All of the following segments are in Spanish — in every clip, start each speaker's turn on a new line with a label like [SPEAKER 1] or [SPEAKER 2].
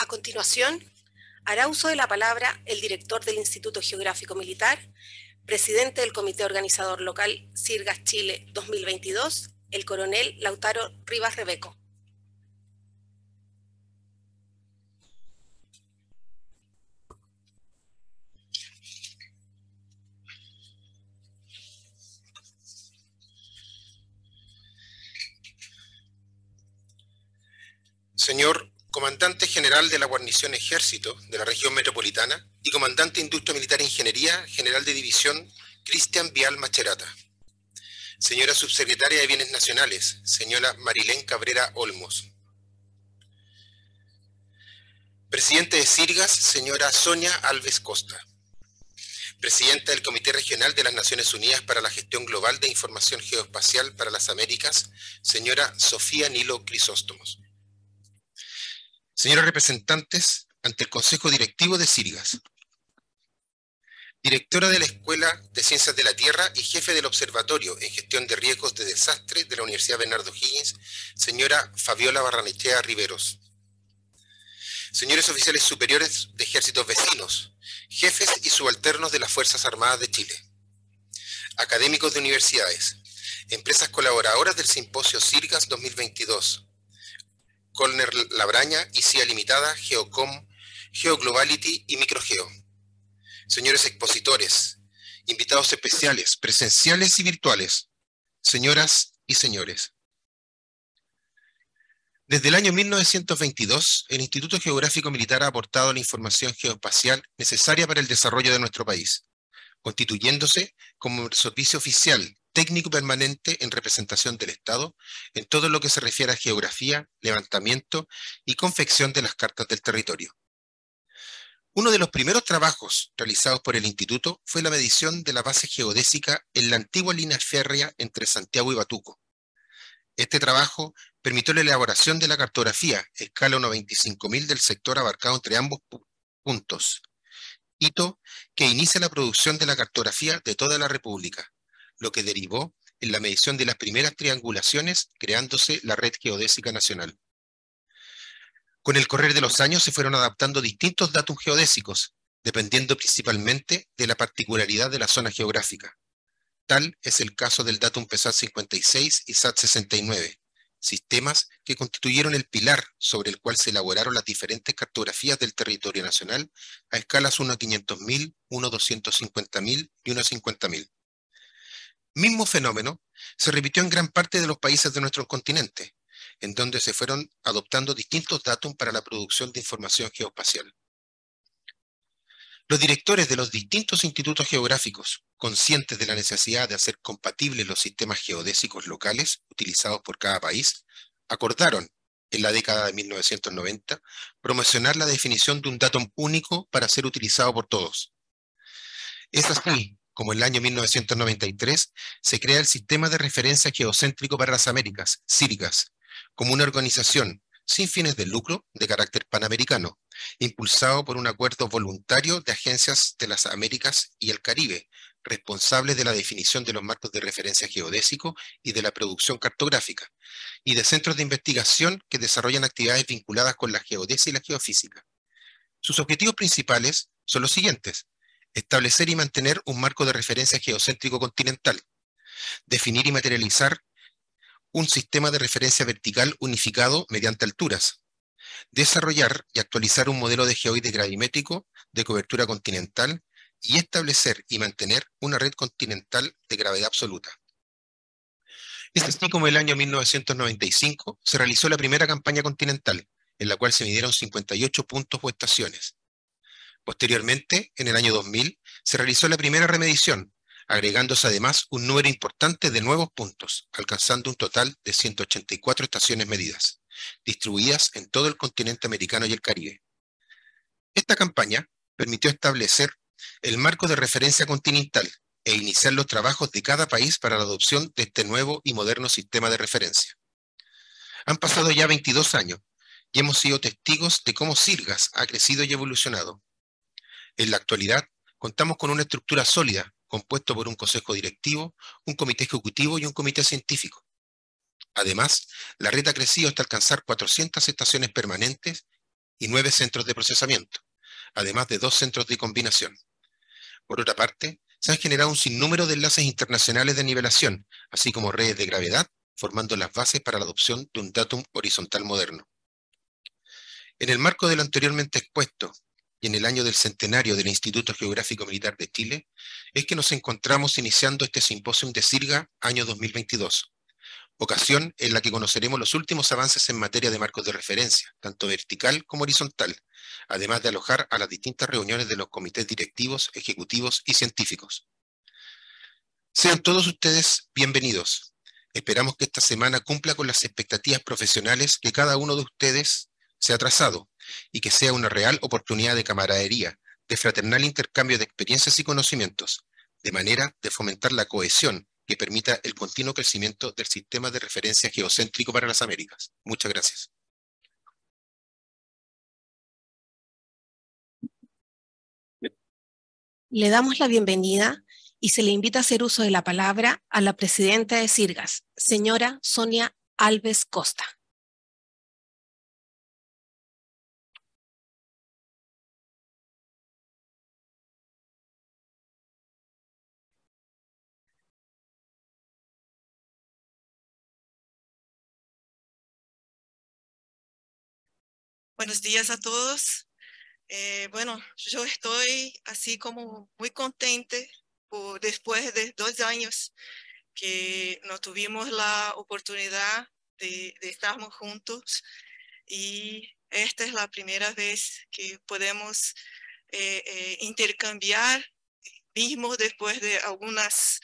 [SPEAKER 1] A continuación, hará uso de la palabra el director del Instituto Geográfico Militar, presidente del Comité Organizador Local Sirgas Chile 2022, el coronel Lautaro Rivas Rebeco.
[SPEAKER 2] Señor Comandante General de la Guarnición Ejército de la Región Metropolitana y Comandante Industria Militar e Ingeniería, General de División, Cristian Vial Macherata. Señora Subsecretaria de Bienes Nacionales, señora Marilén Cabrera Olmos. Presidente de Sirgas, señora Sonia Alves Costa. Presidenta del Comité Regional de las Naciones Unidas para la Gestión Global de Información Geoespacial para las Américas, señora Sofía Nilo Crisóstomos. Señores representantes, ante el Consejo Directivo de Sirgas, directora de la Escuela de Ciencias de la Tierra y jefe del Observatorio en Gestión de Riesgos de Desastre de la Universidad Bernardo Higgins, señora Fabiola Barranechea Riveros. Señores oficiales superiores de ejércitos vecinos, jefes y subalternos de las Fuerzas Armadas de Chile, académicos de universidades, empresas colaboradoras del Simposio Sirgas 2022, Colner Labraña y CIA Limitada, Geocom, Geoglobality y Microgeo. Señores expositores, invitados especiales, presenciales y virtuales, señoras y señores. Desde el año 1922, el Instituto Geográfico Militar ha aportado la información geoespacial necesaria para el desarrollo de nuestro país, constituyéndose como servicio oficial técnico permanente en representación del Estado en todo lo que se refiere a geografía, levantamiento y confección de las cartas del territorio. Uno de los primeros trabajos realizados por el Instituto fue la medición de la base geodésica en la antigua línea férrea entre Santiago y Batuco. Este trabajo permitió la elaboración de la cartografía, escala 1.25.000 del sector abarcado entre ambos puntos, hito que inicia la producción de la cartografía de toda la República, lo que derivó en la medición de las primeras triangulaciones, creándose la Red Geodésica Nacional. Con el correr de los años se fueron adaptando distintos datos geodésicos, dependiendo principalmente de la particularidad de la zona geográfica. Tal es el caso del datum PESAT 56 y SAT 69, sistemas que constituyeron el pilar sobre el cual se elaboraron las diferentes cartografías del territorio nacional a escalas 1 a 500.000, 1 a 250.000 y 1 a 50.000 mismo fenómeno se repitió en gran parte de los países de nuestro continente, en donde se fueron adoptando distintos datos para la producción de información geoespacial. Los directores de los distintos institutos geográficos, conscientes de la necesidad de hacer compatibles los sistemas geodésicos locales utilizados por cada país, acordaron en la década de 1990 promocionar la definición de un dato único para ser utilizado por todos. Es así como el año 1993, se crea el Sistema de Referencia Geocéntrico para las Américas, CIRGAS, como una organización sin fines de lucro de carácter panamericano, impulsado por un acuerdo voluntario de agencias de las Américas y el Caribe, responsables de la definición de los marcos de referencia geodésico y de la producción cartográfica, y de centros de investigación que desarrollan actividades vinculadas con la geodesia y la geofísica. Sus objetivos principales son los siguientes establecer y mantener un marco de referencia geocéntrico continental, definir y materializar un sistema de referencia vertical unificado mediante alturas, desarrollar y actualizar un modelo de geoide gravimétrico de cobertura continental y establecer y mantener una red continental de gravedad absoluta. Es así como el año 1995 se realizó la primera campaña continental, en la cual se midieron 58 puntos o estaciones, Posteriormente, en el año 2000, se realizó la primera remedición, agregándose además un número importante de nuevos puntos, alcanzando un total de 184 estaciones medidas, distribuidas en todo el continente americano y el Caribe. Esta campaña permitió establecer el marco de referencia continental e iniciar los trabajos de cada país para la adopción de este nuevo y moderno sistema de referencia. Han pasado ya 22 años y hemos sido testigos de cómo Sirgas ha crecido y evolucionado, en la actualidad, contamos con una estructura sólida, compuesto por un consejo directivo, un comité ejecutivo y un comité científico. Además, la red ha crecido hasta alcanzar 400 estaciones permanentes y nueve centros de procesamiento, además de dos centros de combinación. Por otra parte, se han generado un sinnúmero de enlaces internacionales de nivelación, así como redes de gravedad, formando las bases para la adopción de un datum horizontal moderno. En el marco de lo anteriormente expuesto, y en el año del centenario del Instituto Geográfico Militar de Chile, es que nos encontramos iniciando este simposio de SIRGA año 2022, ocasión en la que conoceremos los últimos avances en materia de marcos de referencia, tanto vertical como horizontal, además de alojar a las distintas reuniones de los comités directivos, ejecutivos y científicos. Sean todos ustedes bienvenidos. Esperamos que esta semana cumpla con las expectativas profesionales que cada uno de ustedes se ha trazado y que sea una real oportunidad de camaradería, de fraternal intercambio de experiencias y conocimientos, de manera de fomentar la cohesión que permita el continuo crecimiento del sistema de referencia geocéntrico para las Américas. Muchas gracias.
[SPEAKER 1] Le damos la bienvenida y se le invita a hacer uso de la palabra a la presidenta de Sirgas, señora Sonia Alves Costa.
[SPEAKER 3] Buenos días a todos. Eh, bueno, yo estoy así como muy contente por, después de dos años que no tuvimos la oportunidad de, de estar juntos y esta es la primera vez que podemos eh, eh, intercambiar, mismo después de algunos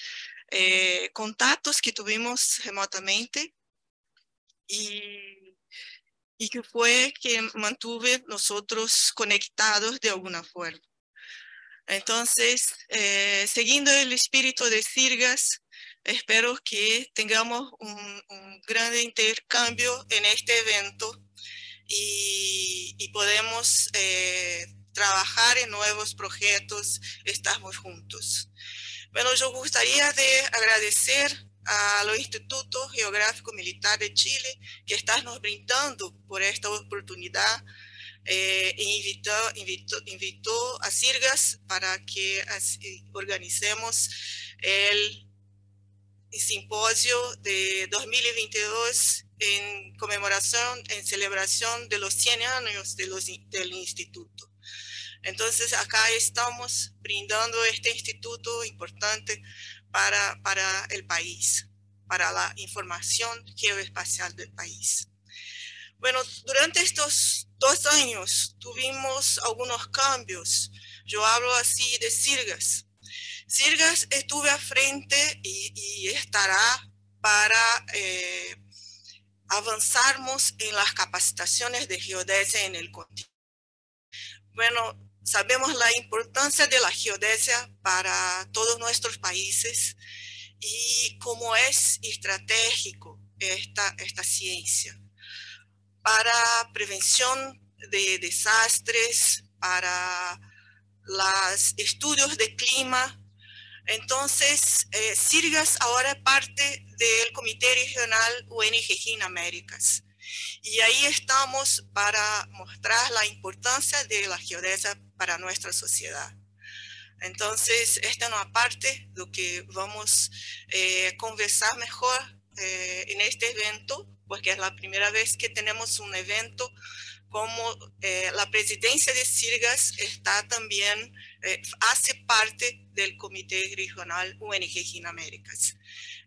[SPEAKER 3] contactos que tuvimos remotamente. Y y que fue que mantuve nosotros conectados de alguna forma. Entonces, eh, siguiendo el espíritu de Sirgas, espero que tengamos un, gran intercambio en este evento y, y podemos eh, trabajar en nuevos proyectos, estamos juntos. Bueno, yo gustaría de agradecer al Instituto Geográfico Militar de Chile que está nos brindando por esta oportunidad eh, e invitó, invitó, invitó, a Sirgas para que organicemos el, simposio de 2022 en conmemoración, en celebración de los 100 años de los, del instituto. Entonces acá estamos brindando este instituto importante para, el país, para la información geoespacial del país. Bueno, durante estos dos años tuvimos algunos cambios. Yo hablo así de Sirgas. Sirgas estuve a frente y, estará para eh, avanzarmos en las capacitaciones de geodesia en el continente. Bueno, Sabemos la importancia de la geodesia para todos nuestros países y cómo es estratégico esta, esta ciencia para prevención de desastres, para los estudios de clima. Entonces, eh, Sirgas ahora parte del Comité Regional UNGG Américas. Y ahí estamos para mostrar la importancia de la geodesia para nuestra sociedad. Entonces, esta no aparte de lo que vamos a eh, conversar mejor eh, en este evento, porque es la primera vez que tenemos un evento como eh, la presidencia de Sirgas está también, hace parte del Comité Regional UNG Américas.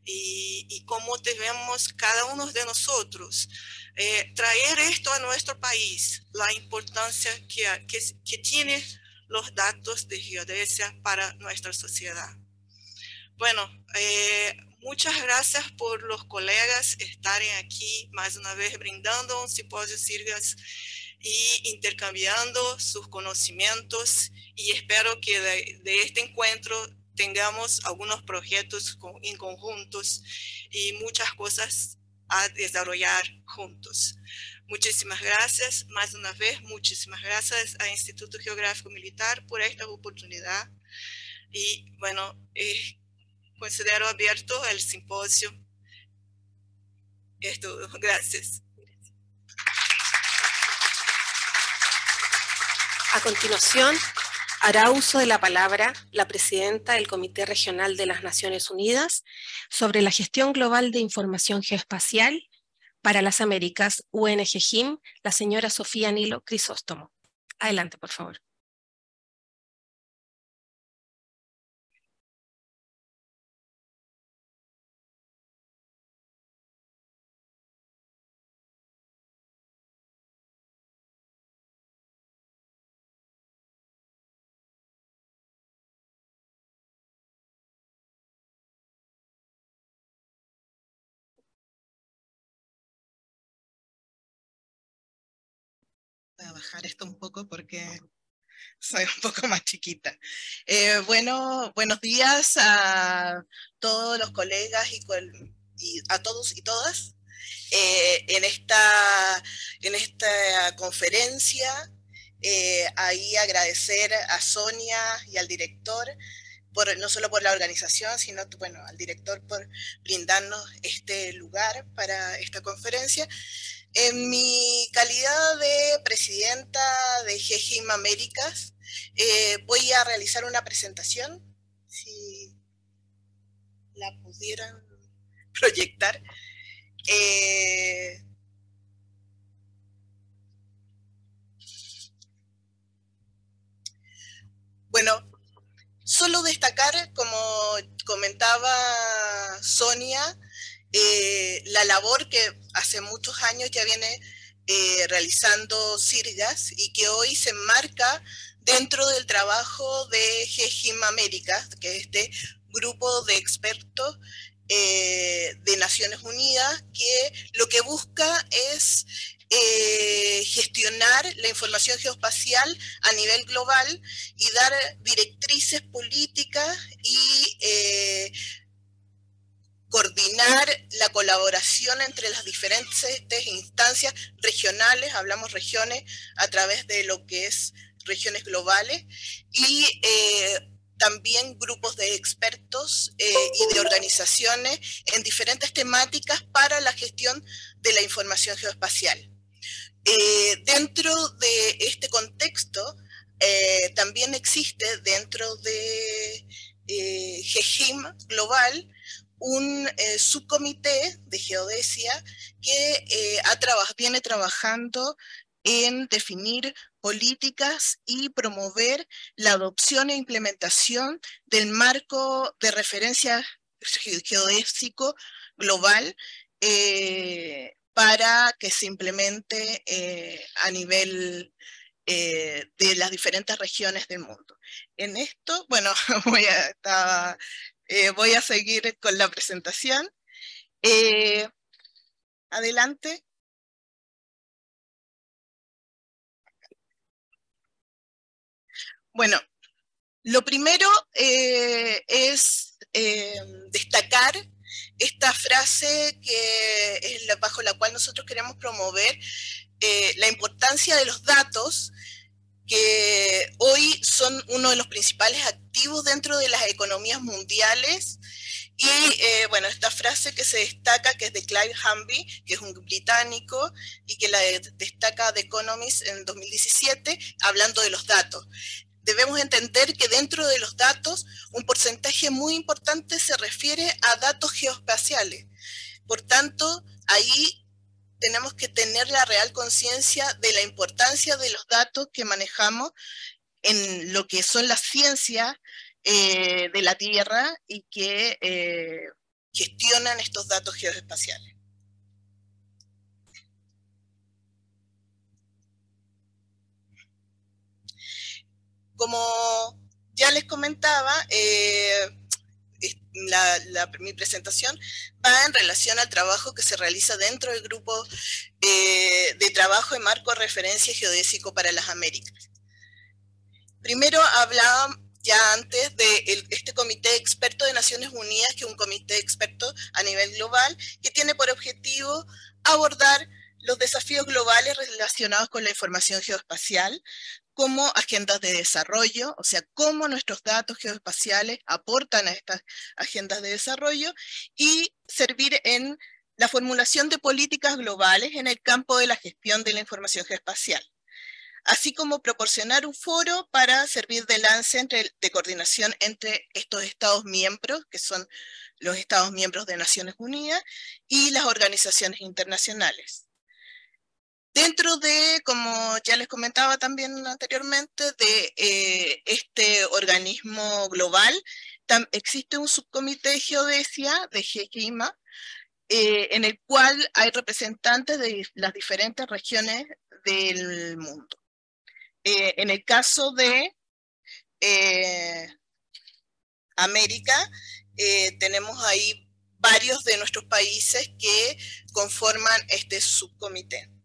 [SPEAKER 3] Y, y cómo debemos cada uno de nosotros eh, traer esto a nuestro país, la importancia que, que, que tiene los datos de geodesia para nuestra sociedad. Bueno, eh, muchas gracias por los colegas estarem aquí más una vez brindando un simposio Sirgas y intercambiando sus conocimientos y espero que de, de este encuentro tengamos algunos proyectos en conjuntos y muchas cosas a desarrollar juntos. Muchísimas gracias, más una vez, muchísimas gracias al Instituto Geográfico Militar por esta oportunidad. Y bueno, eh, considero abierto el simposio. Esto, gracias.
[SPEAKER 1] A continuación, hará uso de la palabra la presidenta del Comité Regional de las Naciones Unidas sobre la gestión global de información geoespacial para las Américas, UNGGIM, la señora Sofía Nilo Crisóstomo. Adelante, por favor.
[SPEAKER 4] Bajar esto un poco porque soy un poco más chiquita. Eh, bueno, buenos días a todos los colegas y, a todos y todas eh, en, esta, en esta conferencia. Eh, ahí agradecer a Sonia y al director, por, no solo por la organización, sino bueno, al director por brindarnos este lugar para esta conferencia. En mi calidad de presidenta de GEGIM Américas, eh, voy a realizar una presentación, si la pudieran proyectar. Eh, bueno, solo destacar, como comentaba Sonia, eh, la labor que hace muchos años ya viene eh, realizando Sirgas y que hoy se enmarca dentro del trabajo de GEGIM América, que es este grupo de expertos eh, de Naciones Unidas, que lo que busca es gestionar la información geoespacial a nivel global y dar directrices políticas y coordinar la colaboración entre las diferentes instancias regionales, hablamos regiones a través de lo que es regiones globales, y eh, también grupos de expertos eh, y de organizaciones en diferentes temáticas para la gestión de la información geoespacial. Eh, dentro de este contexto, también existe dentro de GEGIM Global un eh, subcomité de geodesia que eh, viene trabajando en definir políticas y promover la adopción e implementación del marco de referencia geodésico global eh, para que se implemente a nivel de las diferentes regiones del mundo. En esto, bueno, voy a, estar eh, voy a seguir con la presentación. Eh, adelante. Bueno, lo primero eh, es destacar esta frase que es bajo la cual nosotros queremos promover la importancia de los datos que hoy son uno de los principales activos dentro de las economías mundiales. Y eh, bueno, esta frase que se destaca, que es de Clive Humby, que es un británico, y que la destaca The Economist en 2017, hablando de los datos. Debemos entender que dentro de los datos, un porcentaje muy importante se refiere a datos geoespaciales. Por tanto, ahí tenemos que tener la real conciencia de la importancia de los datos que manejamos en lo que son las ciencias eh, de la Tierra y que eh, gestionan estos datos geoespaciales. Como ya les comentaba, eh, mi presentación va en relación al trabajo que se realiza dentro del grupo eh, de trabajo en marco de referencia geodésico para las Américas. Primero hablaba ya antes de este comité experto de Naciones Unidas, que es un comité experto a nivel global, que tiene por objetivo abordar los desafíos globales relacionados con la información geoespacial, como agendas de desarrollo, o sea, cómo nuestros datos geoespaciales aportan a estas agendas de desarrollo y servir en la formulación de políticas globales en el campo de la gestión de la información geoespacial. así como proporcionar un foro para servir de lance entre, de coordinación entre estos Estados miembros, que son los Estados miembros de Naciones Unidas, y las organizaciones internacionales. Dentro de, como ya les comentaba también anteriormente, de eh, este organismo global, existe un subcomité de geodesia de GEGIMA, eh, en el cual hay representantes de las diferentes regiones del mundo. Eh, en el caso de América, tenemos ahí varios de nuestros países que conforman este subcomité.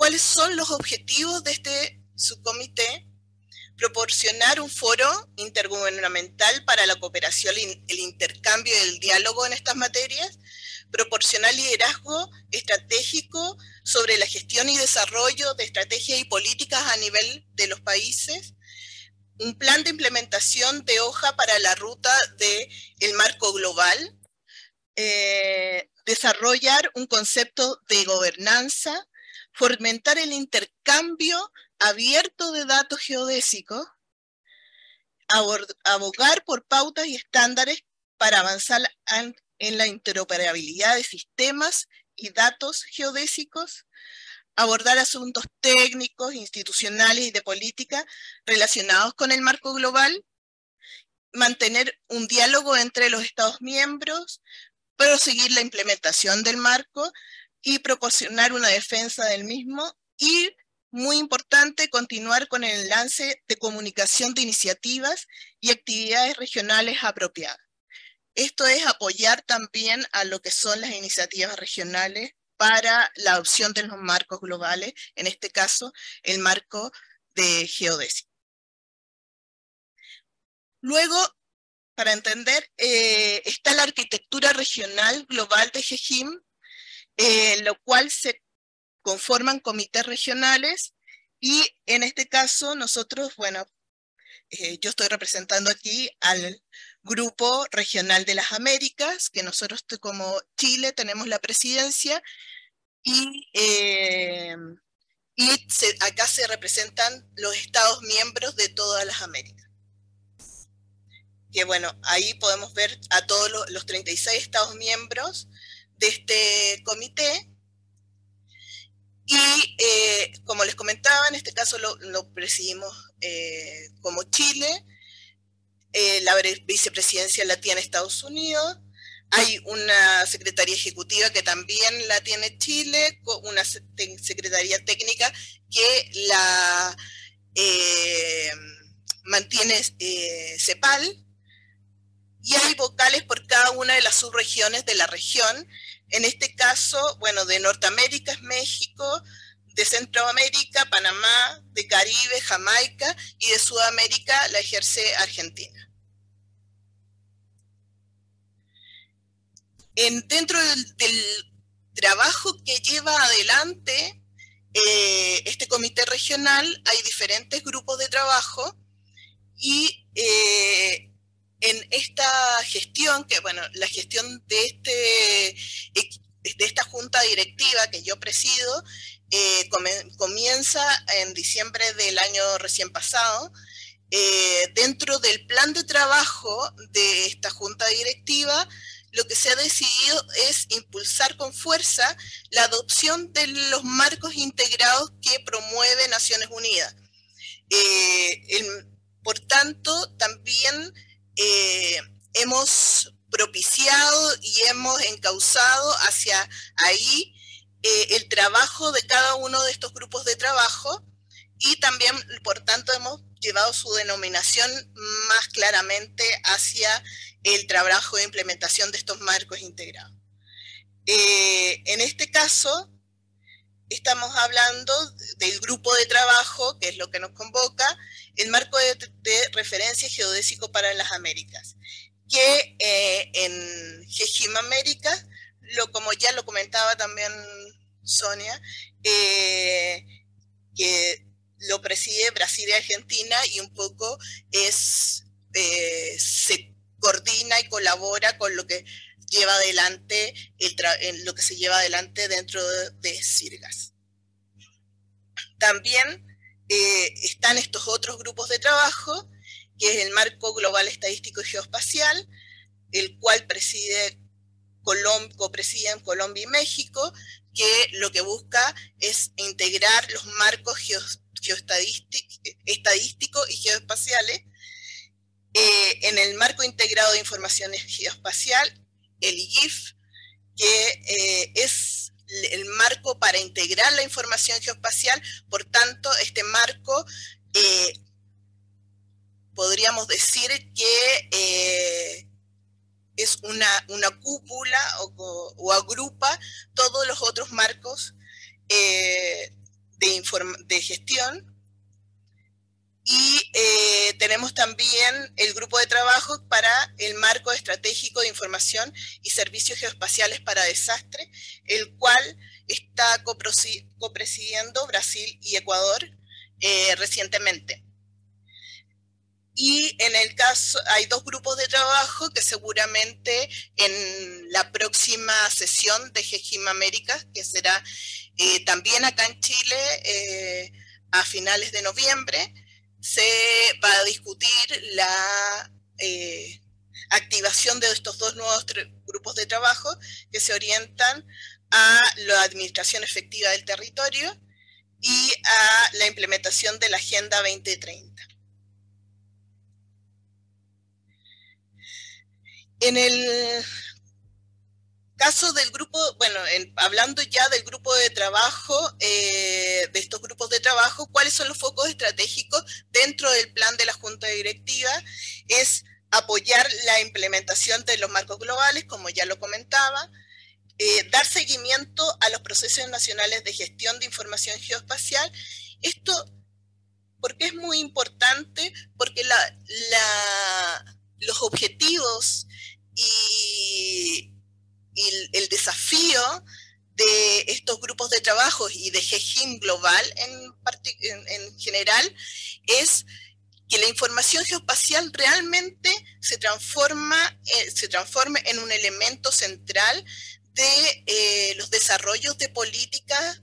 [SPEAKER 4] ¿Cuáles son los objetivos de este subcomité? Proporcionar un foro intergubernamental para la cooperación, el intercambio y el diálogo en estas materias, proporcionar liderazgo estratégico sobre la gestión y desarrollo de estrategias y políticas a nivel de los países, un plan de implementación de hoja para la ruta del marco global, eh, desarrollar un concepto de gobernanza, fomentar el intercambio abierto de datos geodésicos, abogar por pautas y estándares para avanzar en la interoperabilidad de sistemas y datos geodésicos, abordar asuntos técnicos, institucionales y de política relacionados con el marco global, mantener un diálogo entre los Estados miembros, proseguir la implementación del marco y proporcionar una defensa del mismo y, muy importante, continuar con el lance de comunicación de iniciativas y actividades regionales apropiadas. Esto es apoyar también a lo que son las iniciativas regionales para la adopción de los marcos globales, en este caso el marco de geodesia. Luego, para entender, eh, está la arquitectura regional global de GEJIM, en lo cual se conforman comités regionales y en este caso nosotros, bueno, eh, yo estoy representando aquí al Grupo Regional de las Américas, que nosotros como Chile tenemos la presidencia y, eh, y acá se representan los estados miembros de todas las Américas. Que bueno, ahí podemos ver a todos los, los 36 estados miembros de este comité. Y eh, como les comentaba, en este caso lo, presidimos eh, como Chile, eh, la vicepresidencia la tiene Estados Unidos, hay una secretaría ejecutiva que también la tiene Chile, una secretaría técnica que la mantiene CEPAL, y hay vocales por cada una de las subregiones de la región. En este caso, bueno, de Norteamérica es México, de Centroamérica, Panamá, de Caribe, Jamaica y de Sudamérica la ejerce Argentina. En, dentro del, trabajo que lleva adelante eh, este comité regional hay diferentes grupos de trabajo y eh, en esta gestión, que bueno, la gestión de, este, de esta junta directiva que yo presido, eh, comienza en diciembre del año recién pasado. Eh, dentro del plan de trabajo de esta junta directiva, lo que se ha decidido es impulsar con fuerza la adopción de los marcos integrados que promueve Naciones Unidas. Eh, por tanto, también eh, hemos propiciado y hemos encauzado hacia ahí eh, el trabajo de cada uno de estos grupos de trabajo y también, por tanto, hemos llevado su denominación más claramente hacia el trabajo de implementación de estos marcos integrados. Eh, en este caso, estamos hablando del grupo de trabajo, que es lo que nos convoca, el marco de, referencia geodésico para las Américas, que eh, en GEGIM América, lo, como ya lo comentaba también Sonia, eh, que lo preside Brasil y Argentina y un poco es, eh, se coordina y colabora con lo que lleva adelante lo que se lleva adelante dentro de, de CIRGAS. También eh, están estos otros grupos de trabajo, que es el Marco Global Estadístico y Geoespacial, el cual preside copresiden Colombia y México, que lo que busca es integrar los marcos geoestadísticos y geoespaciales eh, en el marco integrado de información geoespacial, el IGIF, que eh, es el marco para integrar la información geoespacial, por tanto, este marco eh, podríamos decir que es una, una cúpula o, agrupa todos los otros marcos de, de gestión y eh, tenemos también el grupo de trabajo para el marco estratégico de información y servicios geoespaciales para desastre, el cual está copresidiendo Brasil y Ecuador eh, recientemente. Y en el caso, hay dos grupos de trabajo que seguramente en la próxima sesión de GEGIM América, que será eh, también acá en Chile a finales de noviembre, se va a discutir la eh, activación de estos dos nuevos grupos de trabajo que se orientan a la administración efectiva del territorio y a la implementación de la Agenda 2030. En el caso del grupo, bueno, hablando ya del grupo de trabajo, eh, de estos grupos de trabajo, ¿cuáles son los focos estratégicos dentro del plan de la Junta Directiva? Es apoyar la implementación de los marcos globales, como ya lo comentaba, eh, dar seguimiento a los procesos nacionales de gestión de información geoespacial. Esto, porque es muy importante, porque los objetivos y y el desafío de estos grupos de trabajo y de GEGIM global en, en, general es que la información geoespacial realmente se transforma, eh, se transforme en un elemento central de eh, los desarrollos de políticas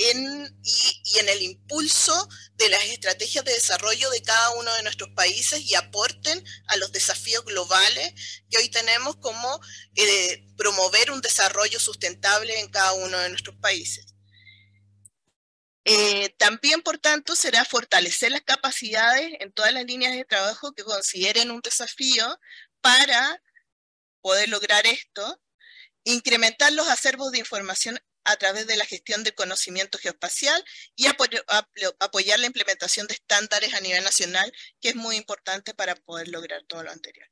[SPEAKER 4] y, en el impulso de las estrategias de desarrollo de cada uno de nuestros países y aporten a los desafíos globales que hoy tenemos como eh, promover un desarrollo sustentable en cada uno de nuestros países. Eh, también, por tanto, será fortalecer las capacidades en todas las líneas de trabajo que consideren un desafío para poder lograr esto, incrementar los acervos de información a través de la gestión del conocimiento geoespacial y apoyar la implementación de estándares a nivel nacional, que es muy importante para poder lograr todo lo anterior.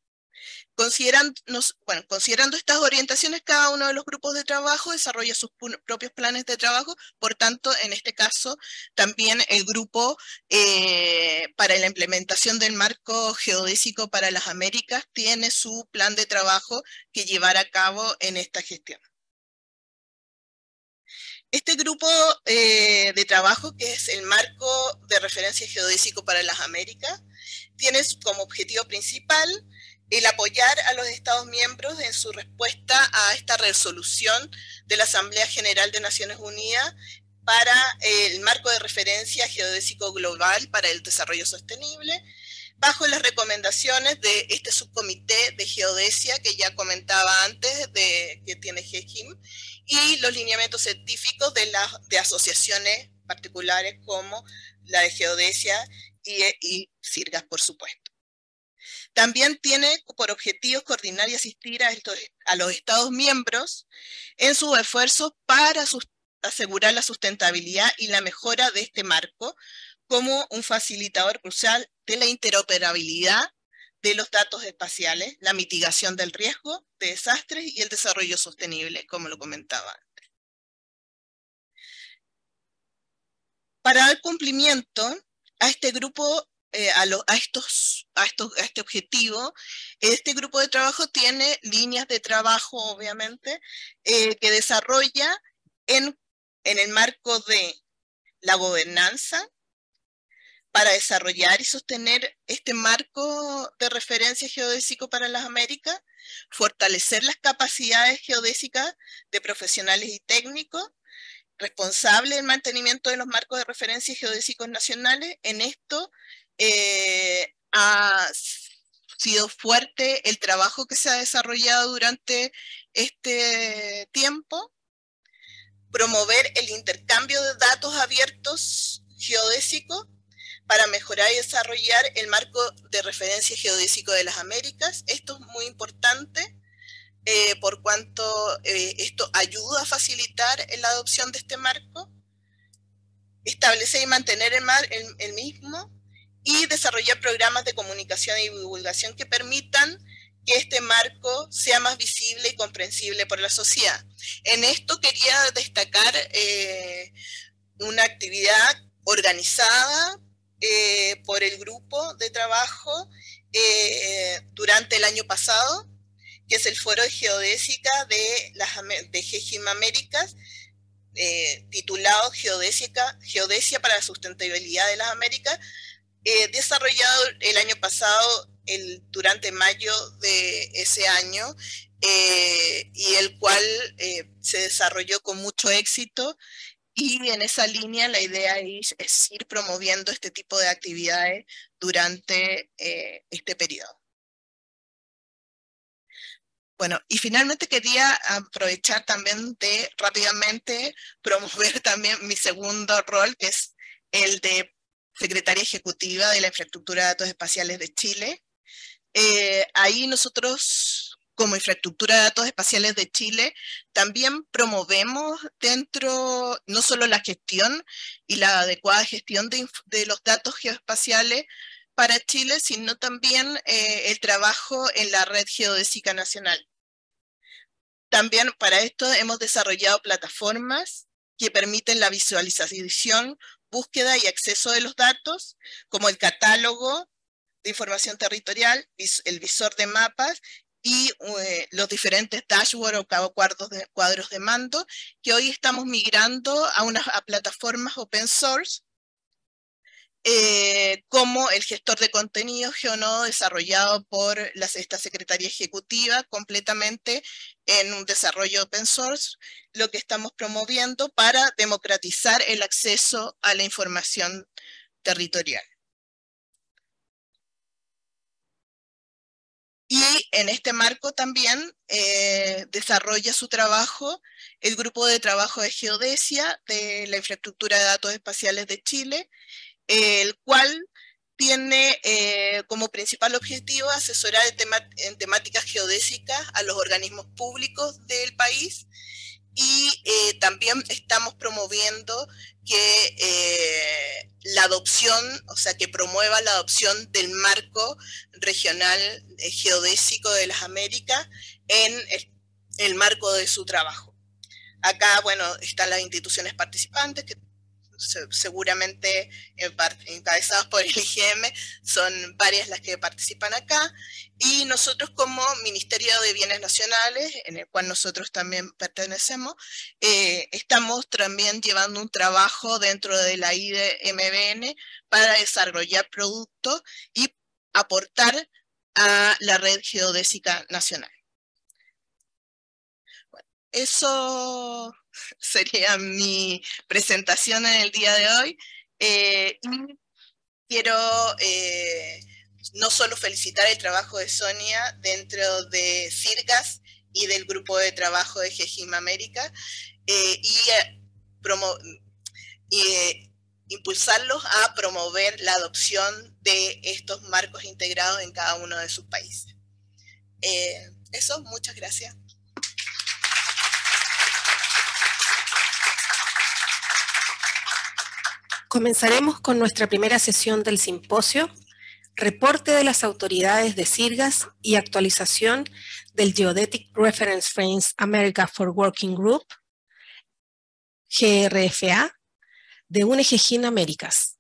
[SPEAKER 4] Considerando, estas orientaciones, cada uno de los grupos de trabajo desarrolla sus propios planes de trabajo, por tanto, en este caso, también el grupo eh, para la implementación del marco geodésico para las Américas tiene su plan de trabajo que llevar a cabo en esta gestión. Este grupo eh, de trabajo, que es el marco de referencia geodésico para las Américas, tiene como objetivo principal el apoyar a los Estados miembros en su respuesta a esta resolución de la Asamblea General de Naciones Unidas para el marco de referencia geodésico global para el desarrollo sostenible, bajo las recomendaciones de este subcomité de geodesia que ya comentaba antes, de, que tiene GEGIM, y los lineamientos científicos de, de asociaciones particulares como la de geodesia y, y CIRGAS, por supuesto. También tiene por objetivo coordinar y asistir a, a los Estados miembros en sus esfuerzos para asegurar la sustentabilidad y la mejora de este marco como un facilitador crucial de la interoperabilidad de los datos espaciales, la mitigación del riesgo de desastres y el desarrollo sostenible, como lo comentaba antes. Para dar cumplimiento a este grupo, eh, a, estos, a, este objetivo, este grupo de trabajo tiene líneas de trabajo, obviamente, eh, que desarrolla en, en el marco de la gobernanza, para desarrollar y sostener este marco de referencia geodésico para las Américas, fortalecer las capacidades geodésicas de profesionales y técnicos, responsable del mantenimiento de los marcos de referencia geodésicos nacionales. En esto eh, ha sido fuerte el trabajo que se ha desarrollado durante este tiempo, promover el intercambio de datos abiertos geodésicos para mejorar y desarrollar el marco de referencia geodésico de las Américas. Esto es muy importante eh, por cuanto eh, esto ayuda a facilitar la adopción de este marco, establecer y mantener el, mar, el mismo y desarrollar programas de comunicación y divulgación que permitan que este marco sea más visible y comprensible por la sociedad. En esto quería destacar eh, una actividad organizada eh, por el grupo de trabajo eh, durante el año pasado, que es el Foro de Geodésica de, las, de GEGIM Américas, titulado Geodésica, Geodesia para la Sustentabilidad de las Américas, desarrollado el año pasado el, durante mayo de ese año eh, y el cual eh, se desarrolló con mucho éxito y en esa línea la idea es, ir promoviendo este tipo de actividades durante eh, este periodo. Bueno, y finalmente quería aprovechar también de rápidamente promover también mi segundo rol, que es el de secretaria ejecutiva de la Infraestructura de Datos Espaciales de Chile. Eh, ahí nosotros, como Infraestructura de Datos Espaciales de Chile, también promovemos dentro no solo la gestión y la adecuada gestión de, los datos geoespaciales para Chile, sino también eh, el trabajo en la red geodésica nacional. También para esto hemos desarrollado plataformas que permiten la visualización, búsqueda y acceso de los datos, como el catálogo de información territorial, el visor de mapas y eh, los diferentes dashboards o cuadros de, cuadros de mando, que hoy estamos migrando a unas plataformas open source, eh, como el gestor de contenidos GeoNodo desarrollado por esta Secretaría Ejecutiva completamente en un desarrollo open source, lo que estamos promoviendo para democratizar el acceso a la información territorial. Y en este marco también eh, desarrolla su trabajo el Grupo de Trabajo de Geodesia de la Infraestructura de Datos Espaciales de Chile, el cual tiene eh, como principal objetivo asesorar en, temáticas geodésicas a los organismos públicos del país y eh, también estamos promoviendo que eh, la adopción, o sea, que promueva la adopción del marco regional eh, geodésico de las Américas en el, marco de su trabajo. Acá, bueno, están las instituciones participantes seguramente encabezados por el IGM, son varias las que participan acá, y nosotros como Ministerio de Bienes Nacionales, en el cual nosotros también pertenecemos, eh, estamos también llevando un trabajo dentro de la IDMBN para desarrollar productos y aportar a la red geodésica nacional. eso sería mi presentación en el día de hoy. Eh, quiero eh, no solo felicitar el trabajo de Sonia dentro de CIRGAS y del grupo de trabajo de GEGIM América eh, y, y impulsarlos a promover la adopción de estos marcos integrados en cada uno de sus países. eso, muchas gracias.
[SPEAKER 1] Comenzaremos con nuestra primera sesión del simposio, reporte de las autoridades de SIRGAS y actualización del Geodetic Reference Frames America for Working Group, GRFA, de UNEGEGIN Américas.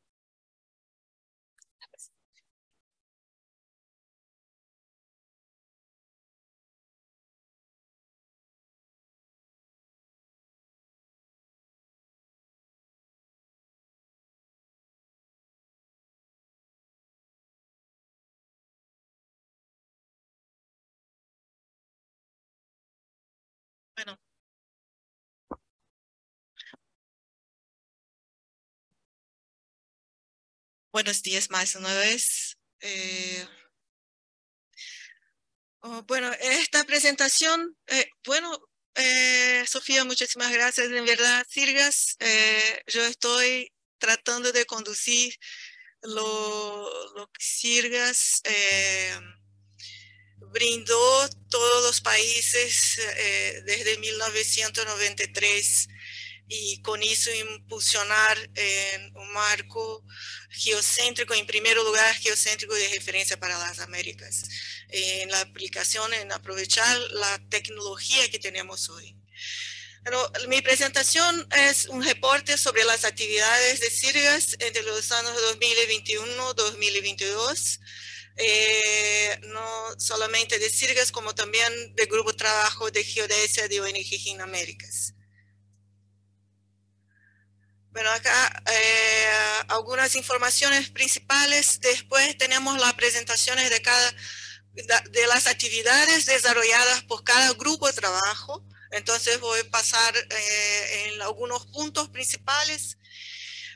[SPEAKER 3] Buenos días más una vez. Eh, bueno, esta presentación, eh, bueno, eh, Sofía, muchísimas gracias. En verdad, Sirgas, yo estoy tratando de conducir lo, lo que Sirgas brindó todos los países eh, desde 1993 y con eso impulsionar en un marco geocéntrico, en primer lugar geocéntrico de referencia para las Américas, en la aplicación, en aprovechar la tecnología que tenemos hoy. Pero mi presentación es un reporte sobre las actividades de Sirgas entre los años 2021-2022 eh, no solamente de CIRGAS, como también del Grupo de Trabajo de Geodesia de ONG en Américas. Bueno, acá eh, algunas informaciones principales. Después tenemos las presentaciones de cada de las actividades desarrolladas por cada grupo de trabajo. Entonces voy a pasar eh, en algunos puntos principales.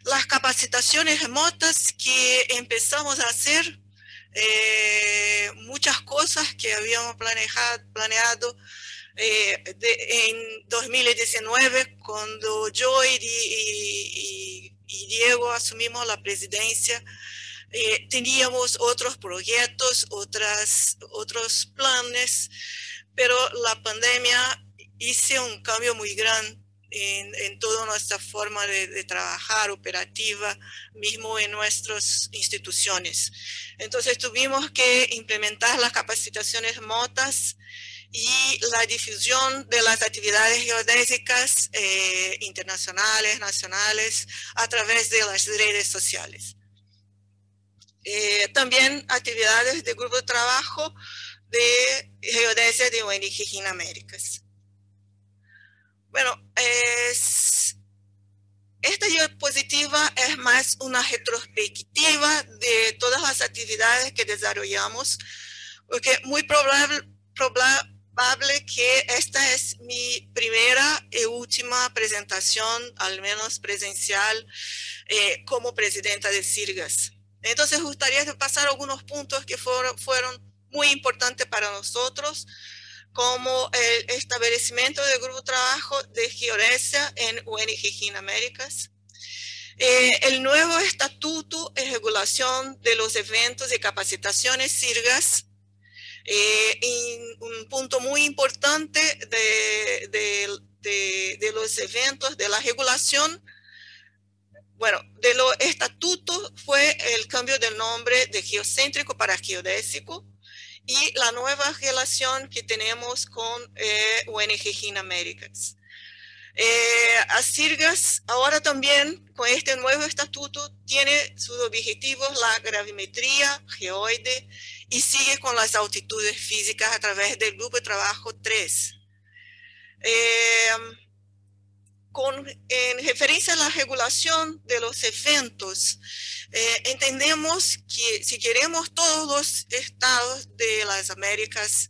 [SPEAKER 3] Las capacitaciones remotas que empezamos a hacer eh, muchas cosas que habíamos planeado, planeado eh, en 2019 cuando yo y, Diego asumimos la presidencia. Eh, teníamos otros proyectos, otras, otros planes, pero la pandemia hizo un cambio muy grande en, toda nuestra forma de, trabajar operativa, mismo en nuestras instituciones. Entonces tuvimos que implementar las capacitaciones motas y la difusión de las actividades geodésicas eh, internacionales, nacionales, a través de las redes sociales. Eh, también actividades de grupo de trabajo de geodesia de ONG en Américas. Bueno, es, esta diapositiva es más una retrospectiva de todas las actividades que desarrollamos, porque muy probable, probable que esta es mi primera y última presentación, al menos presencial, eh, como presidenta de CIRGAS. Entonces, gustaría pasar algunos puntos que fueron, fueron muy importantes para nosotros, como el establecimiento del grupo de trabajo de geodesia en UNG en Américas, eh, el nuevo estatuto y regulación de los eventos y capacitaciones CIRGAS, eh, y un punto muy importante de, de, de, los eventos, de la regulación, bueno, de los estatutos fue el cambio del nombre de geocéntrico para geodésico, y la nueva relación que tenemos con eh, ONG in Américas. Eh, Asirgas ahora también con este nuevo estatuto tiene sus objetivos la gravimetría geoide y sigue con las altitudes físicas a través del grupo de trabajo 3. Eh, con, en referencia a la regulación de los eventos, eh, entendemos que si queremos todos los estados de las Américas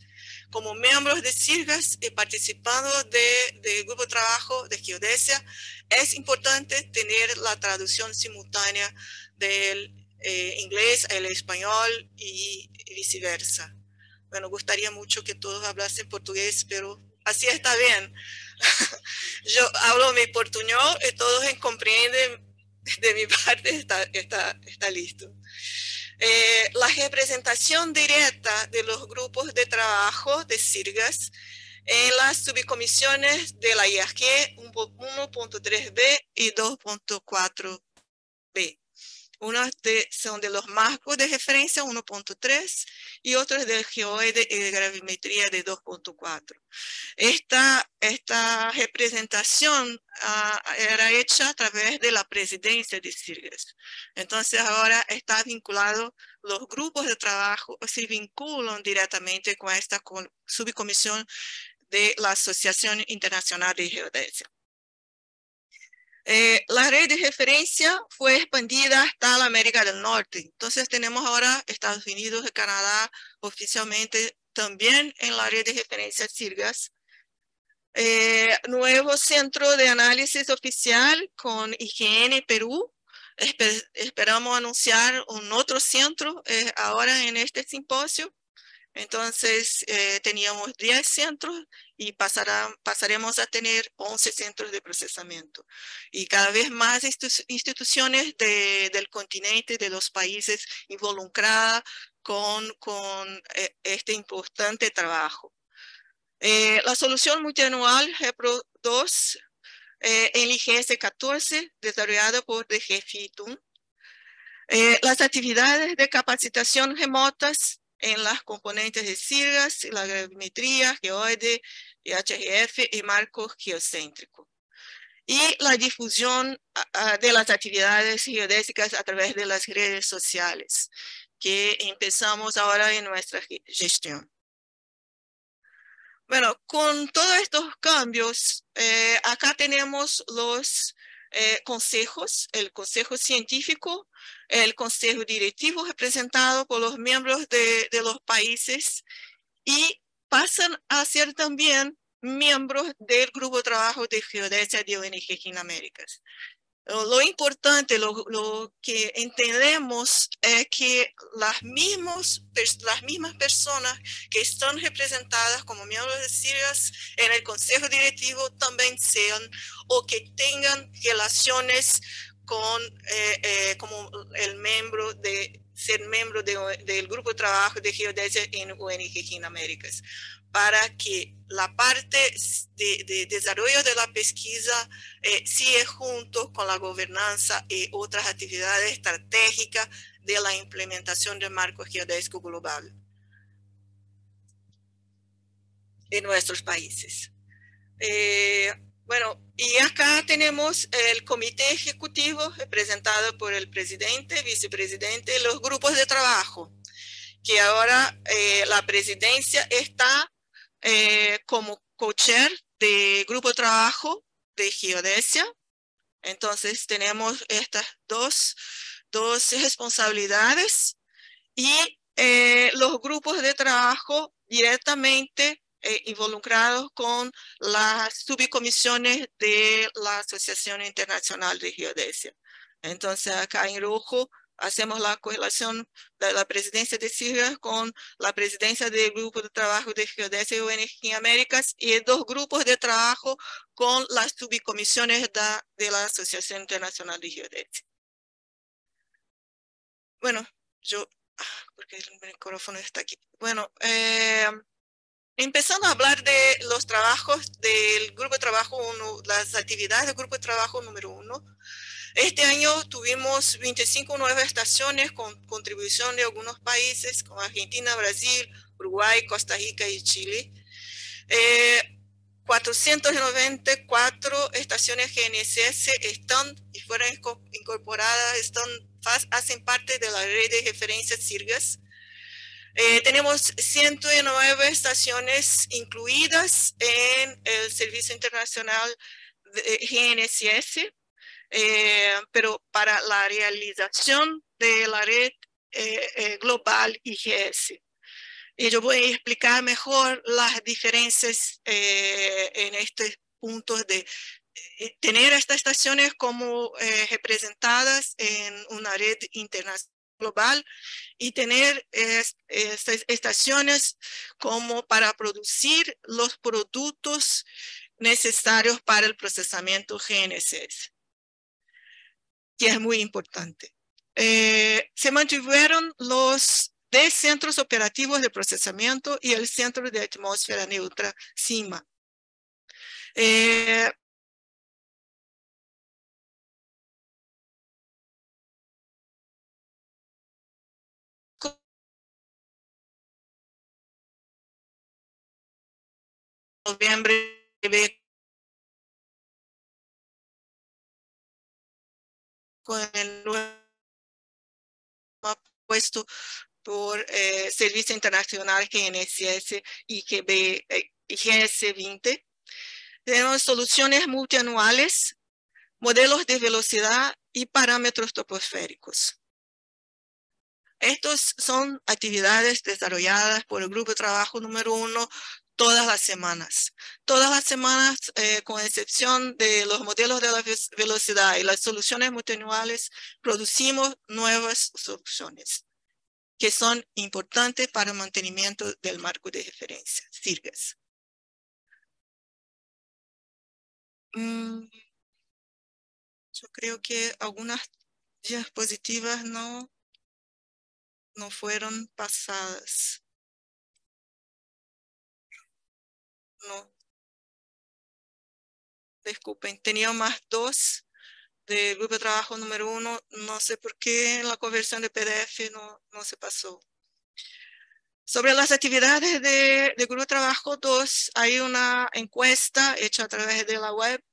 [SPEAKER 3] como miembros de CIRGAS y participando del de grupo de trabajo de geodesia, es importante tener la traducción simultánea del eh, inglés al español y viceversa. Bueno, gustaría mucho que todos hablasen portugués, pero así está bien. Yo hablo mi portuñol y todos comprenden de mi parte está, está, está listo. Eh, la representación directa de los grupos de trabajo de SIRGAS en las subcomisiones de la IAG 1.3b y 2.4b. Unos de, son de los marcos de referencia 1.3 y otros del geoide y de gravimetría de 2.4. Esta, esta representación uh, era hecha a través de la presidencia de CIRGAS. Entonces ahora está vinculado, los grupos de trabajo se vinculan directamente con esta subcomisión de la Asociación Internacional de Geodesia. Eh, la red de referencia fue expandida hasta la América del Norte. Entonces tenemos ahora Estados Unidos y Canadá oficialmente también en la red de referencia CIRGAS. Eh, nuevo centro de análisis oficial con IGN Perú. esperamos anunciar un otro centro eh, ahora en este simposio. Entonces, eh, teníamos 10 centros y pasaremos a tener 11 centros de procesamiento. Y cada vez más instituciones del continente, de los países involucradas con, con este importante trabajo. Eh, la solución multianual GEPRO 2 eh, en IGS 14, desarrollada por DGFITUM. Eh, las actividades de capacitación remotas en las componentes de SIRGAS, la gravimetría, geoide, HGF y marco geocéntrico. Y la difusión de las actividades geodésicas a través de las redes sociales, que empezamos ahora en nuestra gestión. Bueno, con todos estos cambios, eh, acá tenemos los eh, consejos, el consejo científico, el consejo directivo representado por los miembros de, de los países y pasan a ser también miembros del grupo de trabajo de geodesia de ONG Américas. Lo importante, lo, que entendemos es que las, mismos, las mismas personas que están representadas como miembros de CIRGAS en el Consejo Directivo también sean o que tengan relaciones con eh, eh, como el miembro de ser miembro del grupo de trabajo de geodesia en ONG Américas para que la parte de, desarrollo de la pesquisa eh, junto con la gobernanza y otras actividades estratégicas de la implementación del marco geodésico global en nuestros países. Eh, bueno, y acá tenemos el comité ejecutivo representado por el presidente, vicepresidente y los grupos de trabajo, que ahora eh, la presidencia está eh, como coacher de grupo de trabajo de geodesia. Entonces tenemos estas dos, dos responsabilidades y eh, los grupos de trabajo directamente eh, involucrados con las subcomisiones de la Asociación Internacional de Geodesia. Entonces acá en rojo hacemos la correlación de la presidencia de Siria con la presidencia del Grupo de Trabajo de Geodesia y ONG Américas y dos grupos de trabajo con las subcomisiones de, la Asociación Internacional de Geodesia. Bueno, yo, ah, porque el micrófono está aquí. Bueno, eh, empezando a hablar de los trabajos del Grupo de Trabajo 1, las actividades del Grupo de Trabajo número 1. Este año tuvimos 25 nuevas estaciones con contribución de algunos países como Argentina, Brasil, Uruguay, Costa Rica y Chile. 494 eh, estaciones GNSS están y fueron incorporadas, están, hacen parte de la red de referencias SIRGAS. Eh, tenemos 109 estaciones incluidas en el Servicio Internacional de GNSS eh, pero para la realización de la red eh, eh, global IGS. Y yo voy a explicar mejor las diferencias en este punto de tener estas estaciones como representadas en una red internacional global y tener estas estaciones como para producir los productos necesarios para el procesamiento GNSS que es muy importante. Eh, se mantuvieron los 10 centros operativos de procesamiento y el centro de atmósfera neutra CIMA. Eh, noviembre con el nuevo puesto por eh, Servicio Internacional GNSS y GB, GS 20. Tenemos soluciones multianuales, modelos de velocidad y parámetros toposféricos. Estos son actividades desarrolladas por el grupo de trabajo número uno todas las semanas. Todas las semanas, eh, con excepción de los modelos de la velocidad y las soluciones multianuales, producimos nuevas soluciones que son importantes para el mantenimiento del marco de referencia, CIRGAS. Mm, yo creo que algunas diapositivas no, no fueron pasadas. No. Disculpen, tenía más dos de grupo de trabajo número uno. No sé por qué en la conversión de PDF no, no se pasó. Sobre las actividades de, de, Grupo Trabajo 2, hay una encuesta hecha a través de la web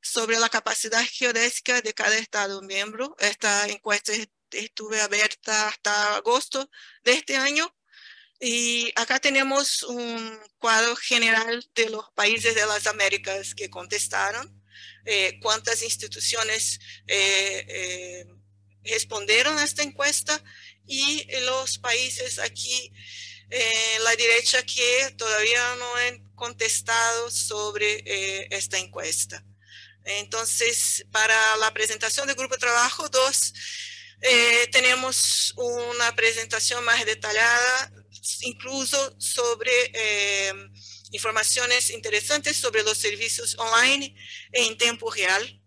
[SPEAKER 3] sobre la capacidad geodésica de cada Estado miembro. Esta encuesta estuvo abierta hasta agosto de este año. Y acá tenemos un cuadro general de los países de las Américas que contestaron, eh, cuántas instituciones eh, eh, respondieron a esta encuesta y los países aquí en la derecha que todavía no han contestado sobre esta encuesta. Entonces, para la presentación del grupo de trabajo 2, eh, tenemos una presentación más detallada, incluso sobre eh, informaciones interesantes sobre los servicios online en tiempo real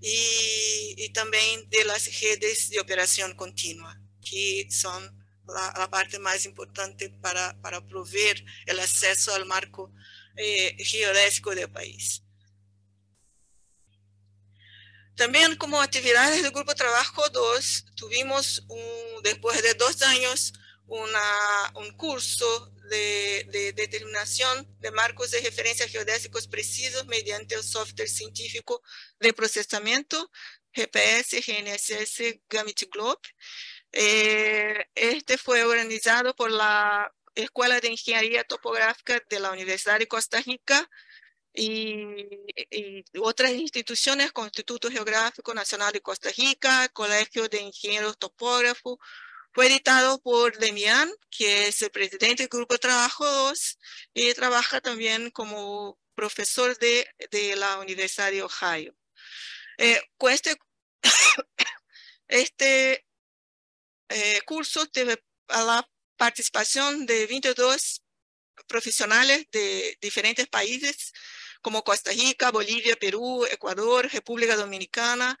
[SPEAKER 3] y, también de las redes de operación continua, que son la, parte más importante para, para, proveer el acceso al marco eh, geodésico del país. También como actividades del Grupo Trabajo 2, tuvimos un, después de dos años una, un curso de, de, determinación de marcos de referencia geodésicos precisos mediante el software científico de procesamiento GPS, GNSS, Gamut Globe. Eh, este fue organizado por la Escuela de Ingeniería Topográfica de la Universidad de Costa Rica y, otras instituciones como Instituto Geográfico Nacional de Costa Rica, Colegio de Ingenieros Topógrafos, fue editado por Demian, que es el presidente del Grupo Trabajo 2 y trabaja también como profesor de, de la Universidad de Ohio. Eh, con este, este eh, curso tuve la participación de 22 profesionales de diferentes países como Costa Rica, Bolivia, Perú, Ecuador, República Dominicana,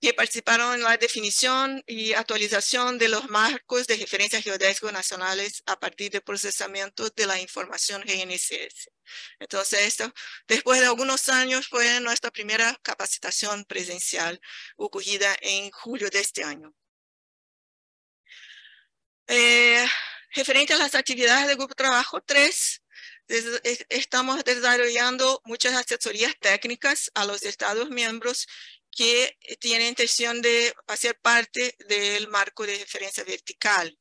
[SPEAKER 3] que participaron en la definición y actualización de los marcos de referencia geodésicos nacionales a partir del procesamiento de la información GNSS. Entonces, esto, después de algunos años, fue nuestra primera capacitación presencial ocurrida en julio de este año. Eh, referente a las actividades del Grupo Trabajo 3, estamos desarrollando muchas asesorías técnicas a los Estados miembros que tienen intención de hacer parte del marco de referencia vertical.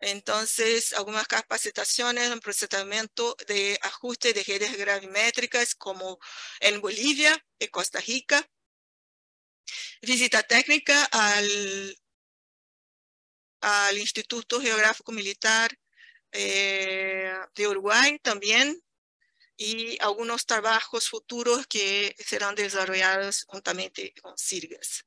[SPEAKER 3] Entonces, algunas capacitaciones en procesamiento de ajuste de redes gravimétricas como en Bolivia y Costa Rica. Visita técnica al, al Instituto Geográfico Militar eh, de Uruguay también y algunos trabajos futuros que serán desarrollados juntamente con SIRGAS.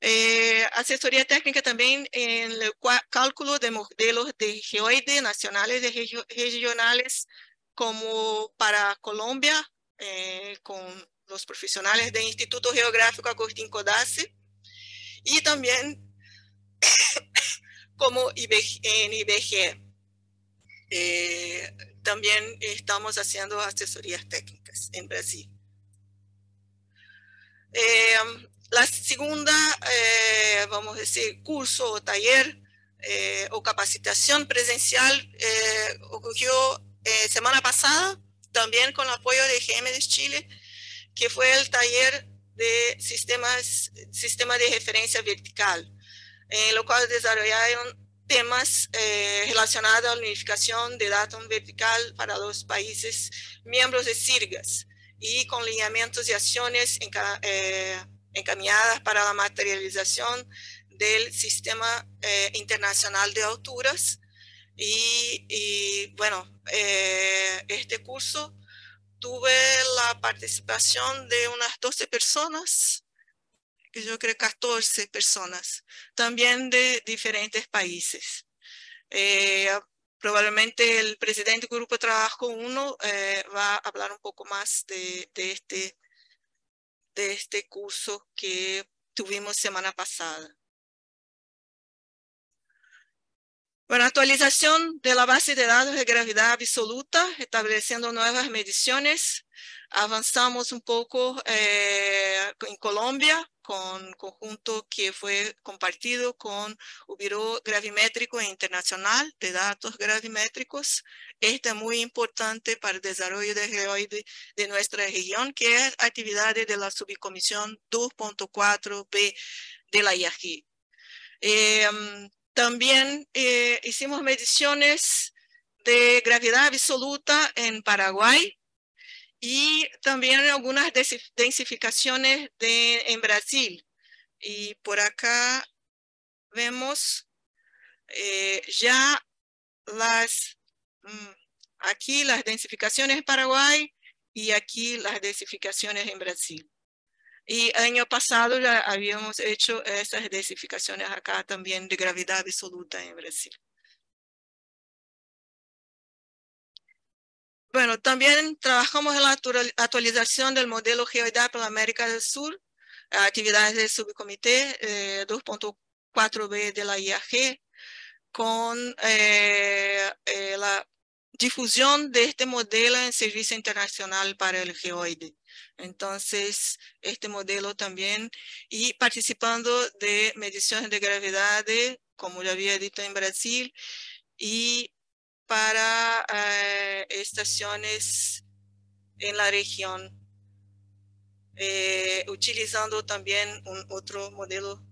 [SPEAKER 3] Eh, asesoría técnica también en el cálculo de modelos de geoide nacionales y regionales como para Colombia eh, con los profesionales del Instituto Geográfico Agustín Codazzi y también como en IBG. Eh, también estamos haciendo asesorías técnicas en Brasil. Eh, la segunda, eh, vamos a decir, curso o taller o capacitación presencial ocurrió semana pasada, también con el apoyo de GM Chile, que fue el taller de sistemas, sistema de referencia vertical en lo cual desarrollaron temas eh, relacionados a la unificación de datos vertical para los países miembros de SIRGAS y con lineamientos y acciones eh, encaminadas para la materialización del sistema eh, internacional de alturas. Y, bueno, eh, este curso tuve la participación de unas 12 personas, que yo creo 14 personas, también de diferentes países. Eh, probablemente el presidente del Grupo de Trabajo 1 eh, va a hablar un poco más de, de, este, de este curso que tuvimos semana pasada. Bueno, actualización de la base de datos de gravedad absoluta, estableciendo nuevas mediciones. Avanzamos un poco eh, en Colombia con conjunto que fue compartido con el Biro Gravimétrico Internacional de Datos Gravimétricos. Este es muy importante para el desarrollo de geoide de nuestra región, que es actividades de la subcomisión 2.4b de la IAG. Eh, también eh, hicimos mediciones de gravedad absoluta en Paraguay y también algunas densificaciones de, en Brasil. Y por acá vemos eh, ya las, mm, aquí las densificaciones en Paraguay y aquí las densificaciones en Brasil. Y año pasado ya habíamos hecho esas densificaciones acá también de gravedad absoluta en Brasil. Bueno, también trabajamos en la actualización del modelo geoidal para América del Sur, actividades del subcomité 2.4b eh, de la IAG, con eh, eh, la difusión de este modelo en Servicio Internacional para el Geoide. Entonces, este modelo también, y participando de mediciones de gravedad, como ya había dicho en Brasil, y para eh, estaciones en la región, eh, utilizando también un otro modelo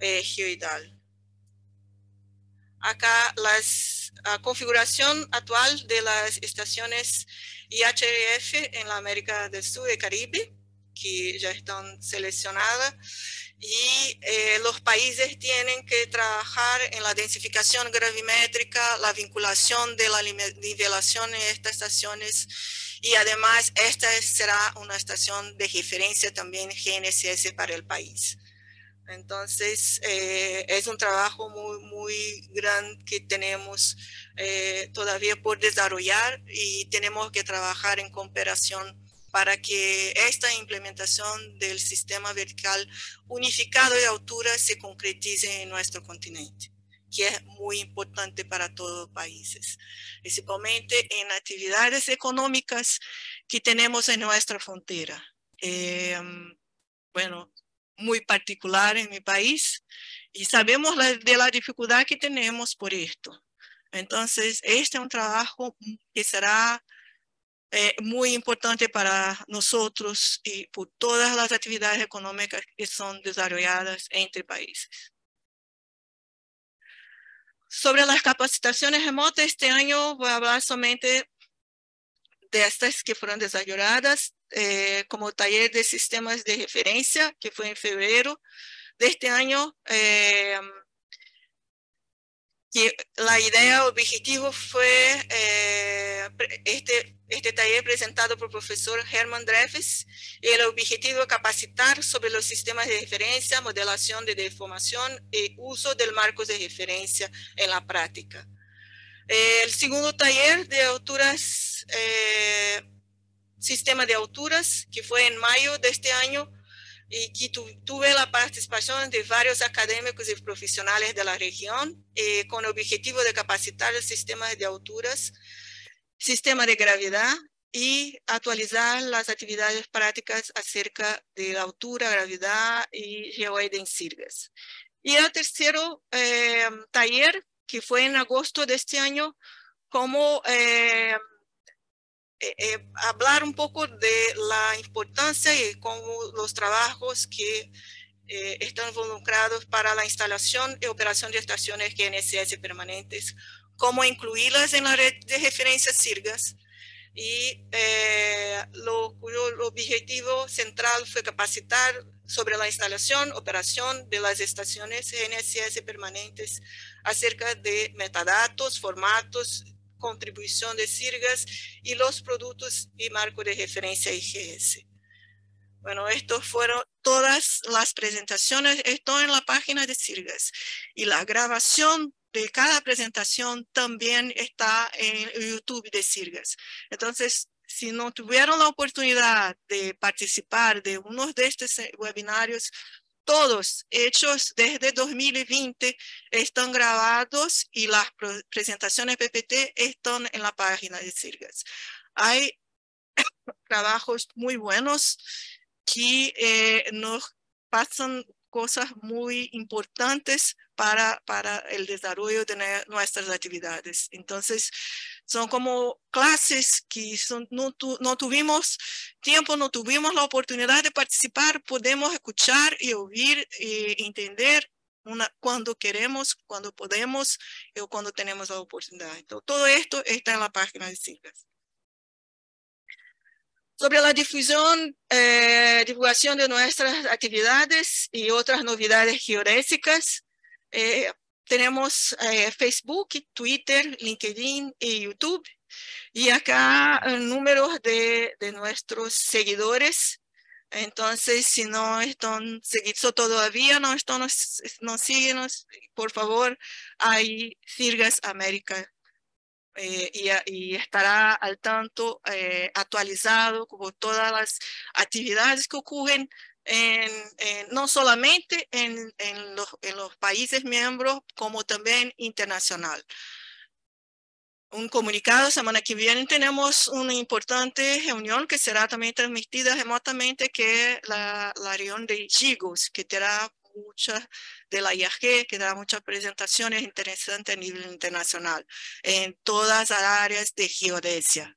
[SPEAKER 3] eh, geoidal. Acá la configuración actual de las estaciones IHF en la América del Sur y Caribe, que ya están seleccionadas, y eh, los países tienen que trabajar en la densificación gravimétrica, la vinculación de la nivelación en estas estaciones, y además esta será una estación de referencia también GNSS para el país. Entonces, eh, es un trabajo muy, muy grande que tenemos eh, todavía por desarrollar y tenemos que trabajar en cooperación para que esta implementación del sistema vertical unificado de altura se concretice en nuestro continente que es muy importante para todos los países, principalmente en actividades económicas que tenemos en nuestra frontera. Eh, bueno, muy particular en mi país y sabemos de la dificultad que tenemos por esto. Entonces, este es un trabajo que será eh, muy importante para nosotros y por todas las actividades económicas que son desarrolladas entre países. Sobre las capacitaciones remotas, este año voy a hablar solamente de estas que fueron desarrolladas eh, como taller de sistemas de referencia, que fue en febrero de este año. Eh, la idea, objetivo fue eh, este, este taller presentado por el profesor Herman Dreyfus, el objetivo capacitar sobre los sistemas de referencia, modelación de deformación y uso del marcos de referencia en la práctica. El segundo taller de alturas eh, sistema de alturas, que fue en mayo de este año, y que tuve la participación de varios académicos y profesionales de la región, eh, con el objetivo de capacitar el sistema de alturas, sistema de gravedad y actualizar las actividades prácticas acerca de la altura, gravedad y geoide en sirgas. Y el tercero eh, taller, que fue en agosto de este año, como eh, eh, eh, hablar un poco de la importancia y cómo los trabajos que eh, están involucrados para la instalación y operación de estaciones GNSS permanentes, cómo incluirlas en la red de referencias SIRGAS. Y lo, cuyo objetivo central fue capacitar sobre la instalación, operación de las estaciones GNSS permanentes acerca de metadatos, formatos, contribución de CIRGAS y los productos y marco de referencia IGS. Bueno, estos fueron todas las presentaciones, esto en la página de CIRGAS. Y la grabación de cada presentación también está en YouTube de CIRGAS. Entonces, si no tuvieron la oportunidad de participar de uno de estos webinarios, todos hechos desde 2020 están grabados y las presentaciones PPT están en la página de CIRGAS. Hay trabajos muy buenos que eh, nos pasan cosas muy importantes para, para el desarrollo de nuestras actividades. Entonces, son como clases que son, no, no tuvimos tiempo, no tuvimos la oportunidad de participar, podemos escuchar y oír y entender una, cuando queremos, cuando podemos o cuando tenemos la oportunidad. Entonces, todo esto está en la página de CIGAS. Sobre la difusión, eh, divulgación de nuestras actividades y otras novedades geodésicas, eh, tenemos eh, Facebook, Twitter, LinkedIn y YouTube. Y acá números de, de, nuestros seguidores. Entonces, si no están seguidos todavía, no, están, no siguen, por favor, ahí Sirgas América eh, y, estará al tanto, eh, actualizado con todas las actividades que ocurren en, no solamente en, en, los, en los países miembros, como también internacional un comunicado. Semana que viene tenemos una importante reunión que será también transmitida remotamente, que la, la reunión de GIGOS, que tendrá muchas de la IAG, que da muchas presentaciones interesantes a nivel internacional en todas las áreas de geodesia.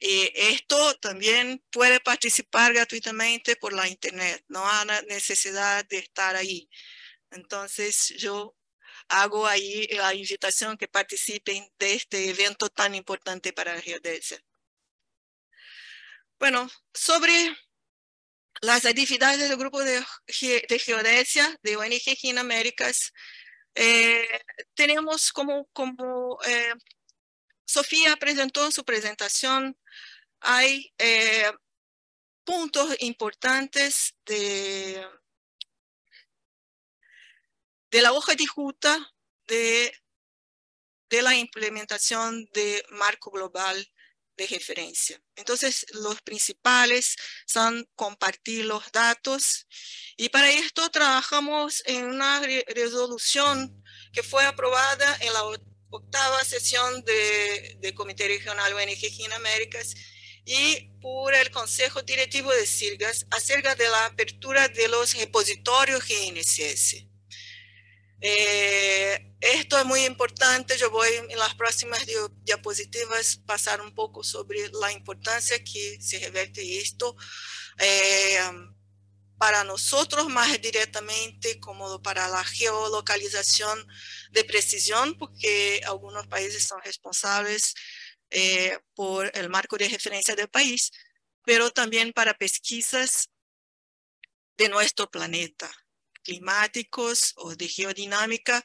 [SPEAKER 3] Y esto también puede participar gratuitamente por la internet, no hay necesidad de estar ahí. Entonces yo hago ahí la invitación que participen de este evento tan importante para la geodesia. Bueno, sobre las actividades del grupo de, de geodesia de ONG en Américas, eh, tenemos como, como eh, Sofía presentó en su presentación, hay eh, puntos importantes de, de la hoja de ruta de, de la implementación de marco global de referencia. Entonces, los principales son compartir los datos y para esto trabajamos en una resolución que fue aprobada en la octava sesión del de Comité Regional ONG en Américas y por el Consejo Directivo de SIRGAS acerca de la apertura de los repositorios GNSS. Eh, esto es muy importante. Yo voy en las próximas diapositivas pasar un poco sobre la importancia que se reverte esto eh, para nosotros más directamente como para la geolocalización de precisión, porque algunos países son responsables eh, por el marco de referencia del país, pero también para pesquisas de nuestro planeta climáticos o de geodinámica.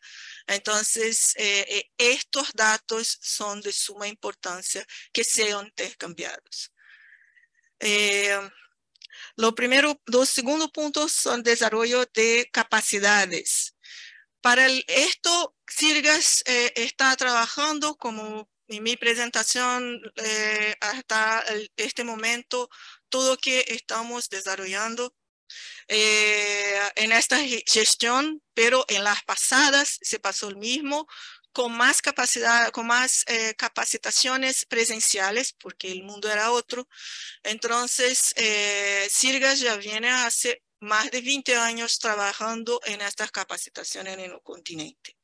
[SPEAKER 3] Entonces, eh, eh, estos datos son de suma importancia que sean intercambiados. Eh, lo primero, los segundos puntos son desarrollo de capacidades. Para esto, Sirgas está trabajando como en mi presentación hasta este momento, todo que estamos desarrollando eh, en esta gestión, pero en las pasadas se pasó el mismo, con más capacidad, con más eh, capacitaciones presenciales, porque el mundo era otro. Entonces, eh, Sirgas ya viene hace más de 20 años trabajando en estas capacitaciones en el continente.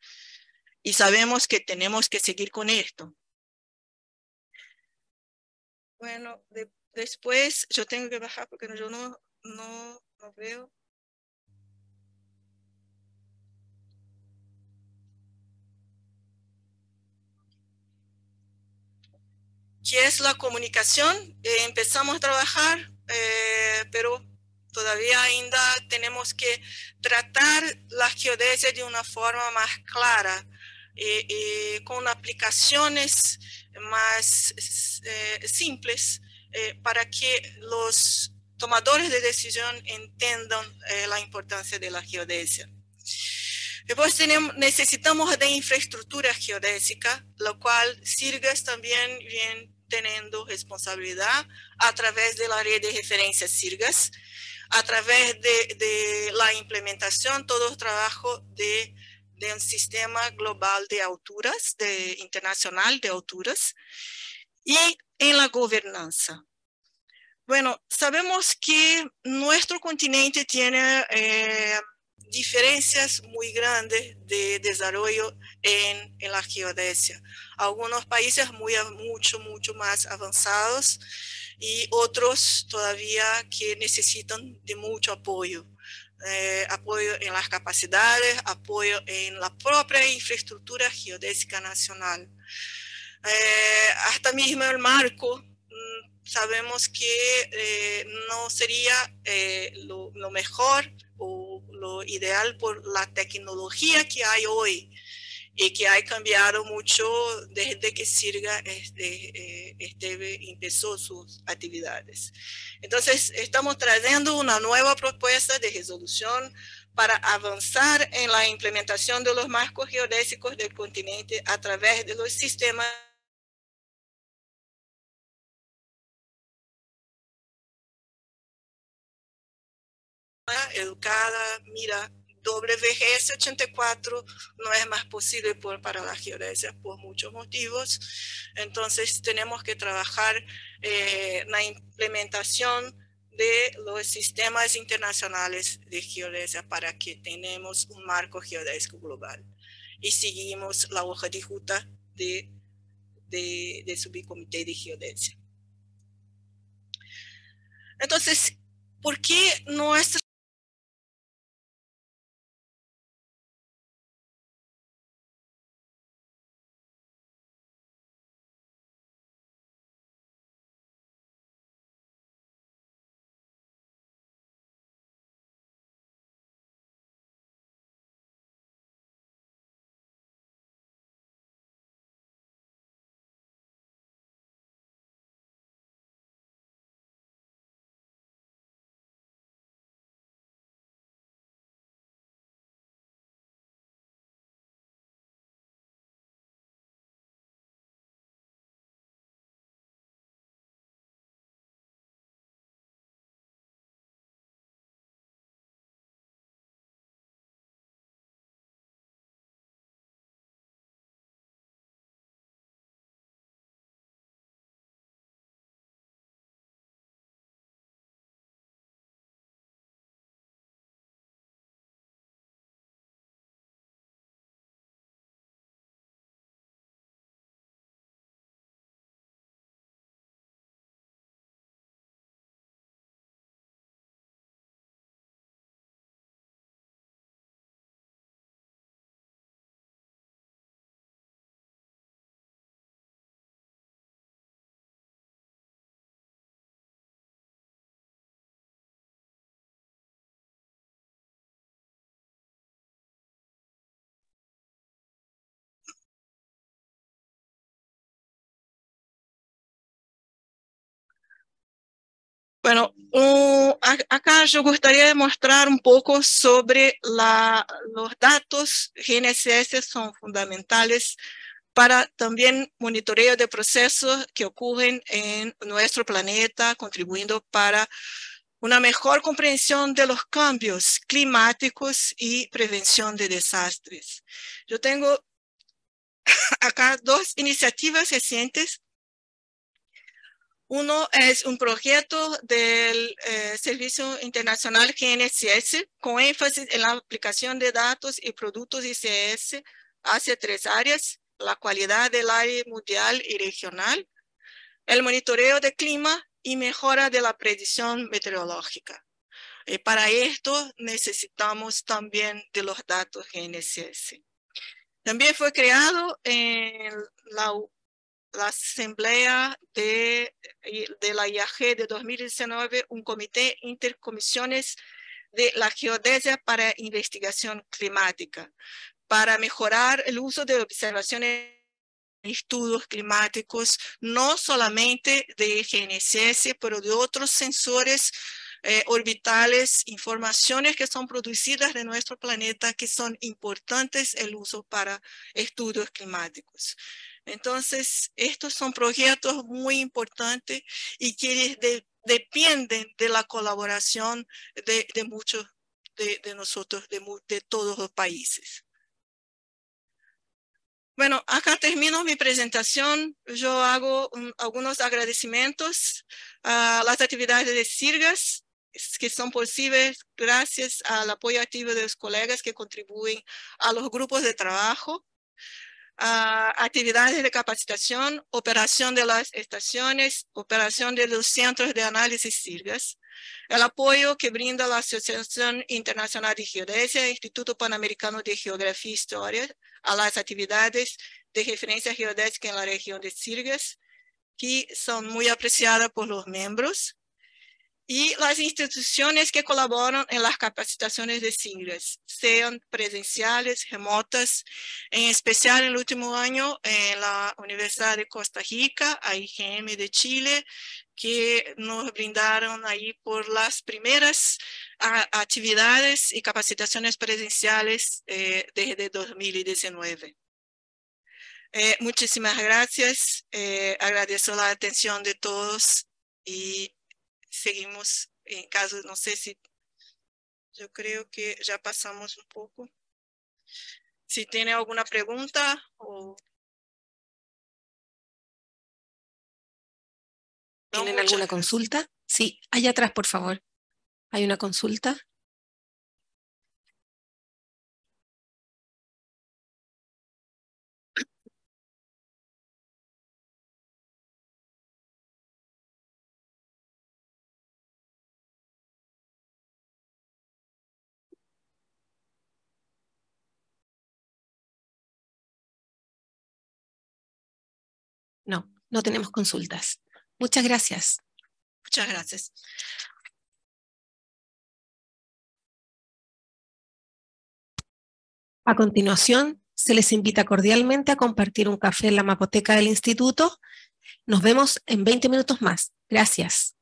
[SPEAKER 3] Y sabemos que tenemos que seguir con esto. Bueno, después yo tengo que bajar porque yo no, no no veo. ¿Qué es la comunicación? Eh, empezamos a trabajar, eh, pero todavía ainda tenemos que tratar la geodesia de una forma más clara con aplicaciones más simples para que los tomadores de decisión entiendan la importancia de la geodesia. Después tenemos, necesitamos de infraestructura geodésica, lo cual SIRGAS también viene teniendo responsabilidad a través de la red de referencias SIRGAS, a través de, la implementación, todo el trabajo de, de, un sistema global de alturas, de, internacional de alturas, y en la gobernanza. Bueno, sabemos que nuestro continente tiene eh, diferencias muy grandes de desarrollo en, la geodesia. Algunos países muy, mucho, mucho más avanzados y otros todavía que necesitan de mucho apoyo. Eh, apoyo en las capacidades, apoyo en la propia infraestructura geodésica nacional. Eh, hasta mismo el marco, mm, sabemos que eh, no sería lo, lo mejor o lo ideal por la tecnología que hay hoy y que ha cambiado mucho desde que Sirga este, eh, este, empezó sus actividades. Entonces, estamos trayendo una nueva propuesta de resolución para avanzar en la implementación de los marcos geodésicos del continente a través de los sistemas educada, mira, WGS 84 no es más posible para la geodesia por muchos motivos. Entonces tenemos que trabajar eh, la implementación de los sistemas internacionales de geodesia para que tenemos un marco geodésico global. Y seguimos la hoja de ruta de, de, de subcomité de geodesia. Entonces, ¿por qué nuestra Bueno, acá yo gustaría demostrar un poco sobre los datos GNSS son fundamentales para también monitoreo de procesos que ocurren en nuestro planeta, contribuyendo para una mejor comprensión de los cambios climáticos y prevención de desastres. Yo tengo acá dos iniciativas recientes uno es un proyecto del eh, Servicio Internacional GNSS con énfasis en la aplicación de datos y productos ICS hacia tres áreas, la calidad del aire mundial y regional, el monitoreo de clima y mejora de la predicción meteorológica. Y para esto necesitamos también de los datos GNSS. También fue creado en la la Asamblea de, de la IAG de 2019 un comité intercomisiones de la geodesia para investigación climática, para mejorar el uso de observaciones estudios climáticos, no solamente de GNSS, pero de otros sensores eh, orbitales, informaciones que son producidas de nuestro planeta que son importantes el uso para estudios climáticos. Entonces, estos son proyectos muy importantes y que dependen de la colaboración de, muchos de, nosotros, de, todos los países. Bueno, acá termino mi presentación. Yo hago algunos agradecimientos a las actividades de CIRGAS que son posibles gracias al apoyo activo de los colegas que contribuyen a los grupos de trabajo, a actividades de capacitación, operación de las estaciones, operación de los centros de análisis CIRGAS, el apoyo que brinda la Asociación Internacional de Geodesia, Instituto Panamericano de Geografía e Historia, a las actividades de referencia geodésica en la región de Sirgas, que son muy apreciadas por los miembros, y las instituciones que colaboran en las capacitaciones de SINGRAS, sean presenciales, remotas, en especial el último año en la Universidad de Costa Rica, a IGM de Chile, que nos brindaron ahí por las primeras actividades y capacitaciones presenciales eh, desde 2019. Eh, muchísimas gracias. Eh, agradezco la atención de todos y seguimos en caso, no sé si, yo creo que ya pasamos un poco. Si tiene alguna pregunta o...
[SPEAKER 1] ¿Tienen alguna consulta? Sí, allá atrás, por favor. ¿Hay una consulta? No, no tenemos consultas. Muchas gracias.
[SPEAKER 3] Muchas gracias.
[SPEAKER 1] A continuación, se les invita cordialmente a compartir un café en la mapoteca del instituto. Nos vemos en 20 minutos más. Gracias.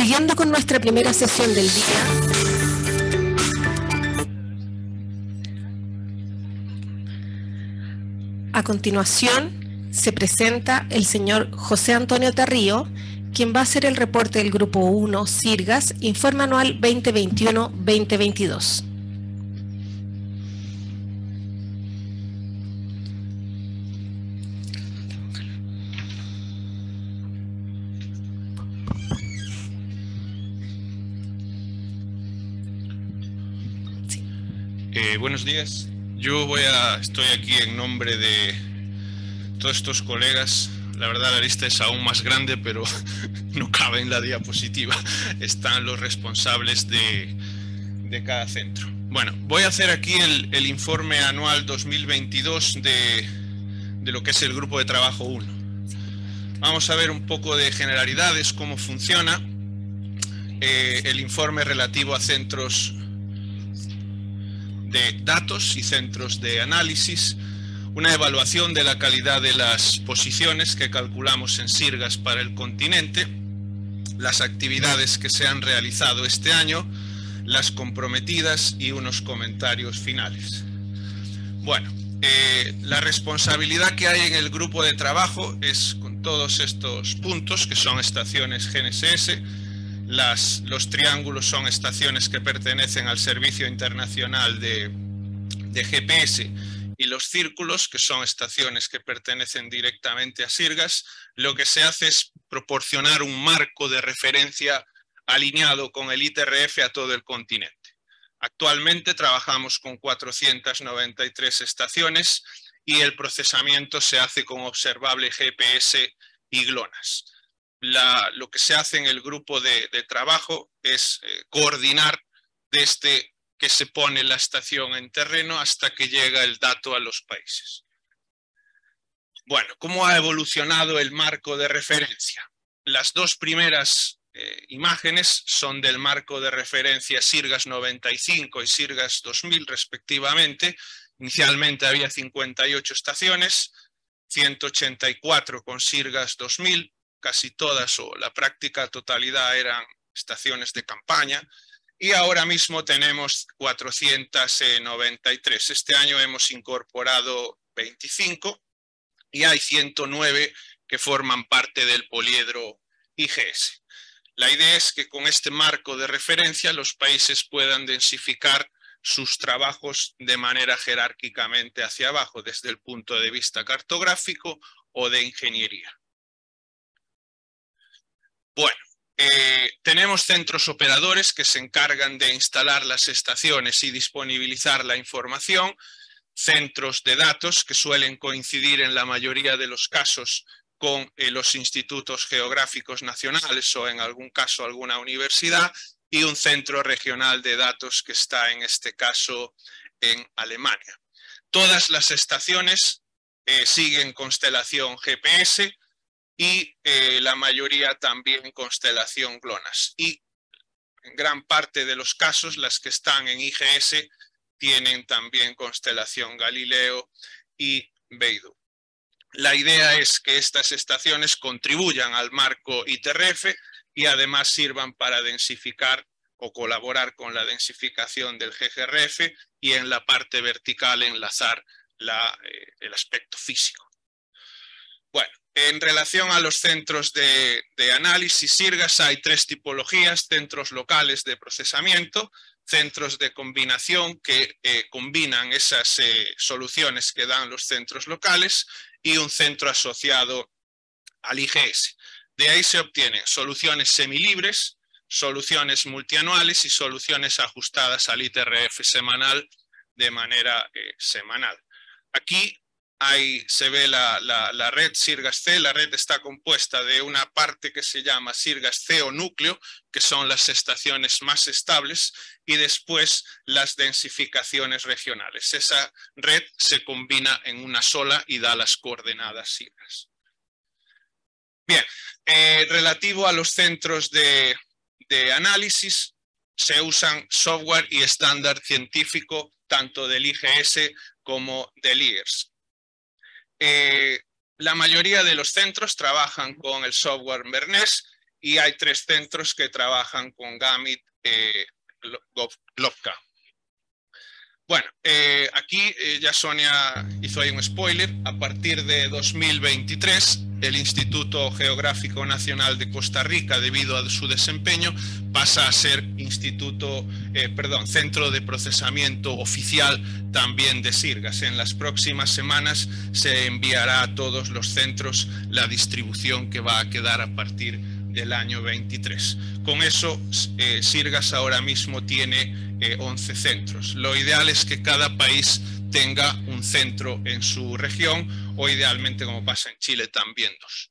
[SPEAKER 1] Siguiendo con nuestra primera sesión del día. A continuación se presenta el señor José Antonio Tarrío, quien va a hacer el reporte del Grupo 1 Sirgas, Informe Anual 2021-2022.
[SPEAKER 5] Buenos días. Yo voy a, estoy aquí en nombre de todos estos colegas, la verdad la lista es aún más grande, pero no cabe en la diapositiva. Están los responsables de, cada centro. Bueno, voy a hacer aquí el, informe anual 2022 de, de lo que es el grupo de trabajo 1. Vamos a ver un poco de generalidades, cómo funciona eh, el informe relativo a centros de datos y centros de análisis, una evaluación de la calidad de las posiciones que calculamos en Sirgas para el continente, las actividades que se han realizado este año, las comprometidas y unos comentarios finales. Bueno, eh, la responsabilidad que hay en el grupo de trabajo es con todos estos puntos, que son estaciones GNSS, los triángulos son estaciones que pertenecen al Servicio Internacional de, GPS y los círculos, que son estaciones que pertenecen directamente a Sirgas, lo que se hace es proporcionar un marco de referencia alineado con el ITRF a todo el continente. Actualmente trabajamos con 493 estaciones y el procesamiento se hace con observable GPS y GLONASS lo que se hace en el grupo de, trabajo es eh, coordinar desde que se pone la estación en terreno hasta que llega el dato a los países. Bueno, ¿cómo ha evolucionado el marco de referencia? Las dos primeras eh, imágenes son del marco de referencia Sirgas 95 y Sirgas 2000 respectivamente. Inicialmente había 58 estaciones, 184 con Sirgas 2000, casi todas o la práctica totalidad eran estaciones de campaña y ahora mismo tenemos 493. Este año hemos incorporado 25 y hay 109 que forman parte del poliedro IGS. La idea es que con este marco de referencia los países puedan densificar sus trabajos de manera jerárquicamente hacia abajo, desde el punto de vista cartográfico o de ingeniería. Bueno, eh, tenemos centros operadores que se encargan de instalar las estaciones y disponibilizar la información, centros de datos que suelen coincidir en la mayoría de los casos con eh, los institutos geográficos nacionales o en algún caso alguna universidad y un centro regional de datos que está en este caso en Alemania. Todas las estaciones eh, siguen constelación GPS, y eh, la mayoría también constelación GLONASS. Y en gran parte de los casos, las que están en IGS tienen también constelación Galileo y Beidou. La idea es que estas estaciones contribuyan al marco ITRF y además sirvan para densificar o colaborar con la densificación del GGRF y en la parte vertical enlazar eh, el aspecto físico. Bueno, en relación a los centros de, análisis SIRGAS hay tres tipologías, centros locales de procesamiento, centros de combinación que eh, combinan esas eh, soluciones que dan los centros locales y un centro asociado al IGS. De ahí se obtienen soluciones semilibres, soluciones multianuales y soluciones ajustadas al ITRF semanal de manera eh, semanal. Aquí Ahí se ve la, red Sirgas-C. La red está compuesta de una parte que se llama Sirgas-C o núcleo, que son las estaciones más estables, y después las densificaciones regionales. Esa red se combina en una sola y da las coordenadas Sirgas. Bien, eh, relativo a los centros de, de análisis, se usan software y estándar científico tanto del IGS como del IERS. Eh, la mayoría de los centros trabajan con el software Mernes y hay tres centros que trabajan con Gamit eh, Bueno, eh, aquí eh, ya Sonia hizo ahí un spoiler. A partir de 2023 el Instituto Geográfico Nacional de Costa Rica, debido a su desempeño, pasa a ser instituto, eh, perdón, centro de procesamiento oficial también de Sirgas. En las próximas semanas se enviará a todos los centros la distribución que va a quedar a partir del año 23. Con eso, eh, Sirgas ahora mismo tiene 11 eh, centros. Lo ideal es que cada país tenga un centro en su región o idealmente como pasa en Chile también dos.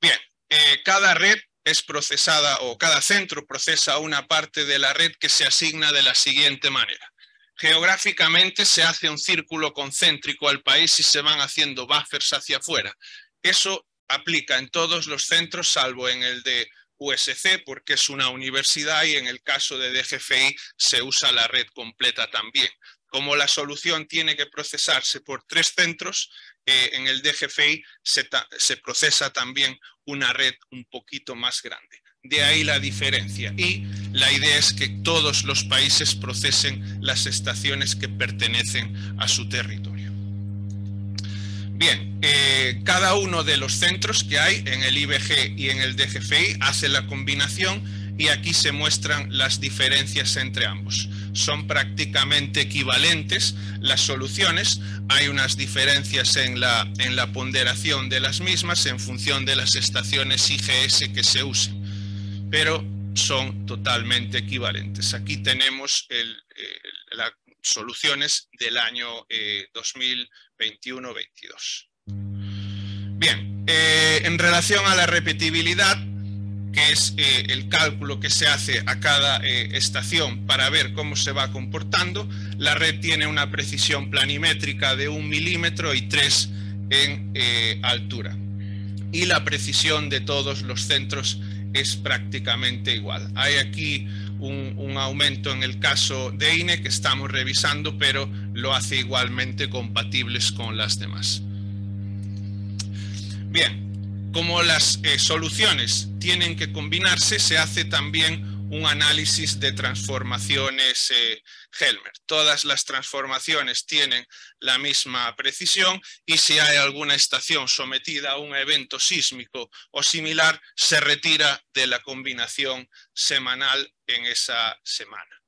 [SPEAKER 5] Bien, eh, cada red es procesada o cada centro procesa una parte de la red que se asigna de la siguiente manera. Geográficamente se hace un círculo concéntrico al país y se van haciendo buffers hacia afuera. Eso aplica en todos los centros, salvo en el de USC, porque es una universidad y en el caso de DGFI se usa la red completa también. Como la solución tiene que procesarse por tres centros, eh, en el DGFI se, se procesa también una red un poquito más grande. De ahí la diferencia. Y la idea es que todos los países procesen las estaciones que pertenecen a su territorio. Bien, eh, cada uno de los centros que hay en el IBG y en el DGFI hace la combinación y aquí se muestran las diferencias entre ambos. Son prácticamente equivalentes las soluciones, hay unas diferencias en la, en la ponderación de las mismas en función de las estaciones IGS que se usen, pero son totalmente equivalentes. Aquí tenemos las soluciones del año 2021-22. Eh, Bien, eh, en relación a la repetibilidad, que es eh, el cálculo que se hace a cada eh, estación para ver cómo se va comportando. La red tiene una precisión planimétrica de un milímetro y tres en eh, altura. Y la precisión de todos los centros es prácticamente igual. Hay aquí un, un aumento en el caso de INE que estamos revisando, pero lo hace igualmente compatibles con las demás. Bien, como las eh, soluciones tienen que combinarse, se hace también un análisis de transformaciones eh, Helmer. Todas las transformaciones tienen la misma precisión y si hay alguna estación sometida a un evento sísmico o similar, se retira de la combinación semanal en esa semana.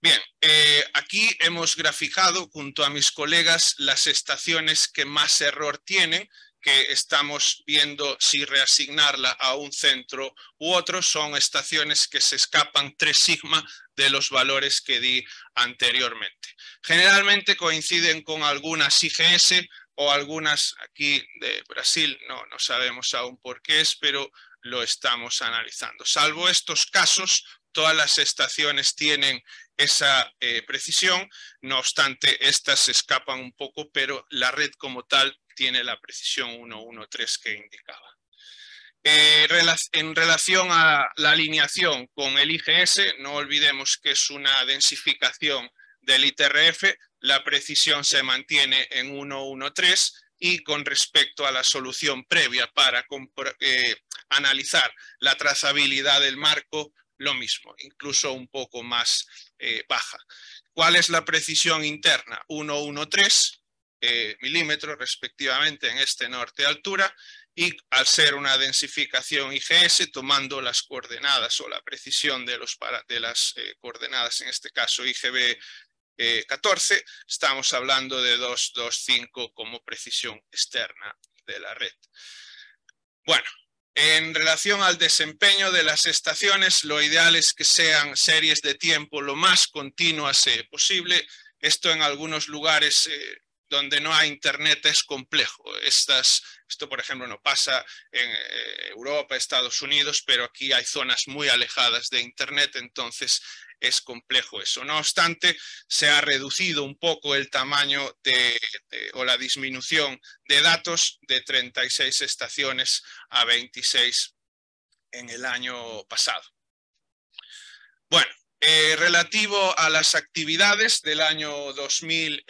[SPEAKER 5] Bien, eh, aquí hemos graficado junto a mis colegas las estaciones que más error tienen que estamos viendo si reasignarla a un centro u otro son estaciones que se escapan 3 sigma de los valores que di anteriormente. Generalmente coinciden con algunas IGS o algunas aquí de Brasil, no, no sabemos aún por qué es, pero lo estamos analizando. Salvo estos casos, todas las estaciones tienen esa eh, precisión, no obstante, estas se escapan un poco, pero la red como tal tiene la precisión 113 que indicaba. Eh, en relación a la alineación con el IGS, no olvidemos que es una densificación del ITRF, la precisión se mantiene en 113 y con respecto a la solución previa para eh, analizar la trazabilidad del marco, lo mismo, incluso un poco más eh, baja. ¿Cuál es la precisión interna? 113 eh, milímetros respectivamente en este norte altura y al ser una densificación IGS, tomando las coordenadas o la precisión de, los de las eh, coordenadas, en este caso IGB 14, eh, estamos hablando de 225 como precisión externa de la red. Bueno, en relación al desempeño de las estaciones, lo ideal es que sean series de tiempo lo más continuas posible. Esto en algunos lugares donde no hay internet es complejo. Estas, esto, por ejemplo, no pasa en eh, Europa, Estados Unidos, pero aquí hay zonas muy alejadas de internet, entonces es complejo eso. No obstante, se ha reducido un poco el tamaño de, o la disminución de datos de 36 estaciones a 26 en el año pasado. Bueno, eh, relativo a las actividades del año 2000,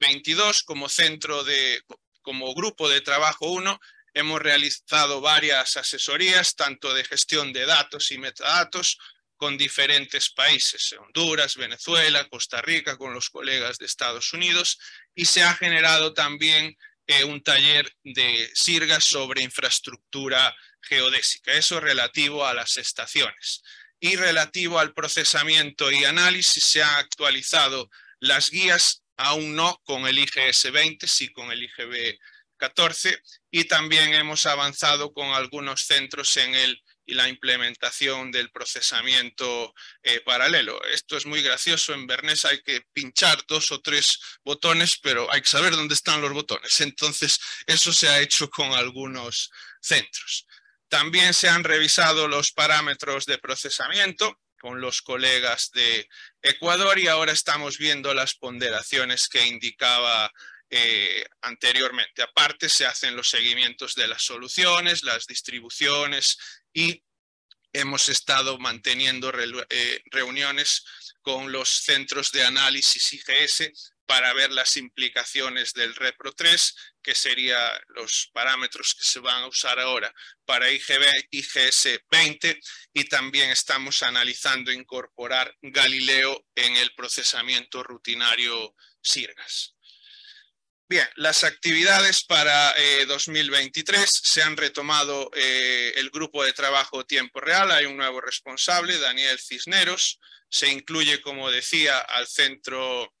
[SPEAKER 5] 22 como centro de, como grupo de trabajo 1, hemos realizado varias asesorías, tanto de gestión de datos y metadatos, con diferentes países, Honduras, Venezuela, Costa Rica, con los colegas de Estados Unidos, y se ha generado también eh, un taller de SIRGA sobre infraestructura geodésica, eso relativo a las estaciones. Y relativo al procesamiento y análisis, se han actualizado las guías aún no con el IGS 20, sí con el IGB 14 y también hemos avanzado con algunos centros en el y la implementación del procesamiento eh, paralelo. Esto es muy gracioso, en Bernés hay que pinchar dos o tres botones, pero hay que saber dónde están los botones. Entonces, eso se ha hecho con algunos centros. También se han revisado los parámetros de procesamiento con los colegas de Ecuador y ahora estamos viendo las ponderaciones que indicaba eh, anteriormente. Aparte se hacen los seguimientos de las soluciones, las distribuciones y hemos estado manteniendo eh, reuniones con los centros de análisis IGS para ver las implicaciones del Repro 3, que serían los parámetros que se van a usar ahora para IGB, IGS 20, y también estamos analizando incorporar Galileo en el procesamiento rutinario SIRGAS. Bien, las actividades para 2023 eh, se han retomado eh, el grupo de trabajo tiempo real, hay un nuevo responsable, Daniel Cisneros, se incluye, como decía, al centro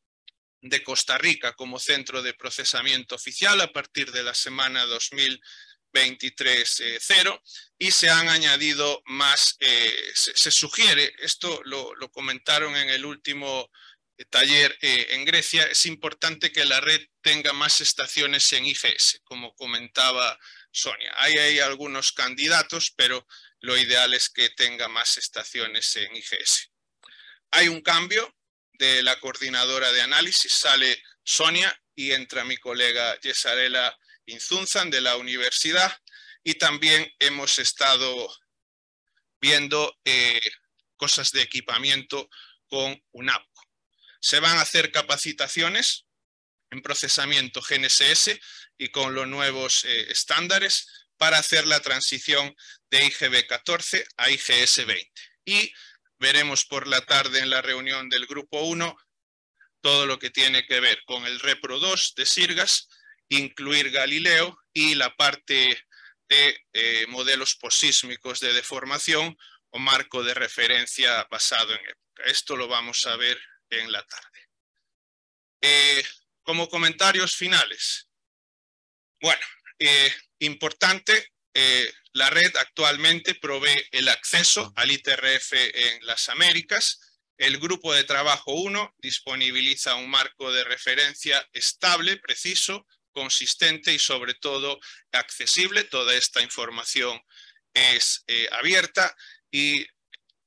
[SPEAKER 5] de Costa Rica como centro de procesamiento oficial a partir de la semana 2023 eh, y se han añadido más, se, sugiere, esto lo, comentaron en el último taller eh, en Grecia, es importante que la red tenga más estaciones en IGS, como comentaba Sonia. hay algunos candidatos, pero lo ideal es que tenga más estaciones en IGS. Hay un cambio de la coordinadora de análisis, sale Sonia y entra mi colega Yesarela Inzunzan de la universidad y también hemos estado viendo eh, cosas de equipamiento con UNAP. Se van a hacer capacitaciones en procesamiento GNSS y con los nuevos eh, estándares para hacer la transición de IGB 14 a IGS 20. Y veremos por la tarde en la reunión del grupo 1 todo lo que tiene que ver con el Repro 2 de Sirgas, incluir Galileo y la parte de eh, modelos posísmicos de deformación o marco de referencia basado en época. Esto lo vamos a ver en la tarde. Eh, como comentarios finales. Bueno, eh, importante, eh, la red actualmente provee el acceso al ITRF en las Américas. El grupo de trabajo 1 disponibiliza un marco de referencia estable, preciso, consistente y sobre todo accesible. Toda esta información es abierta y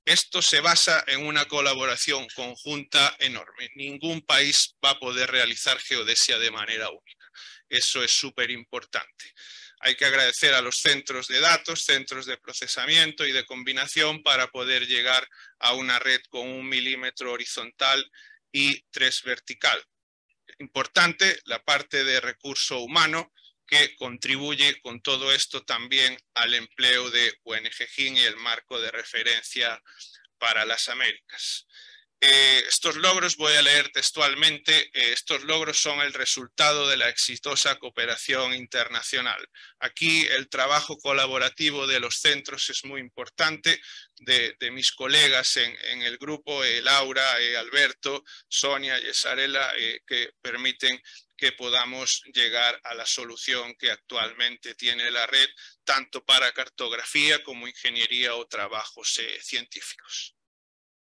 [SPEAKER 5] esto se basa en una colaboración conjunta enorme. Ningún país va a poder realizar geodesia de manera única. Eso es súper importante. Hay que agradecer a los centros de datos, centros de procesamiento y de combinación para poder llegar a una red con un milímetro horizontal y tres vertical. Importante la parte de recurso humano que contribuye con todo esto también al empleo de UNGGIN y el marco de referencia para las Américas. Eh, estos logros, voy a leer textualmente, eh, estos logros son el resultado de la exitosa cooperación internacional. Aquí el trabajo colaborativo de los centros es muy importante, de, mis colegas en, el grupo, eh, Laura, Alberto, Sonia y Esarela, que permiten que podamos llegar a la solución que actualmente tiene la red, tanto para cartografía como ingeniería o trabajos científicos.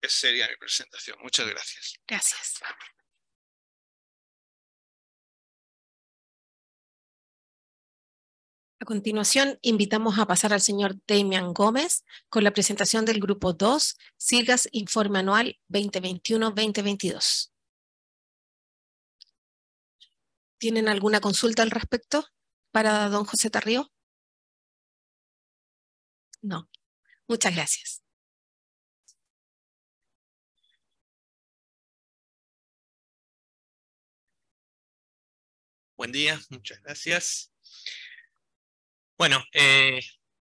[SPEAKER 5] Esa sería mi presentación. Muchas gracias.
[SPEAKER 1] Gracias. A continuación, invitamos a pasar al señor Damian Gómez con la presentación del Grupo 2, SIRGAS Informe Anual 2021-2022. ¿Tienen alguna consulta al respecto para don José Tarrío? No. Muchas gracias.
[SPEAKER 6] Buen día, muchas gracias. Bueno, eh,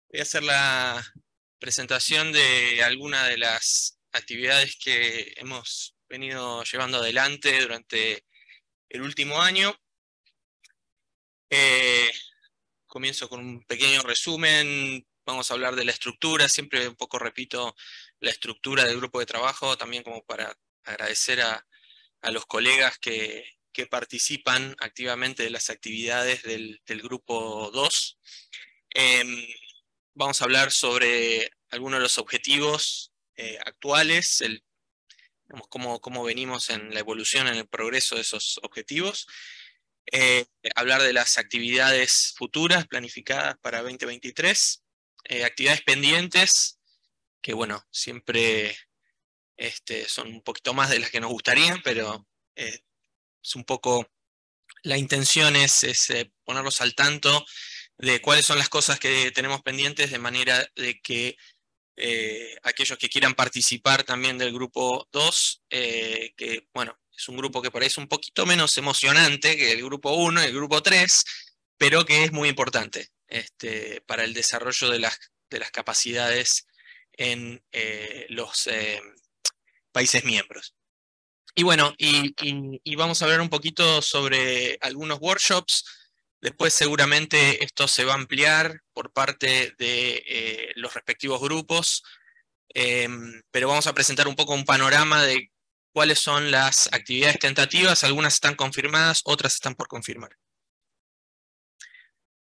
[SPEAKER 6] voy a hacer la presentación de algunas de las actividades que hemos venido llevando adelante durante el último año. Eh, comienzo con un pequeño resumen. Vamos a hablar de la estructura. Siempre un poco repito la estructura del grupo de trabajo, también como para agradecer a los colegas que, que participan activamente de las actividades del, grupo 2. Em, vamos a hablar sobre algunos de los objetivos eh, actuales, cómo, cómo, venimos en la evolución, en el progreso de esos objetivos. Eh, hablar de las actividades futuras planificadas para 2023, actividades pendientes, que bueno, siempre este, son un poquito más de las que nos gustaría, pero es un poco, la intención es, ponerlos al tanto de cuáles son las cosas que tenemos pendientes, de manera de que eh, aquellos que quieran participar también del grupo 2, eh, que bueno, es un grupo que parece un poquito menos emocionante que el grupo 1 y el grupo 3, pero que es muy importante este, para el desarrollo de las, de las capacidades en eh, los países miembros. Y bueno, y, vamos a hablar un poquito sobre algunos workshops Después seguramente esto se va a ampliar por parte de eh, los respectivos grupos, em, pero vamos a presentar un poco un panorama de cuáles son las actividades tentativas, algunas están confirmadas, otras están por confirmar.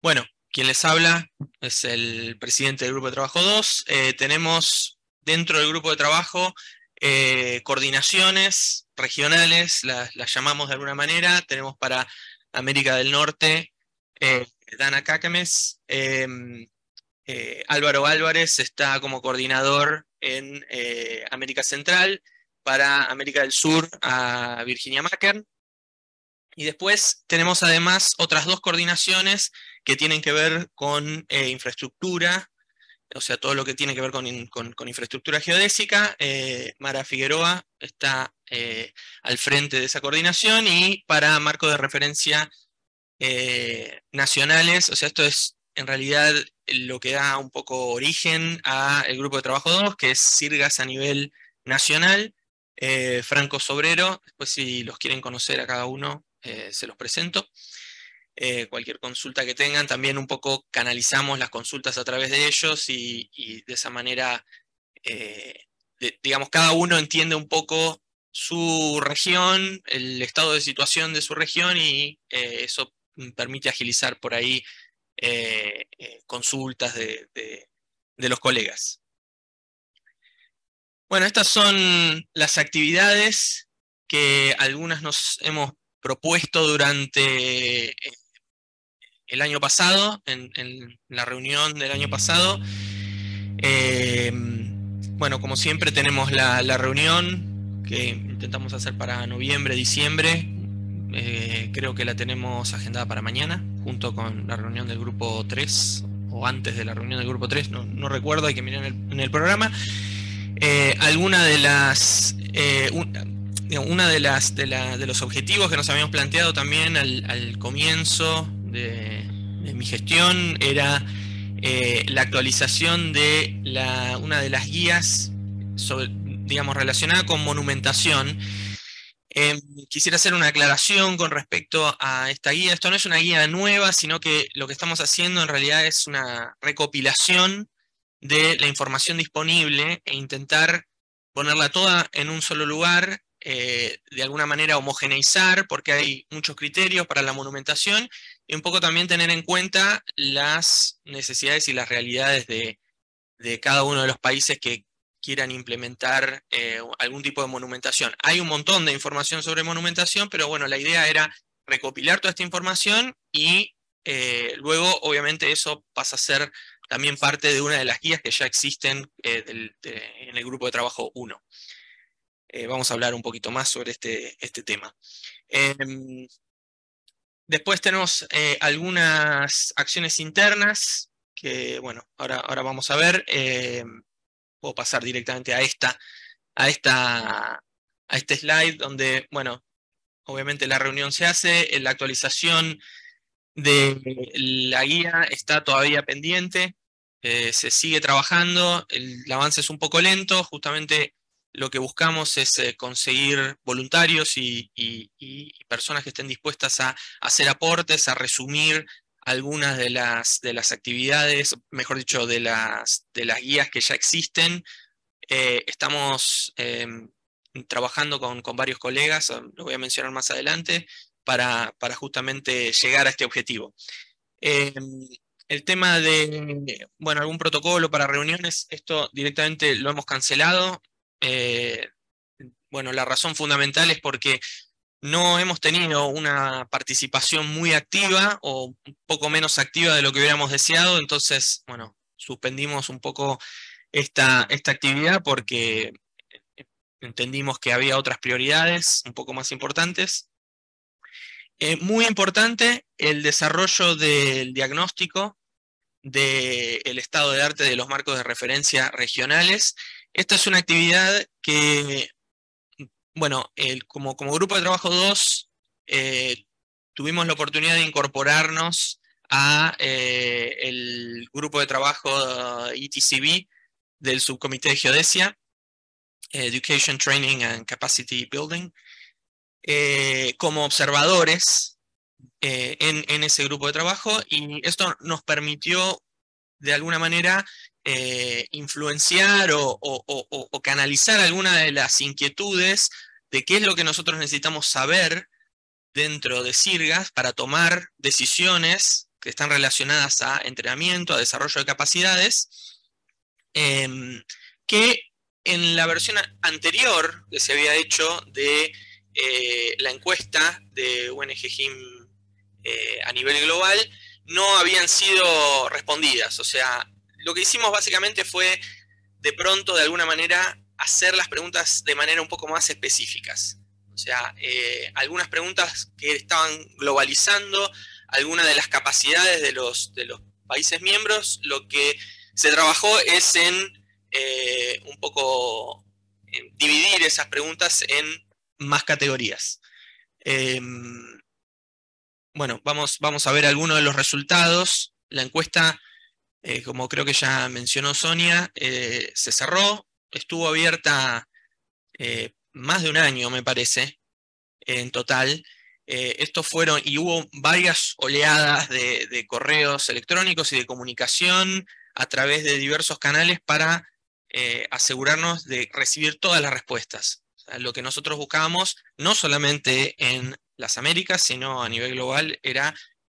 [SPEAKER 6] Bueno, quien les habla es el presidente del Grupo de Trabajo 2. Eh, tenemos dentro del Grupo de Trabajo eh, coordinaciones regionales, las, llamamos de alguna manera. Tenemos para América del Norte eh, Dana Cacames. Em, eh, Álvaro Álvarez está como coordinador en eh, América Central, para América del Sur a Virginia Mackern. Y después tenemos además otras dos coordinaciones que tienen que ver con infraestructura, o sea, todo lo que tiene que ver con, infraestructura geodésica. Mara Figueroa está al frente de esa coordinación y para marco de referencia eh, nacionales, o sea, esto es en realidad lo que da un poco origen al grupo de trabajo 2, que es Sirgas a nivel nacional, eh, Franco Sobrero, después si los quieren conocer a cada uno, eh, se los presento. cualquier consulta que tengan, también un poco canalizamos las consultas a través de ellos y, de esa manera, digamos, cada uno entiende un poco su región, el estado de situación de su región y eso Mm, permite agilizar por ahí eh, eh, consultas de, los colegas. Bueno, estas son las actividades que algunas nos hemos propuesto durante eh, el año pasado, en, la reunión del año pasado. bueno, como siempre tenemos la, la reunión que intentamos hacer para noviembre, diciembre, eh, creo que la tenemos agendada para mañana, junto con la reunión del grupo 3, o antes de la reunión del grupo 3, no, recuerdo, hay que mirar en el, programa. Eh, alguna de las. Eh, una de las de, los objetivos que nos habíamos planteado también al, comienzo de, mi gestión era la actualización de la, una de las guías digamos, relacionada con monumentación Em, quisiera hacer una aclaración con respecto a esta guía. Esto no es una guía nueva, sino que lo que estamos haciendo en realidad es una recopilación de la información disponible e intentar ponerla toda en un solo lugar, eh, de alguna manera homogeneizar, porque hay muchos criterios para la monumentación, y un poco también tener en cuenta las necesidades y las realidades de, de cada uno de los países que quieran implementar eh, algún tipo de monumentación. Hay un montón de información sobre monumentación, pero bueno, la idea era recopilar toda esta información y eh, luego, obviamente, eso pasa a ser también parte de una de las guías que ya existen eh, en el grupo de trabajo 1. vamos a hablar un poquito más sobre este, este tema. Em, después tenemos algunas acciones internas que, bueno, ahora, ahora vamos a ver. Puedo pasar directamente a esta, a esta, a este slide donde, bueno, obviamente la reunión se hace, la actualización de la guía está todavía pendiente, eh, se sigue trabajando, el, avance es un poco lento, justamente lo que buscamos es eh, conseguir voluntarios y, personas que estén dispuestas a, hacer aportes, a resumir algunas de las, de las actividades, mejor dicho, de las, de las guías que ya existen. Eh, estamos em, trabajando con, varios colegas, lo voy a mencionar más adelante, para, justamente llegar a este objetivo. Em, el tema de, bueno, algún protocolo para reuniones, esto directamente lo hemos cancelado. Eh, bueno, la razón fundamental es porque no hemos tenido una participación muy activa o un poco menos activa de lo que hubiéramos deseado, entonces, bueno, suspendimos un poco esta, esta actividad porque entendimos que había otras prioridades un poco más importantes. Eh, muy importante el desarrollo del diagnóstico del estado de arte de los marcos de referencia regionales. Esta es una actividad que, bueno, como, grupo de trabajo 2, eh, tuvimos la oportunidad de incorporarnos a eh, el grupo de trabajo ETCB del subcomité de geodesia, Education, Training and Capacity Building, eh, como observadores en, ese grupo de trabajo. Y esto nos permitió de alguna manera eh, influenciar o, canalizar alguna de las inquietudes de qué es lo que nosotros necesitamos saber dentro de CIRGAS para tomar decisiones que están relacionadas a entrenamiento, a desarrollo de capacidades, em, que en la versión anterior que se había hecho de eh, la encuesta de UNGGIM eh, a nivel global no habían sido respondidas. O sea, lo que hicimos básicamente fue de pronto, de alguna manera, hacer las preguntas de manera un poco más específicas. O sea, eh, algunas preguntas que estaban globalizando algunas de las capacidades de los, países miembros, lo que se trabajó es en un poco dividir esas preguntas en más categorías. Em, bueno, vamos a ver algunos de los resultados. La encuesta, eh, como creo que ya mencionó Sonia, eh, se cerró, estuvo abierta eh, más de un año, me parece, en total. estos fueron, y hubo varias oleadas de, de, correos electrónicos y de comunicación a través de diversos canales para asegurarnos de recibir todas las respuestas lo que nosotros buscábamos, no solamente en las Américas, sino a nivel global, era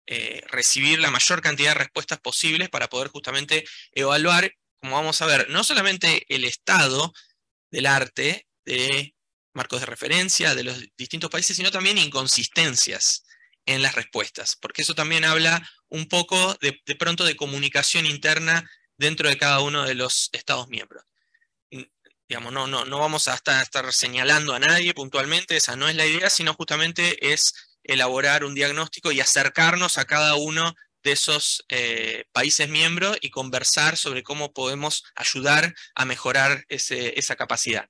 [SPEAKER 6] eh, recibir la mayor cantidad de respuestas posibles para poder justamente evaluar, como vamos a ver, no solamente el estado del arte, de marcos de referencia de los distintos países, sino también inconsistencias en las respuestas, porque eso también habla un poco de, pronto de comunicación interna dentro de cada uno de los Estados miembros. Digamos, no, no, no vamos a estar, señalando a nadie puntualmente, esa no es la idea, sino justamente es elaborar un diagnóstico y acercarnos a cada uno de esos eh, países miembros y conversar sobre cómo podemos ayudar a mejorar esa capacidad.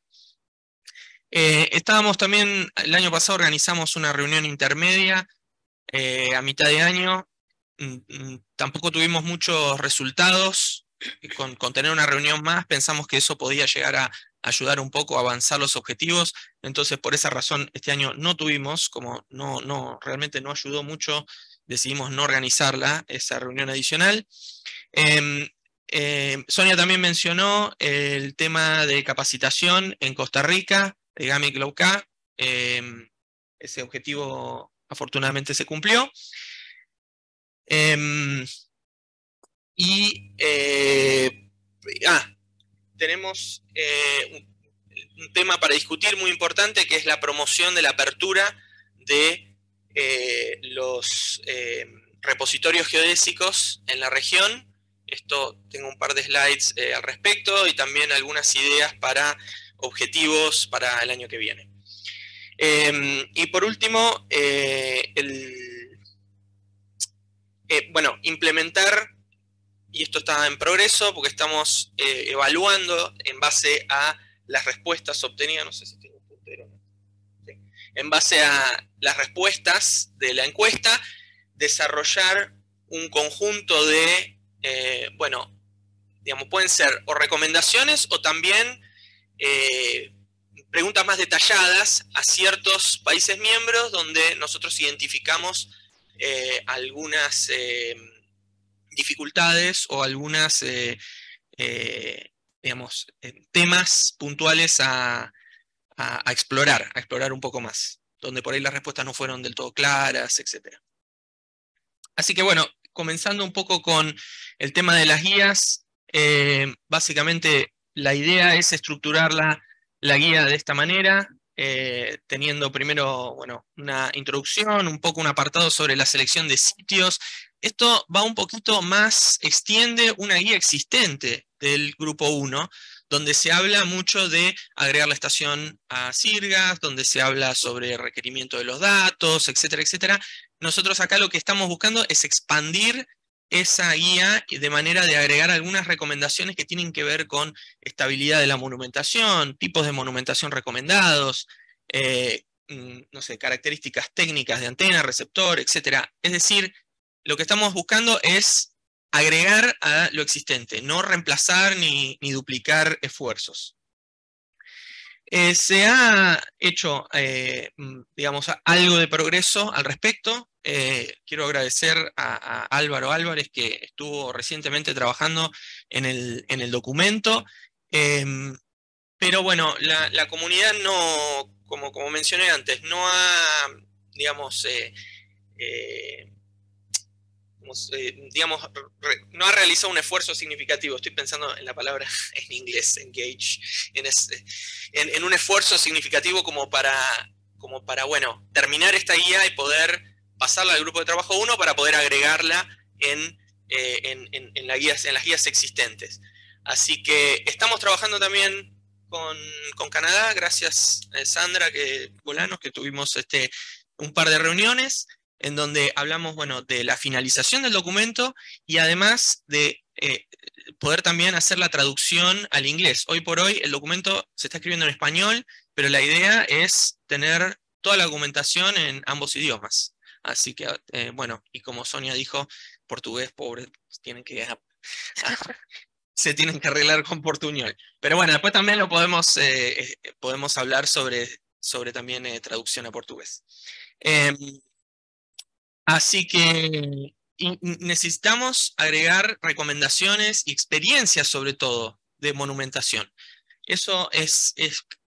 [SPEAKER 6] Eh, estábamos también, el año pasado organizamos una reunión intermedia eh, a mitad de año, mm, mm, tampoco tuvimos muchos resultados, con, tener una reunión más pensamos que eso podía llegar a ayudar un poco a avanzar los objetivos, entonces por esa razón este año no tuvimos, como no, no, realmente no ayudó mucho, decidimos no organizarla, esa reunión adicional. Em, em, Sonia también mencionó el tema de capacitación en Costa Rica, de GAMIC Low em, ese objetivo afortunadamente se cumplió. Y eh, ah, tenemos eh, un, tema para discutir muy importante que es la promoción de la apertura de eh, los repositorios geodésicos en la región. Esto tengo un par de slides al respecto y también algunas ideas para objetivos para el año que viene. Em, y por último, bueno, implementar y esto está en progreso porque estamos eh, evaluando en base a las respuestas obtenidas, no sé si tengo puntero, en base a las respuestas de la encuesta, desarrollar un conjunto de, eh, bueno, digamos, pueden ser o recomendaciones o también eh, preguntas más detalladas a ciertos países miembros donde nosotros identificamos algunas dificultades o algunas, eh, eh, digamos, eh, temas puntuales a, explorar, a explorar un poco más, donde por ahí las respuestas no fueron del todo claras, etc. Así que bueno, comenzando un poco con el tema de las guías, básicamente la idea es estructurar la, guía de esta manera, teniendo primero bueno, una introducción, un poco un apartado sobre la selección de sitios. Esto va un poquito más, extiende una guía existente del grupo 1, donde se habla mucho de agregar la estación a Sirgas, donde se habla sobre requerimiento de los datos, etcétera, etcétera. Nosotros acá lo que estamos buscando es expandir esa guía de manera de agregar algunas recomendaciones que tienen que ver con estabilidad de la monumentación, tipos de monumentación recomendados, eh, mm, no sé, características técnicas de antena, receptor, etcétera. Es decir, lo que estamos buscando es agregar a lo existente, no reemplazar ni, duplicar esfuerzos. Eh, se ha hecho, eh, mm, digamos, algo de progreso al respecto. Eh, quiero agradecer a, Álvaro Álvarez, que estuvo recientemente trabajando en el, documento. Em, pero bueno, la, comunidad no, como, como mencioné antes, no ha, digamos, eh, digamos, no ha realizado un esfuerzo significativo, estoy pensando en la palabra en inglés, engage, en, un esfuerzo significativo como para, como para, bueno, terminar esta guía y poder pasarla al grupo de trabajo 1 para poder agregarla en, eh, en, las guías existentes. Así que estamos trabajando también con, Canadá, gracias eh, Sandra que, Bolanos, que tuvimos este, un par de reuniones en donde hablamos bueno, de la finalización del documento y además de eh, poder también hacer la traducción al inglés. Hoy por hoy el documento se está escribiendo en español, pero la idea es tener toda la documentación en ambos idiomas. Así que, eh, bueno, y como Sonia dijo, portugués, pobre, tienen que, se tienen que arreglar con portuñol. Pero bueno, después también lo podemos, eh, podemos hablar sobre, sobre también traducción a portugués. Así que necesitamos agregar recomendaciones y experiencias sobre todo de monumentación. Eso es,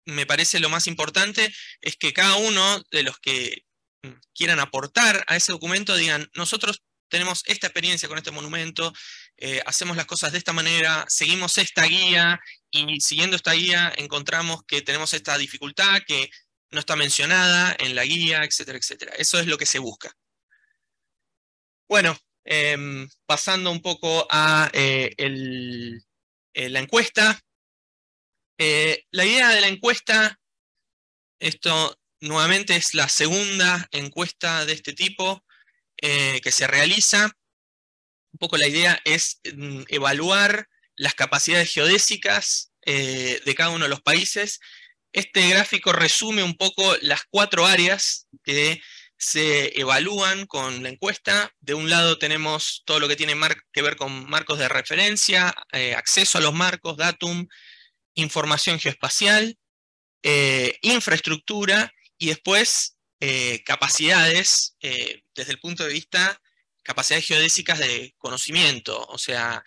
[SPEAKER 6] me parece lo más importante, es que cada uno de los que mm, quieran aportar a ese documento digan, nosotros tenemos esta experiencia con este monumento, eh, hacemos las cosas de esta manera, seguimos esta guía y siguiendo esta guía encontramos que tenemos esta dificultad que no está mencionada en la guía, etcétera, etcétera. Eso es lo que se busca. Bueno, em, pasando un poco a eh, eh, la encuesta. Eh, la idea de la encuesta, esto nuevamente es la segunda encuesta de este tipo que se realiza. Un poco la idea es mm, evaluar las capacidades geodésicas de cada uno de los países. Este gráfico resume un poco las cuatro áreas que se evalúan con la encuesta. De un lado tenemos todo lo que tiene que ver con marcos de referencia, eh, acceso a los marcos, datum, información geoespacial, eh, infraestructura y después eh, capacidades desde el punto de vista, capacidades geodésicas de conocimiento, o sea,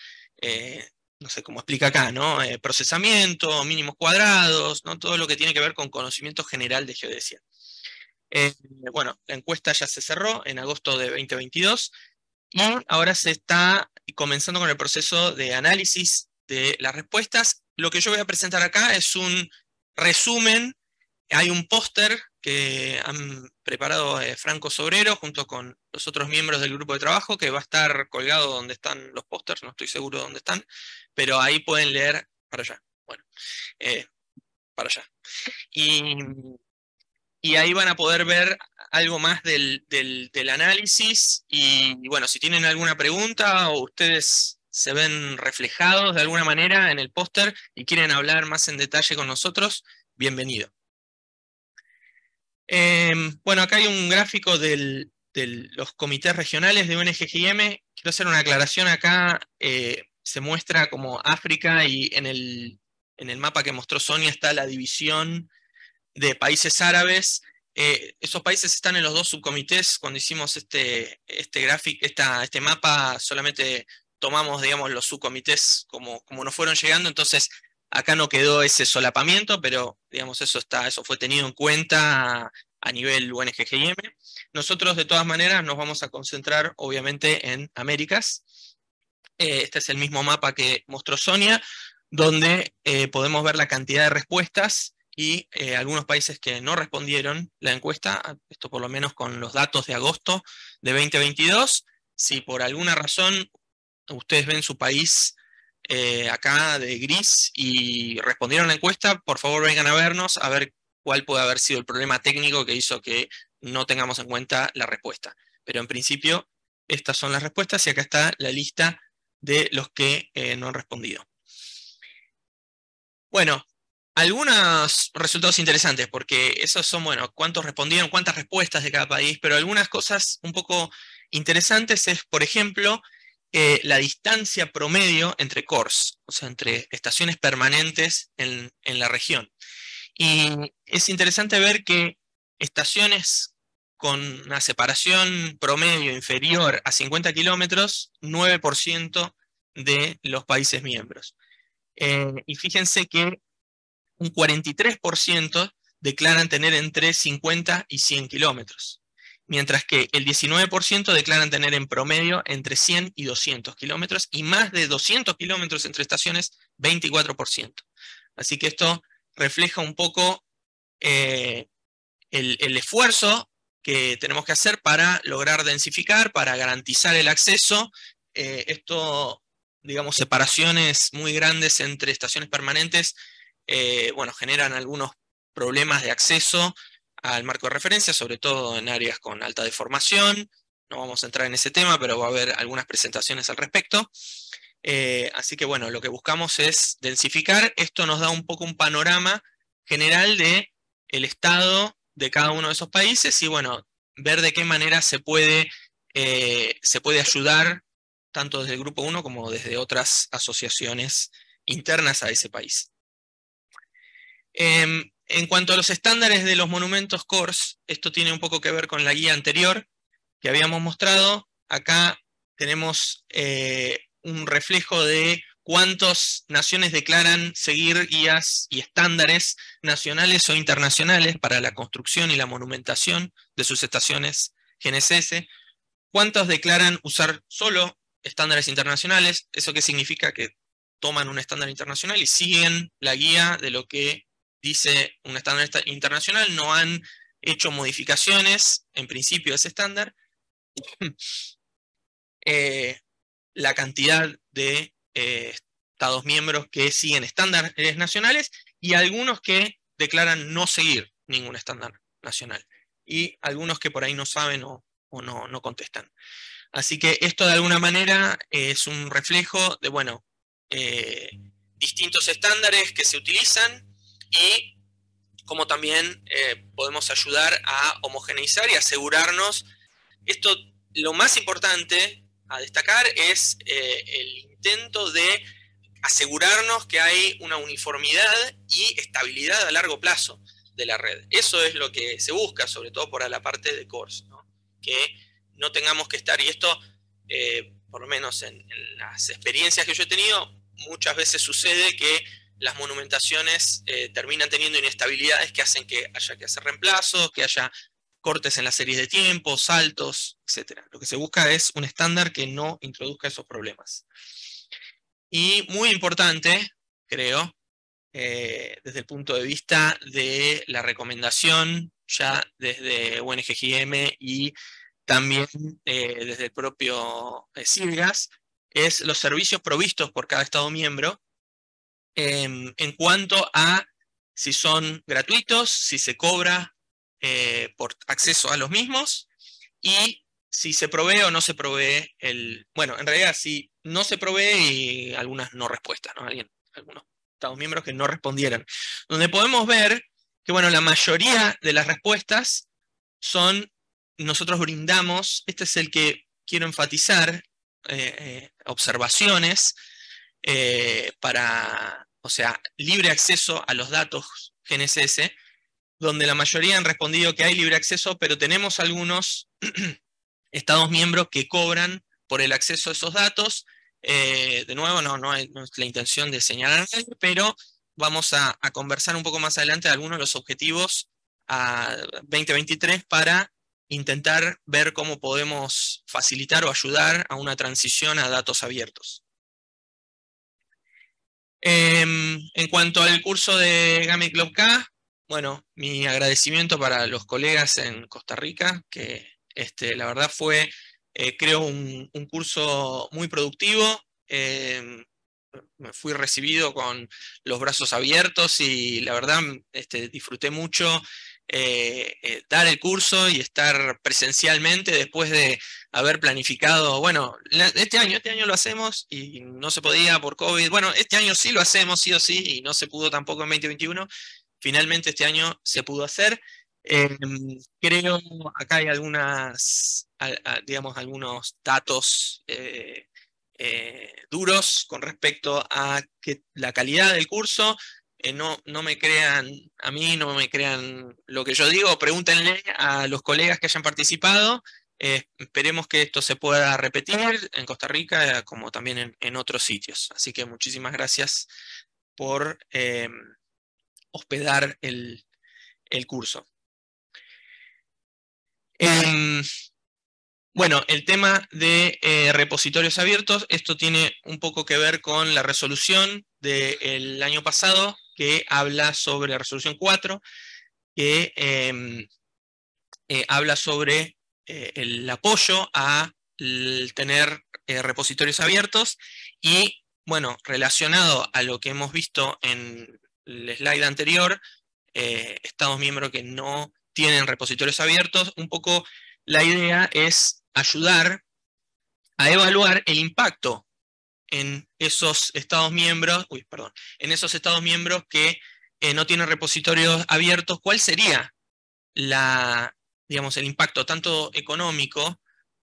[SPEAKER 6] no sé cómo explica acá, ¿no? procesamiento, mínimos cuadrados, ¿no? todo lo que tiene que ver con conocimiento general de geodesia. Eh, bueno, la encuesta ya se cerró en agosto de 2022 y ahora se está comenzando con el proceso de análisis de las respuestas. Lo que yo voy a presentar acá es un resumen. Hay un póster que han preparado eh, Franco Sobrero junto con los otros miembros del grupo de trabajo que va a estar colgado donde están los pósters, no estoy seguro dónde están, pero ahí pueden leer para allá. Bueno, eh, para allá. Y y ahí van a poder ver algo más del, análisis y, bueno, si tienen alguna pregunta o ustedes se ven reflejados de alguna manera en el póster y quieren hablar más en detalle con nosotros, bienvenido. Em, bueno, acá hay un gráfico de los comités regionales de UNGGM. Quiero hacer una aclaración acá. Eh, se muestra como África y en el, en el mapa que mostró Sonia está la división de países árabes. Eh, esos países están en los dos subcomités. Cuando hicimos este, este este mapa, solamente tomamos, digamos, los subcomités como, como nos fueron llegando, entonces acá no quedó ese solapamiento, pero digamos, eso está, eso fue tenido en cuenta a nivel UNGGIM. Nosotros de todas maneras nos vamos a concentrar obviamente en Américas. Eh, este es el mismo mapa que mostró Sonia, donde eh, podemos ver la cantidad de respuestas y eh, algunos países que no respondieron la encuesta, esto por lo menos con los datos de agosto de 2022. Si por alguna razón ustedes ven su país acá de gris y respondieron la encuesta, por favor vengan a vernos a ver cuál puede haber sido el problema técnico que hizo que no tengamos en cuenta la respuesta. Pero en principio, estas son las respuestas y acá está la lista de los que eh, no han respondido. Bueno, algunos resultados interesantes, porque esos son, bueno, cuántos respondieron, cuántas respuestas de cada país, pero algunas cosas un poco interesantes es, por ejemplo, eh, la distancia promedio entre cores, o sea, entre estaciones permanentes en la región. Y es interesante ver que estaciones con una separación promedio inferior a 50 kilómetros, 9% de los países miembros. Eh, y fíjense que un 43% declaran tener entre 50 y 100 kilómetros, mientras que el 19% declaran tener en promedio entre 100 y 200 kilómetros, y más de 200 kilómetros entre estaciones, 24%. Así que esto refleja un poco eh, el, esfuerzo que tenemos que hacer para lograr densificar, para garantizar el acceso. Eh, esto, digamos, separaciones muy grandes entre estaciones permanentes, eh, bueno, generan algunos problemas de acceso al marco de referencia, sobre todo en áreas con alta deformación. No vamos a entrar en ese tema, pero va a haber algunas presentaciones al respecto. Eh, así que bueno, lo que buscamos es densificar. Esto nos da un poco un panorama general de el estado de cada uno de esos países y bueno, ver de qué manera se puede, eh, se puede ayudar tanto desde el Grupo 1 como desde otras asociaciones internas a ese país. Em, en cuanto a los estándares de los monumentos CORS, esto tiene un poco que ver con la guía anterior que habíamos mostrado. Acá tenemos eh, un reflejo de cuántas naciones declaran seguir guías y estándares nacionales o internacionales para la construcción y la monumentación de sus estaciones GNSS, cuántos declaran usar solo estándares internacionales, eso qué significa que toman un estándar internacional y siguen la guía de lo que dice un estándar internacional, no han hecho modificaciones en principio de ese estándar. Eh, la cantidad de eh, Estados miembros que siguen estándares nacionales y algunos que declaran no seguir ningún estándar nacional. Y algunos que por ahí no saben o, no, no, contestan. Así que esto de alguna manera es un reflejo de, bueno, eh, distintos estándares que se utilizan y como también eh, podemos ayudar a homogeneizar y asegurarnos. Esto, lo más importante a destacar es eh, el intento de asegurarnos que hay una uniformidad y estabilidad a largo plazo de la red. Eso es lo que se busca, sobre todo por la parte de CORS, que no tengamos que estar, y esto, eh, por lo menos en, las experiencias que yo he tenido, muchas veces sucede que las monumentaciones eh, terminan teniendo inestabilidades que hacen que haya que hacer reemplazos, que haya cortes en las series de tiempo, saltos, etc. Lo que se busca es un estándar que no introduzca esos problemas. Y muy importante, creo, eh, desde el punto de vista de la recomendación ya desde UNGGM y también eh, desde el propio CIRGAS, es los servicios provistos por cada Estado miembro em, en cuanto a si son gratuitos, si se cobra eh, por acceso a los mismos y si se provee o no se provee el... Bueno, en realidad si no se provee y algunas no respuestas, ¿no? Alguien, algunos Estados miembros que no respondieran. Donde podemos ver que, bueno, la mayoría de las respuestas son, nosotros brindamos, este es el que quiero enfatizar, eh, eh, para, o sea, libre acceso a los datos GNSS, donde la mayoría han respondido que hay libre acceso, pero tenemos algunos Estados miembros que cobran por el acceso a esos datos. Eh, de nuevo, no, no, es la intención de señalar, pero vamos a, conversar un poco más adelante de algunos de los objetivos a 2023 para intentar ver cómo podemos facilitar o ayudar a una transición a datos abiertos. Em, en cuanto al curso de Gami Club K, bueno, mi agradecimiento para los colegas en Costa Rica, que este, la verdad fue, eh, creo, un, curso muy productivo. Em, me fui recibido con los brazos abiertos y la verdad este, disfruté mucho eh, eh, dar el curso y estar presencialmente después de haber planificado, bueno, este año, este año lo hacemos y no se podía por COVID, bueno, este año sí lo hacemos, sí o sí, y no se pudo tampoco en 2021, finalmente este año se pudo hacer. Em, creo acá hay algunas, digamos, algunos datos eh, duros con respecto a que la calidad del curso eh, no, no me crean a mí, no me crean lo que yo digo, pregúntenle a los colegas que hayan participado. Eh, esperemos que esto se pueda repetir en Costa Rica como también en, otros sitios. Así que muchísimas gracias por eh, hospedar el, curso. Em, bueno, el tema de repositorios abiertos, esto tiene un poco que ver con la resolución del año pasado que habla sobre la resolución 4, que em, eh, habla sobre eh, el apoyo a tener eh, repositorios abiertos y, bueno, relacionado a lo que hemos visto en el slide anterior, Estados miembros que no tienen repositorios abiertos, un poco la idea es ayudar a evaluar el impacto en esos Estados miembros, perdón, en esos Estados miembros que eh, no tienen repositorios abiertos, ¿cuál sería el impacto tanto económico,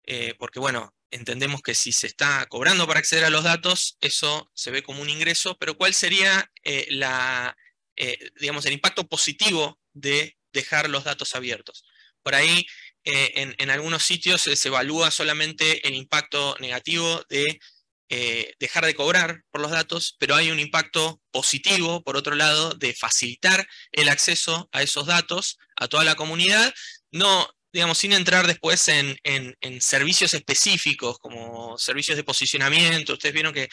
[SPEAKER 6] eh, porque bueno, entendemos que si se está cobrando para acceder a los datos, eso se ve como un ingreso, pero ¿cuál sería eh, el impacto positivo de dejar los datos abiertos? Por ahí, en, algunos sitios se evalúa solamente el impacto negativo de eh, dejar de cobrar por los datos, pero hay un impacto positivo, por otro lado, de facilitar el acceso a esos datos a toda la comunidad, no, digamos, sin entrar después en, servicios específicos, como servicios de posicionamiento. Ustedes vieron que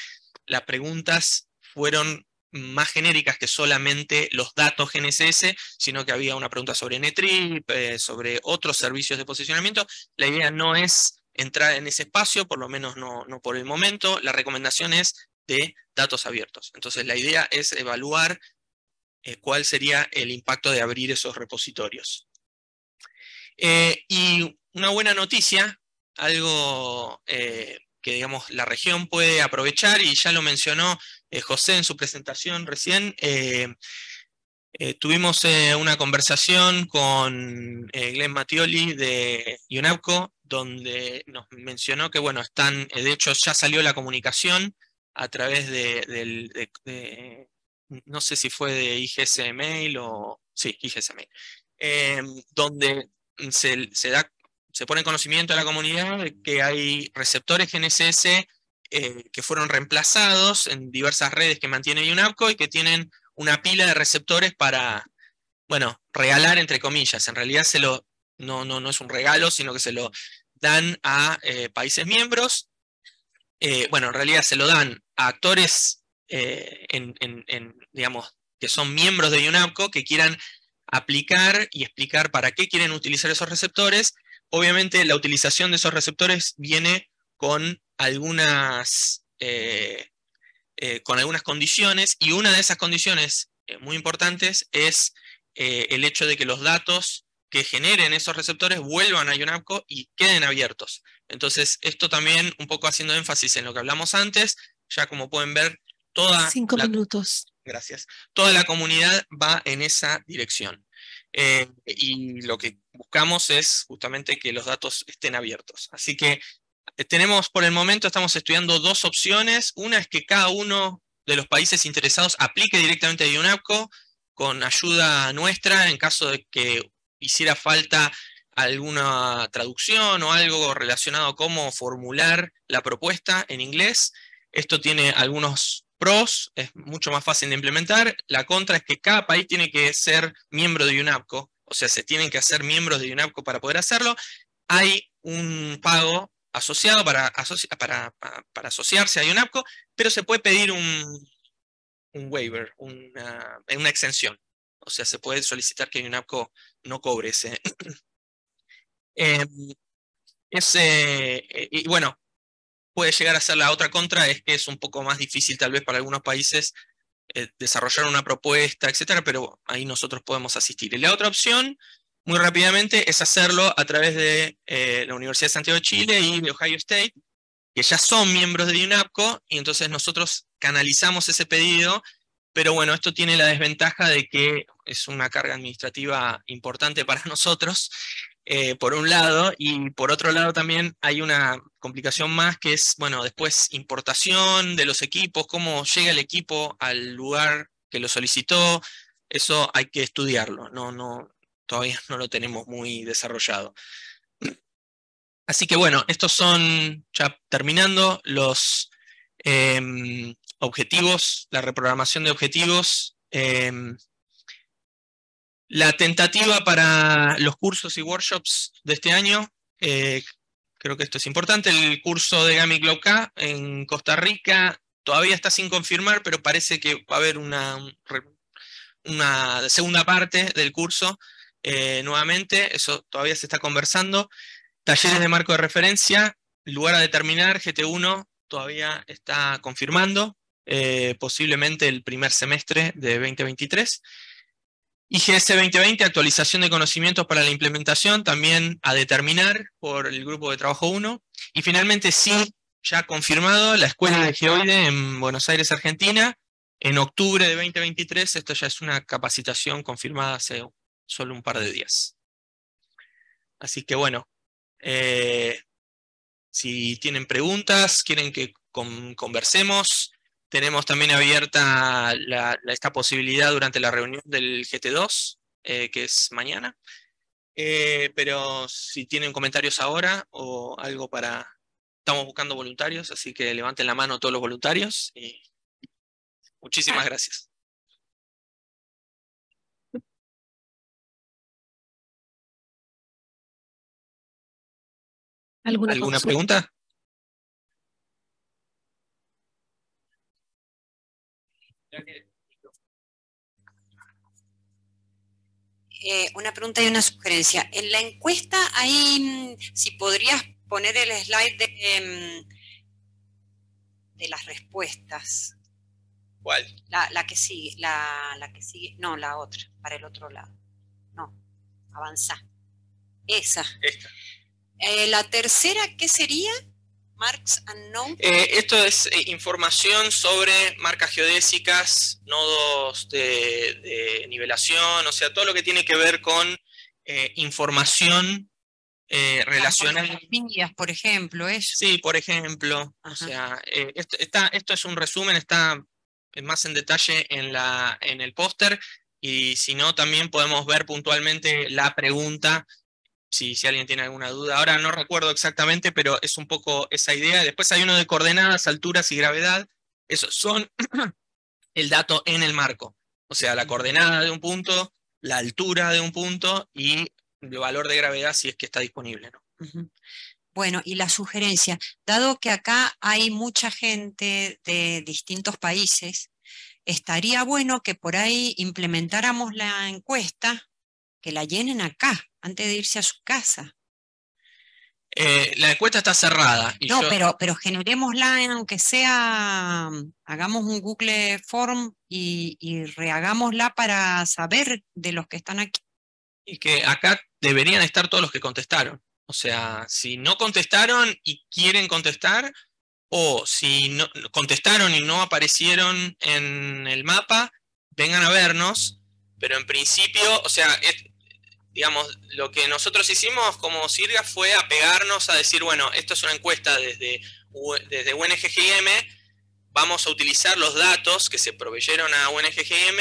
[SPEAKER 6] las preguntas fueron más genéricas que solamente los datos GNSS, sino que había una pregunta sobre NETRIP, eh, sobre otros servicios de posicionamiento. La idea no es entrar en ese espacio, por lo menos no, por el momento. La recomendación es de datos abiertos. Entonces la idea es evaluar eh, cuál sería el impacto de abrir esos repositorios. Eh, y una buena noticia, algo eh, que digamos la región puede aprovechar, y ya lo mencionó José en su presentación recién, tuvimos una conversación con Glenn Mattioli de UNAPCO donde nos mencionó que, bueno, están, eh, de hecho ya salió la comunicación a través de, no sé si fue de IGS Mail o, sí, IGS Mail, em, donde se, da, se pone en conocimiento a la comunidad que hay receptores GNSS eh, que fueron reemplazados en diversas redes que mantiene UNAPCO y que tienen una pila de receptores para, bueno, regalar entre comillas. En realidad se lo, no, no, no es un regalo, sino que se lo dan a eh, países miembros. Eh, bueno, en realidad se lo dan a actores eh, en, digamos, que son miembros de UNAPCO que quieran aplicar y explicar para qué quieren utilizar esos receptores. Obviamente la utilización de esos receptores viene con algunas, con algunas condiciones y una de esas condiciones muy importantes es el hecho de que los datos que generen esos receptores vuelvan a UNAPCO y queden abiertos. Entonces, esto también un poco haciendo énfasis en lo que hablamos antes, ya como pueden ver, toda...
[SPEAKER 1] Cinco minutos.
[SPEAKER 6] Gracias. Toda la comunidad va en esa dirección. Eh, y lo que buscamos es justamente que los datos estén abiertos. Así que eh, tenemos por el momento, estamos estudiando dos opciones. Una es que cada uno de los países interesados aplique directamente a UNAPCO con ayuda nuestra en caso de que hiciera falta alguna traducción o algo relacionado a cómo formular la propuesta en inglés. Esto tiene algunos pros, es mucho más fácil de implementar. La contra es que cada país tiene que ser miembro de UNAPCO. o sea, se tienen que hacer miembros de UNAPCO para poder hacerlo. Hay un pago asociado para, asociarse a UNAPCO, pero se puede pedir un, un waiver, una, una, exención. O sea, se puede solicitar que UNAPCO no cobre ese. Em, ese y bueno, puede llegar a ser la otra contra, es que es un poco más difícil tal vez para algunos países eh, desarrollar una propuesta, etcétera, pero ahí nosotros podemos asistir. Y la otra opción, muy rápidamente, es hacerlo a través de eh, la Universidad de Santiago de Chile y de Ohio State, que ya son miembros de UNAPCO, y entonces nosotros canalizamos ese pedido, pero bueno, esto tiene la desventaja de que es una carga administrativa importante para nosotros, eh, por un lado, y por otro lado también hay una complicación más que es, bueno, después importación de los equipos, cómo llega el equipo al lugar que lo solicitó, eso hay que estudiarlo, no, no, todavía no lo tenemos muy desarrollado. Así que bueno, estos son, ya terminando, los em, objetivos, la reprogramación de objetivos. Em, la tentativa para los cursos y workshops de este año, eh, creo que esto es importante, el curso de Gami K en Costa Rica todavía está sin confirmar, pero parece que va a haber una, una segunda parte del curso eh, nuevamente, eso todavía se está conversando. Talleres de marco de referencia, lugar a determinar, GT1 todavía está confirmando, eh, posiblemente el primer semestre de 2023. IGS 2020, actualización de conocimientos para la implementación, también a determinar por el grupo de trabajo 1. Y finalmente, sí, ya confirmado, la Escuela de Geoide en Buenos Aires, Argentina, en octubre de 2023. Esto ya es una capacitación confirmada hace solo un par de días. Así que bueno, eh, si tienen preguntas, quieren que conversemos, tenemos también abierta esta posibilidad durante la reunión del GT2, eh, que es mañana. Eh, pero si tienen comentarios ahora o algo para... Estamos buscando voluntarios, así que levanten la mano todos los voluntarios. Y muchísimas gracias. ¿Alguna, pregunta?
[SPEAKER 7] Eh, una pregunta y una sugerencia. En la encuesta, ahí, mm, si podrías poner el slide de, em, de las respuestas.
[SPEAKER 6] ¿Cuál?
[SPEAKER 7] La, que sigue, la, que sigue, no, la otra, para el otro lado. No, avanza. Esa.
[SPEAKER 6] Esta.
[SPEAKER 7] Eh, la tercera, ¿qué sería? Marks Unknown.
[SPEAKER 6] Eh, esto es eh, información sobre marcas geodésicas, nodos de, nivelación, o sea, todo lo que tiene que ver con eh, información relacionada.
[SPEAKER 7] por ejemplo, eso.
[SPEAKER 6] Sí, por ejemplo. O sea, esto, esto es un resumen, está más en detalle en, la, en el póster, y si no, también podemos ver puntualmente la pregunta si, alguien tiene alguna duda. Ahora no recuerdo exactamente, pero es un poco esa idea. Después hay uno de coordenadas, alturas y gravedad. Esos son el dato en el marco. O sea, la coordenada de un punto, la altura de un punto y el valor de gravedad si es que está disponible.
[SPEAKER 7] Bueno, y la sugerencia, dado que acá hay mucha gente de distintos países, estaría bueno que por ahí implementáramos la encuesta, que la llenen acá, antes de irse a su casa.
[SPEAKER 6] Eh, la encuesta está cerrada.
[SPEAKER 7] no, pero, pero generémosla, aunque sea, hagamos un Google Form y, y, rehagámosla para saber de los que están aquí.
[SPEAKER 6] Y que acá deberían estar todos los que contestaron. O sea, si no contestaron y quieren contestar, o si no contestaron y no aparecieron en el mapa, vengan a vernos. Pero en principio, o sea, digamos, lo que nosotros hicimos como SIRGA fue apegarnos a decir, bueno, esto es una encuesta desde, desde UNGGM, vamos a utilizar los datos que se proveyeron a UNGGM,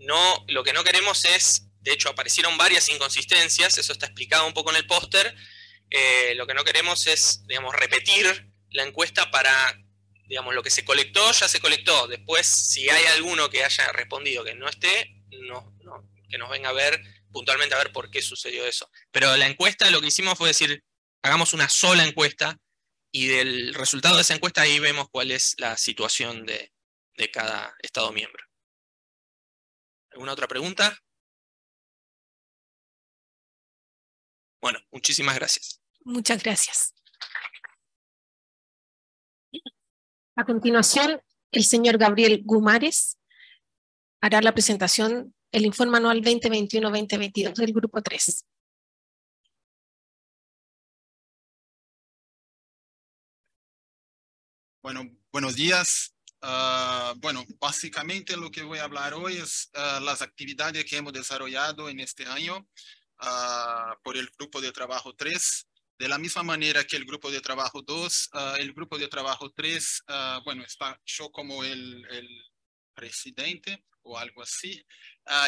[SPEAKER 6] no, lo que no queremos es, de hecho aparecieron varias inconsistencias, eso está explicado un poco en el póster, eh, lo que no queremos es, digamos, repetir la encuesta para, digamos, lo que se colectó, ya se colectó, después si hay alguno que haya respondido que no esté, no, no, que nos venga a ver puntualmente a ver por qué sucedió eso. Pero la encuesta lo que hicimos fue decir, hagamos una sola encuesta y del resultado de esa encuesta ahí vemos cuál es la situación de, de cada Estado miembro. ¿Alguna otra pregunta? Bueno, muchísimas gracias.
[SPEAKER 1] Muchas gracias. A continuación, el señor Gabriel Gumares hará la presentación, el informe anual 2021-2022 del Grupo 3.
[SPEAKER 8] Bueno, buenos días. Uh, bueno, básicamente lo que voy a hablar hoy es uh, las actividades que hemos desarrollado en este año uh, por el Grupo de Trabajo 3. De la misma manera que el Grupo de Trabajo 2, el Grupo de Trabajo 3, bueno, está yo como el, el, presidente o algo así.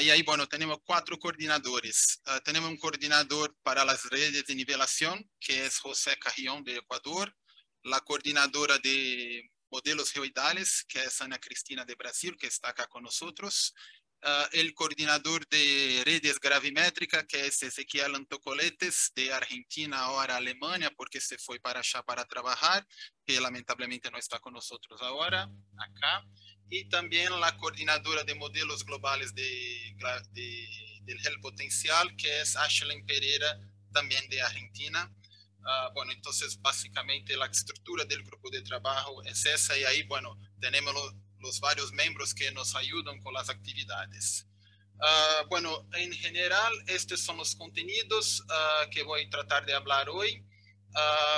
[SPEAKER 8] y ahí, bueno, tenemos cuatro coordinadores. tenemos un coordinador para las redes de nivelación, que es José Carrión de Ecuador la coordinadora de modelos geoidales, que es Ana Cristina de Brasil, que está acá con nosotros, uh, el coordinador de redes gravimétricas, que es Ezequiel Antocoletes, de Argentina, ahora Alemania, porque se fue para allá para trabajar, que lamentablemente no está con nosotros ahora, acá. Y también la coordinadora de modelos globales de, de, del gel potencial, que es Ashley Pereira, también de Argentina. Uh, bueno, entonces básicamente la estructura del grupo de trabajo es esa y ahí, bueno, tenemos los varios miembros que nos ayudan con las actividades. Uh, bueno, en general, estos son los contenidos uh, que voy a tratar de hablar hoy.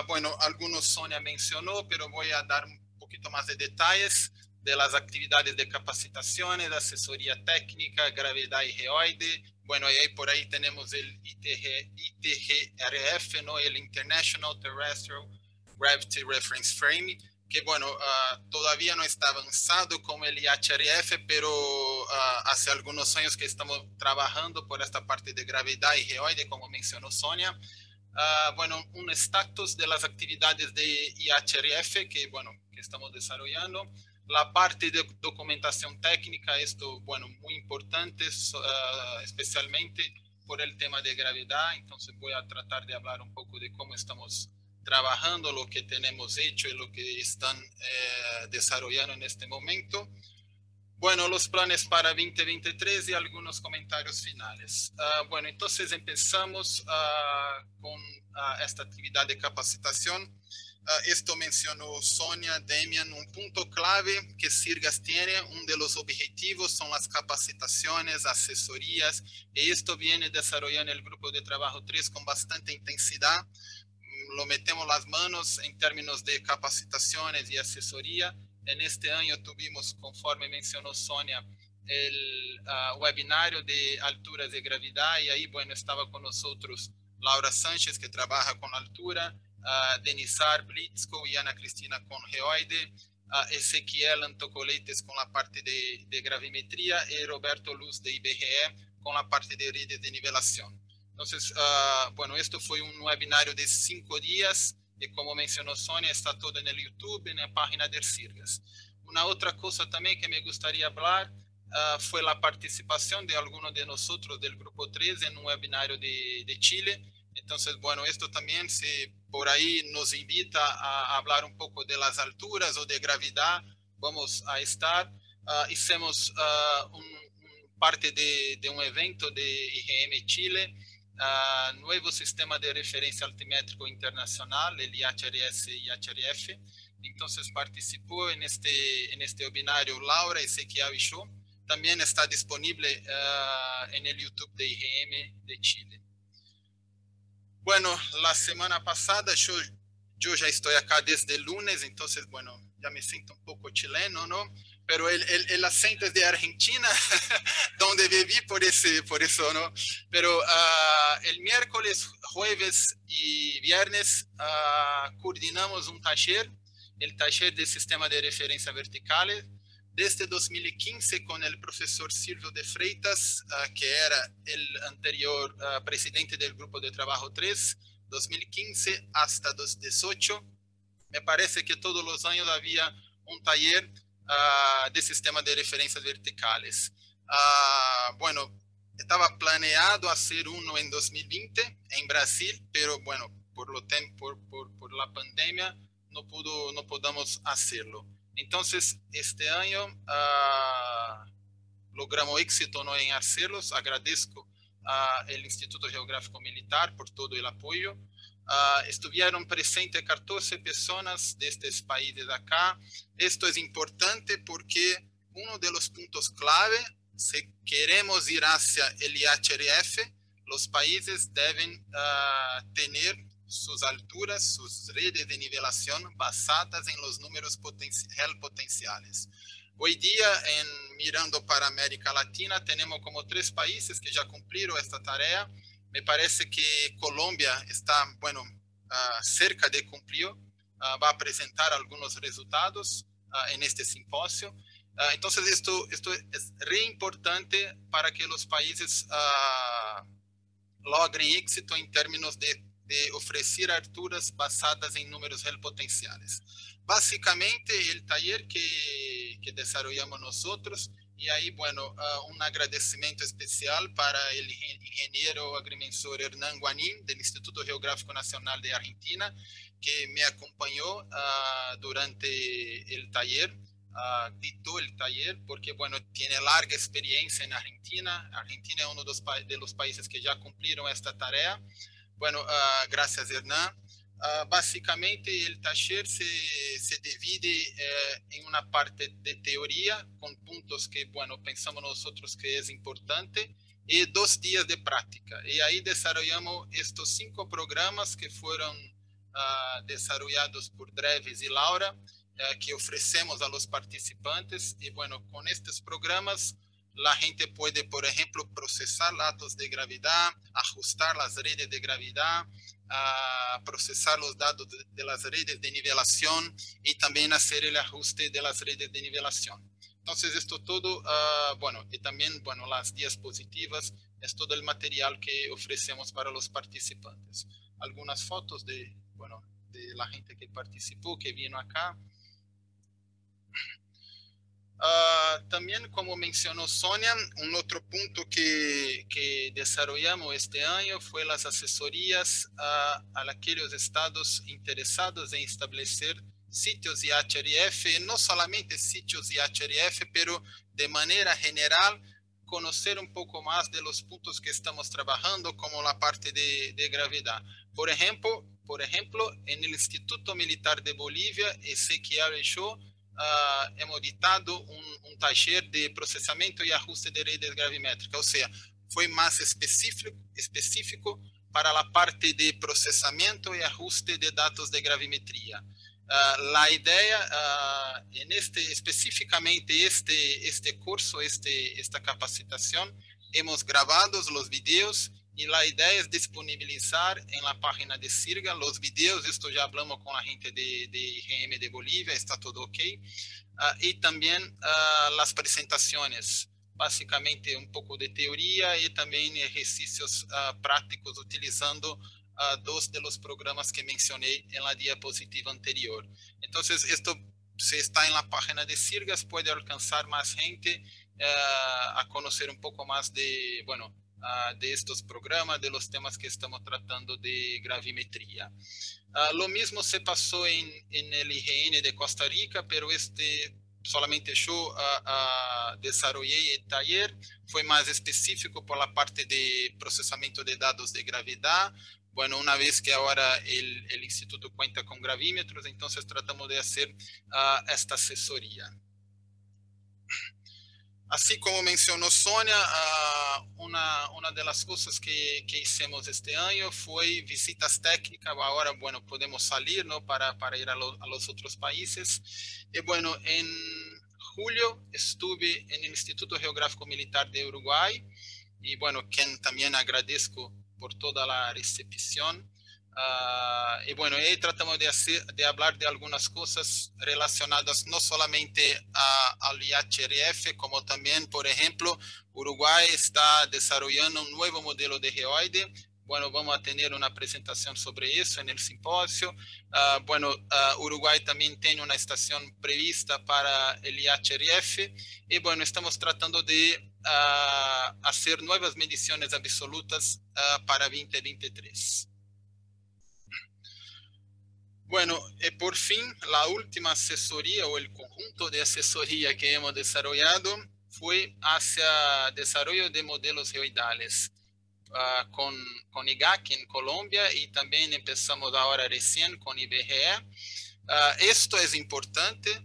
[SPEAKER 8] bueno, algunos Sonia mencionó, pero voy a dar un poquito más de detalles de las actividades de capacitaciones, asesoría técnica, gravedad y geoide, bueno, y ahí por ahí tenemos el ITG, ITGRF, ¿no? el International Terrestrial Gravity Reference Frame, que bueno, uh, todavía no está avanzado como el IHRF, pero uh, hace algunos años que estamos trabajando por esta parte de gravedad y geoide, como mencionó Sonia. Uh, bueno, un estatus de las actividades de IHRF que, bueno, que estamos desarrollando. La parte de documentación técnica, esto, bueno, muy importante, especialmente por el tema de gravedad. Entonces voy a tratar de hablar un poco de cómo estamos trabajando, lo que tenemos hecho y lo que están eh, desarrollando en este momento. Bueno, los planes para 2023 y algunos comentarios finales. Uh, bueno, entonces empezamos uh, con esta actividad de capacitación. Uh, esto mencionó Sonia, Demian, un punto clave que Sirgas tiene, uno de los objetivos son las capacitaciones, asesorías, y esto viene desarrollando el grupo de trabajo 3 con bastante intensidad. Lo metemos las manos en términos de capacitaciones y asesoría. En este año tuvimos, conforme mencionó Sonia, el uh, webinario de alturas de gravedad, y ahí, bueno, estaba con nosotros Laura Sánchez, que trabaja con altura, uh, Denisar Blitzko y Ana Cristina con geoide, uh, Ezequiel Antocoleites con la parte de, de, gravimetría y Roberto Luz de IBGE con la parte de redes de nivelación. Entonces, uh, bueno, esto fue un de cinco días y como mencionó Sonia, está todo el YouTube, en la página de CIRGAS. Una otra cosa también que me gustaría hablar uh, fue la participación de algunos de nosotros del Grupo 3 en un webinario de, de Chile, entonces, bueno, también si por ahí nos invita a hablar un poco de las alturas o de gravedad, vamos a estar. Uh, parte de, de, evento de IGM Chile, uh, nuevo sistema de referencia altimétrico internacional, el IHRS y IHRF. Entonces participó en este, en este webinario Laura Ezequiel y yo. También está disponible en el YouTube de IGM de Chile. Bueno, la semana pasada yo, yo ya estoy acá desde el lunes, entonces, bueno, ya me siento un poco chileno, ¿no? Pero el, el, el acento es de Argentina, donde viví por, ese, por eso, ¿no? Pero uh, el miércoles, jueves y viernes uh, coordinamos un taller, el taller de sistema de referencia verticales, desde 2015 con el profesor Silvio de Freitas, uh, que era el anterior presidente del grupo de trabajo 3, 2015 hasta 2018. Me parece que todos los años había un taller uh, de sistema de referencias verticales. bueno, estaba planeado hacer uno en 2020 en Brasil, pero bueno, por, lo por, por, por la pandemia no, pudo, no podamos hacerlo. Entonces, este año uh, logramos éxito ¿no? en hacerlos. Agradezco al Instituto Geográfico Militar por todo el apoyo. Uh, estuvieron presentes 14 personas de estos países acá. Esto es importante porque uno de los puntos clave, si queremos ir hacia el IHRF, los países deben uh, tener sus alturas, sus redes de nivelación basadas en los números potenciales. Hoy día, mirando para América Latina, tenemos como tres países que ya cumplieron esta tarea. Me parece que Colombia está, bueno, uh, cerca de cumplir, uh, va a presentar algunos resultados uh, en este simposio. entonces, esto, es re importante para que los países logren éxito en términos de ofrecer alturas basadas en números real potenciales. Básicamente, el taller que desarrollamos nosotros, y ahí, bueno, uh, un agradecimiento especial para el ingeniero agrimensor Hernán Guanín, del Instituto Geográfico Nacional de Argentina, que me acompañó uh, durante el taller. Uh, dictó el taller porque, bueno, tiene larga experiencia en Argentina. Argentina es uno de los, de los países que ya cumplieron esta tarea. Bueno, gracias Hernán. Uh, básicamente el taller se, se divide eh, una parte de teoría con puntos que, bueno, pensamos nosotros que es importante y dos días de práctica. Y ahí desarrollamos estos cinco programas que fueron uh, desarrollados por Dreves y Laura, uh, que ofrecemos a participantes. Y bueno, con estos programas la gente puede, por ejemplo, procesar datos de gravedad, ajustar las redes de gravedad, uh, procesar los datos de, de, las redes de nivelación y también hacer el ajuste de las redes de nivelación. Entonces, esto todo, uh, bueno, y también, bueno, las diapositivas, es todo el material que ofrecemos para los participantes. Algunas fotos de, bueno, de la gente que participó, que vino acá. Uh, también, como mencionó Sonia, un otro punto que, que desarrollamos este año fue las asesorías a, a, aquellos estados interesados en establecer sitios IHRF, no solamente sitios IHRF, pero de manera general conocer un poco más de los puntos que estamos trabajando, como la parte de, de gravedad. Por ejemplo, por ejemplo, en el Instituto Militar de Bolivia, Ezequiel y yo uh, hemos dictado un, un, taller de procesamiento y ajuste de redes gravimétricas, o sea, fue más específico, específico para la parte de procesamiento y ajuste de datos de gravimetría. Uh, la idea uh, en este específicamente este este curso este esta capacitación hemos grabado los videos y la idea es disponibilizar en la página de Sirga los videos, esto ya hablamos con la gente de, de IGM de Bolivia, está todo ok, uh, y también uh, las presentaciones, básicamente un poco de teoría y también ejercicios uh, prácticos utilizando dos de los programas que mencioné en la diapositiva anterior. Entonces, esto si está en la página de Sirgas puede alcanzar más gente a conocer un poco más de, bueno, uh, de programas, de los temas que estamos tratando de gravimetría. Uh, lo mismo se pasó en, en, el IGN de Costa Rica, pero este solamente yo uh, desarrollé el taller, fue más específico por la parte de procesamiento de datos de gravedad, bueno, una vez que el, el, instituto cuenta con gravímetros, entonces tratamos de hacer uh, esta asesoría. Así como uh, una, una de las cosas que, que, hicimos este año fue visitas técnicas. Ahora, bueno, podemos salir ¿no? para, para ir a, lo, a los países. Y bueno, en julio estuve el Instituto Geográfico Militar de Uruguay y bueno, quien también por toda la recepción. Uh, y bueno, ahí tratamos de, hacer, de hablar de algunas cosas relacionadas no solamente a, al IHRF, como también, por ejemplo, Uruguay está desarrollando un nuevo modelo de geoide. Bueno, vamos a tener una presentación sobre eso en el simposio. Uh, bueno, uh, Uruguay también tiene una estación prevista para el IHRF. Y bueno, estamos tratando de hacer nuevas mediciones absolutas para 2023. Bueno, eh, por fin, la última asesoría o el conjunto de asesoría que hemos desarrollado fue hacia desarrollo de modelos geoidales uh, con, con IGAC en Colombia y también empezamos ahora recién con IBGE. Uh, esto es importante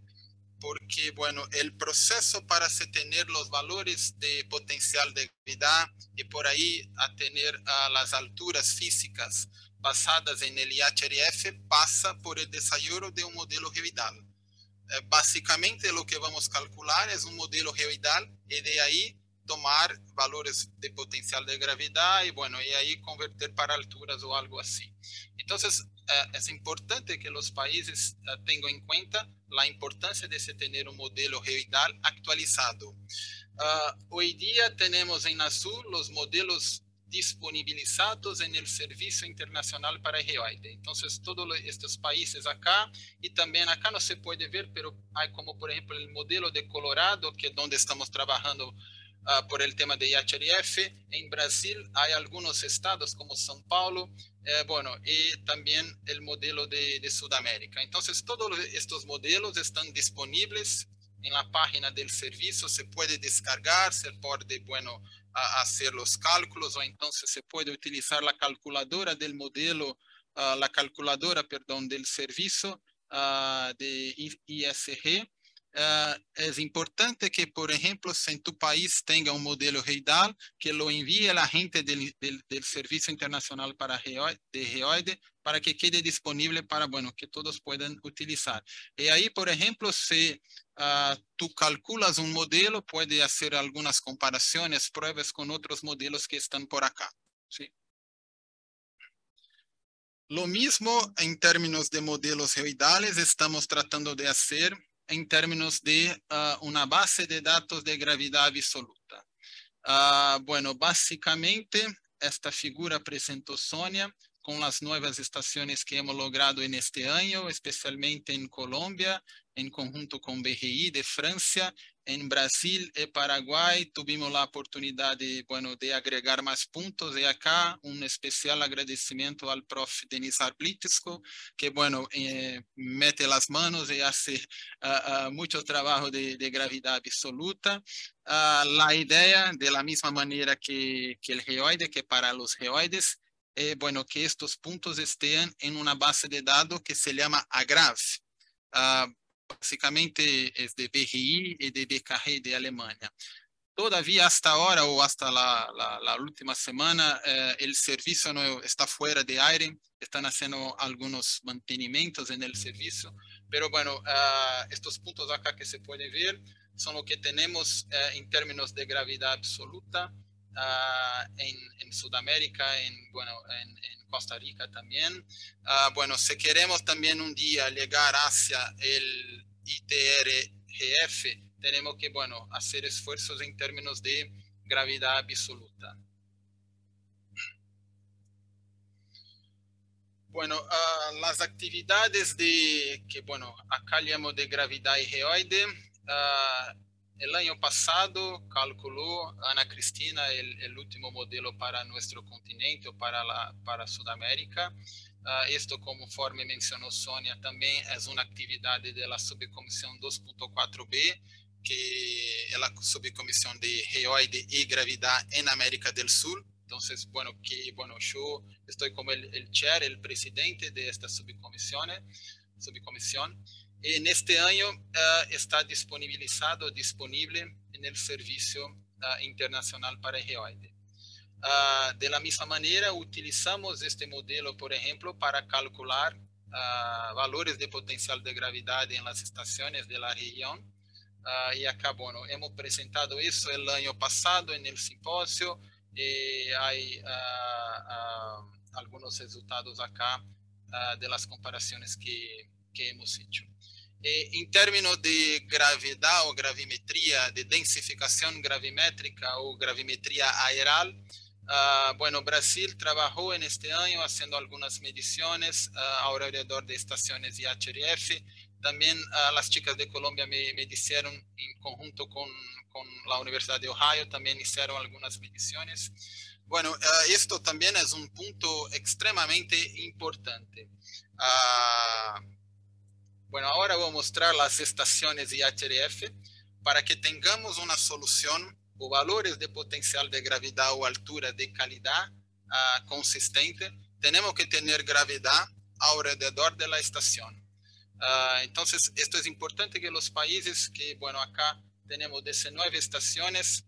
[SPEAKER 8] porque, bueno, el proceso para tener los valores de potencial de gravedad y por ahí a tener uh, las alturas físicas basadas en el IHRF pasa por el desarrollo de un modelo geoidal. Eh, básicamente lo que vamos a calcular es un modelo geoidal y de ahí tomar valores de potencial de gravedad y bueno, y ahí convertir para alturas o algo así. Entonces, eh, es importante que los países eh, tengan en cuenta la importancia de tener un modelo geoidal actualizado. Ah, hoy día tenemos en azul los modelos disponibilizados en el Servicio Internacional para Geoide. Entonces, todos estos países acá, y también acá no se puede ver, pero hay como por ejemplo el modelo de Colorado, que es donde estamos trabajando uh, por el tema de IHRF. En Brasil hay algunos estados como São Paulo, eh, bueno, y también el modelo de, de Sudamérica. Entonces, todos estos modelos están disponibles en la página del servicio, se puede descargar, se puede, bueno, a hacer los cálculos o entonces se puede utilizar la calculadora del modelo, uh, la calculadora, perdón, del servicio uh, de ISG. Uh, es importante que, por ejemplo, si en tu país tenga un modelo reidal, que lo envíe a la gente del, del, del Servicio Internacional para de Geoide para que quede disponible para, bueno, que todos puedan utilizar. Y ahí, por ejemplo, si uh, tú calculas un modelo, puede hacer algunas comparaciones, pruebas con otros modelos que están por acá. ¿sí? Lo mismo en términos de modelos geoidales estamos tratando de hacer en términos de uh, una base de datos de gravedad absoluta. Uh, bueno, básicamente esta figura presentó Sonia con las nuevas estaciones que hemos logrado en este año, especialmente en Colombia, en conjunto con BGI de Francia, en Brasil y Paraguay tuvimos la oportunidad de, bueno, de agregar más puntos y acá un especial agradecimiento al prof. Denis Arblitsko, que bueno, eh, mete las manos y hace uh, uh, mucho trabajo de, de absoluta. Uh, la idea, de la misma manera que, que el geoide, que para los geoides, eh, bueno, que estos puntos estén en una base de datos que se llama AGRAV. Uh, básicamente es de BGI y de BKG de Alemania. Todavía hasta ahora o hasta la, la, la última semana eh, el servicio no está fuera de aire, están haciendo algunos mantenimientos en el servicio, pero bueno, uh, estos puntos acá que se puede ver son lo que tenemos uh, en términos de gravedad absoluta uh, en, en, Sudamérica, en, bueno, en, en Costa Rica también. bueno, si queremos también un día llegar hacia el ITRGF, tenemos que, bueno, hacer esfuerzos en términos de gravedad absoluta. Bueno, uh, las actividades de, que bueno, acá llamo de gravedad y geoide, uh, el año pasado calculó Ana Cristina el, el, último modelo para nuestro continente o para, la, para Sudamérica. Uh, esto, conforme mencionó Sonia, también es una actividad de la subcomisión 2.4b, que es la subcomisión de geoide y gravedad en América del Sur. Entonces, bueno, que, bueno, yo estoy como el, el chair, el presidente de esta subcomisión. Subcomisión. En este año uh, está disponibilizado, disponible en el Servicio uh, Internacional para Geoide. Uh, de la misma manera, utilizamos este modelo, por ejemplo, para calcular uh, valores de potencial de gravedad en las estaciones de la región. Uh, y acá, bueno, hemos presentado eso el año pasado en el simposio y hay algunos resultados acá de las comparaciones que, que hemos hecho. Eh, términos de gravedad o gravimetría, de densificación gravimétrica o gravimetría aeral, Uh, bueno, Brasil trabajó en este año haciendo algunas mediciones uh, alrededor de estaciones IHRF También uh, las chicas de Colombia me, me dijeron en conjunto con, con, la Universidad de Ohio, también hicieron algunas mediciones. Bueno, esto también es un punto extremadamente importante. Bueno, ahora voy a mostrar las estaciones IHRF para que tengamos una solución o valores de potencial de gravedad o altura de calidad consistente, tenemos que tener gravedad alrededor de la estación. Uh, entonces, esto es importante que los países que, bueno, acá tenemos 19 estaciones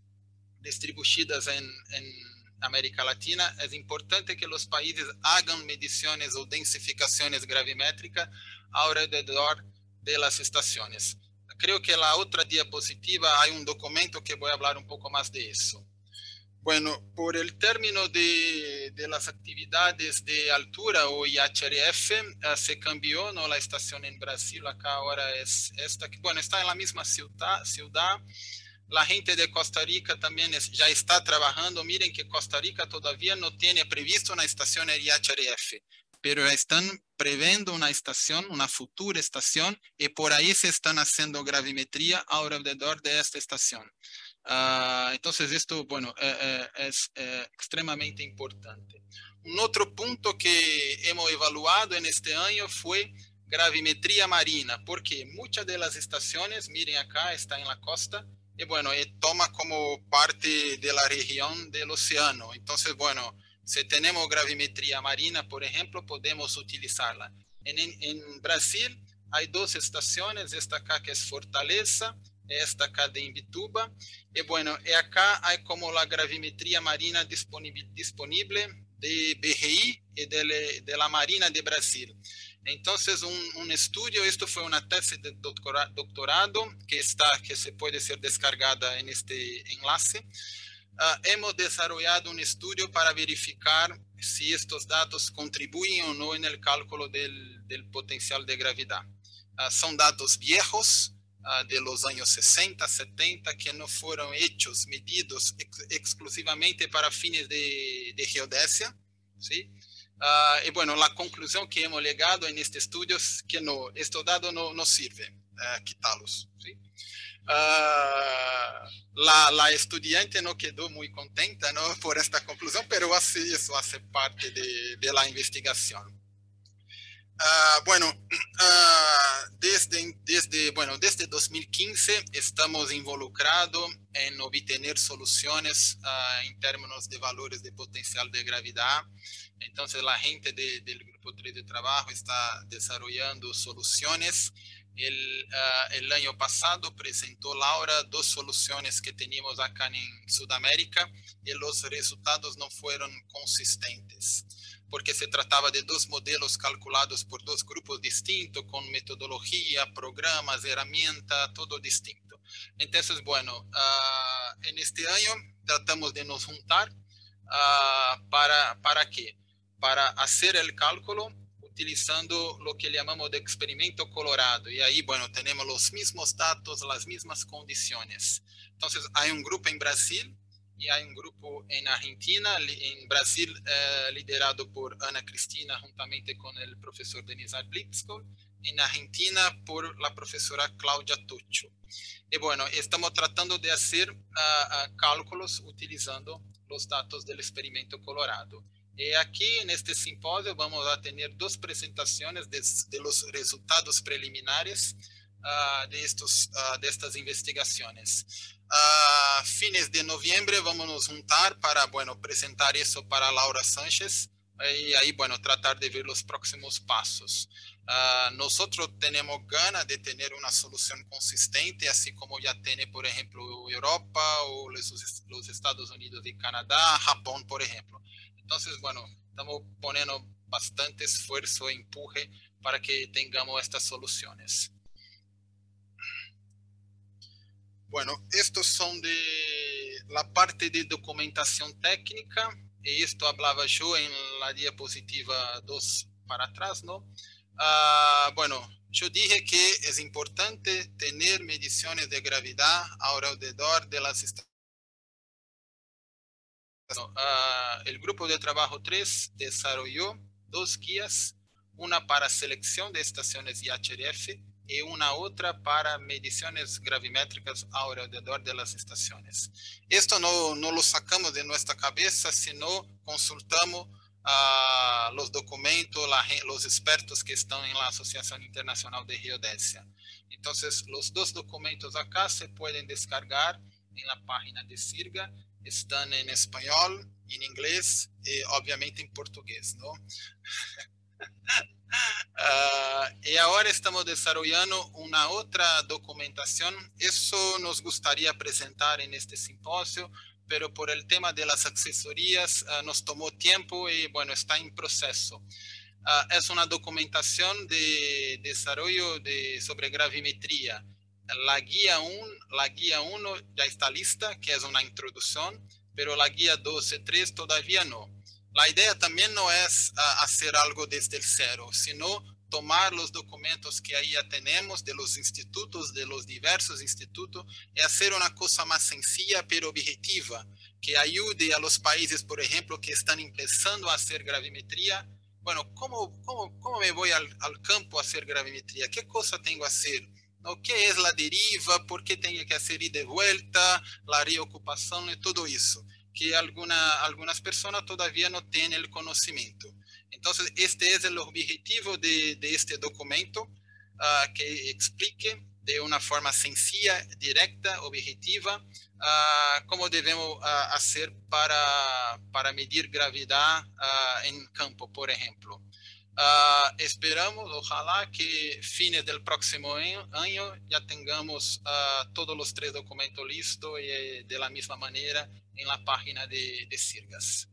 [SPEAKER 8] distribuidas en, en, América Latina, es importante que los países hagan mediciones o densificaciones gravimétricas alrededor de las estaciones. Creo que la otra diapositiva hay un documento que voy a hablar un poco más de eso. Bueno, por el término de, de, las actividades de altura o IHRF, uh, se cambió, ¿no? La estación en Brasil acá ahora es esta, que bueno, está en la misma ciudad. ciudad. La gente de Costa Rica también ya está trabajando. Miren que Costa Rica todavía no tiene previsto una estación en IHRF, pero están previendo una estación, una futura estación, y por ahí se están haciendo gravimetría alrededor de esta estación. Uh, entonces esto, bueno, eh, eh, es eh, extremadamente importante. Un otro punto que hemos evaluado en este año fue gravimetría marina, porque muchas de las estaciones, miren acá, está en la costa, y bueno, toma como parte de la región del océano. Entonces, bueno, si tenemos gravimetría marina, por ejemplo, podemos utilizarla. En, en, Brasil hay dos estaciones, esta acá que es Fortaleza, esta acá de Imbituba. Y bueno, y acá hay como la gravimetría marina disponible, disponible de BRI y de, de, la Marina de Brasil. Entonces, un, un, estudio, esto fue una tesis de doctorado que, está, que se puede ser descargada en este enlace. Uh, hemos desarrollado un estudio para verificar si estos datos contribuyen o no en el cálculo del potencial de gravedad. Uh, son datos viejos, uh, de los años 60, 70, que no fueron hechos, medidos ex exclusivamente para fines de, de geodesia, ¿sí? Uh, y bueno, la conclusión que hemos llegado en este estudio es que no, estos datos no, no uh, quitarlos, ¿sí? la, la, estudiante no quedó muy contenta ¿no? por esta conclusión, pero eso hace parte de, de la investigación. Uh, bueno, uh, desde, desde, bueno, desde 2015 estamos involucrados en obtener soluciones uh, en términos de valores de potencial de gravedad. Entonces la gente de, del grupo 3 de trabajo está desarrollando soluciones. El, el, año pasado presentó Laura dos soluciones que teníamos acá en Sudamérica y los resultados no fueron consistentes porque se trataba de dos modelos calculados por dos grupos distintos, con metodología, programas, herramientas, todo distinto. Entonces, bueno, uh, en este año tratamos de nos juntar uh, para, ¿para qué? Para hacer el cálculo utilizando lo que llamamos de experimento colorado. Y ahí, bueno, tenemos los mismos datos, las mismas condiciones. Entonces, hay un grupo en Brasil y hay un grupo en Argentina, en Brasil, eh, liderado por Ana Cristina, juntamente con el profesor Denizar Blitzko, en Argentina por la profesora Claudia Tuccio. Y bueno, estamos tratando de hacer uh, uh, cálculos utilizando los datos del experimento colorado. Y aquí en este simposio vamos a tener dos resultados preliminares uh, de, de a fines de noviembre vamos nos juntar para, bueno, presentar eso para Laura Sánchez y ahí, bueno, tratar de ver los próximos pasos. Uh, nosotros tenemos ganas de tener una solución consistente, así como ya tiene, por ejemplo, Europa o los, los Estados Unidos y Canadá, Japón, por ejemplo. Entonces, bueno, estamos poniendo bastante esfuerzo e empuje para que tengamos estas soluciones. Bueno, estos son de la parte de documentación técnica, y esto hablaba yo en la diapositiva 2 para atrás, ¿no? Uh, bueno, yo dije que es importante tener mediciones de gravedad alrededor de las estaciones. Uh, el grupo de trabajo 3 desarrolló dos guías, una para selección de estaciones IHRF y una otra para mediciones gravimétricas alrededor de las estaciones. Esto no, no lo sacamos de nuestra cabeza, sino consultamos a los documentos, los expertos que están en la Internacional de Geodesia. Entonces, los dos documentos acá se pueden descargar en la página de CIRGA, están en español, en inglés y obviamente en portugués, ¿no? Uh, y ahora estamos desarrollando una otra documentación. Eso nos gustaría presentar en este simposio, pero por el tema de las asesorías uh, nos tomó tiempo y bueno, está en proceso. Uh, es una documentación de desarrollo de, sobre gravimetría. La guía 1 la guía 1 ya está lista, que es una introducción, pero la guía 2 y 3 todavía no. La idea también no es uh, hacer algo desde el cero, sino tomar los documentos que ahí ya tenemos de los institutos, de los diversos institutos, y hacer una cosa más sencilla pero objetiva, que ayude a los países, por ejemplo, que están empezando a hacer gravimetría. Bueno, ¿cómo, cómo, cómo me voy al, al campo a hacer gravimetría? ¿Qué cosa tengo que hacer? ¿No? ¿Qué es la deriva? ¿Por qué tengo que hacer ir de vuelta? La reocupación y todo eso que alguna, algunas personas todavía no tienen el conocimiento. Entonces, este es el objetivo de, de este documento, uh, que explique de una forma sencilla, directa, objetiva, uh, cómo debemos uh, hacer para, para medir gravedad en campo, por ejemplo. Esperamos, ojalá, que fines del próximo año, año ya tengamos todos los tres documentos listos y de la misma manera en la página de, de Sirgas.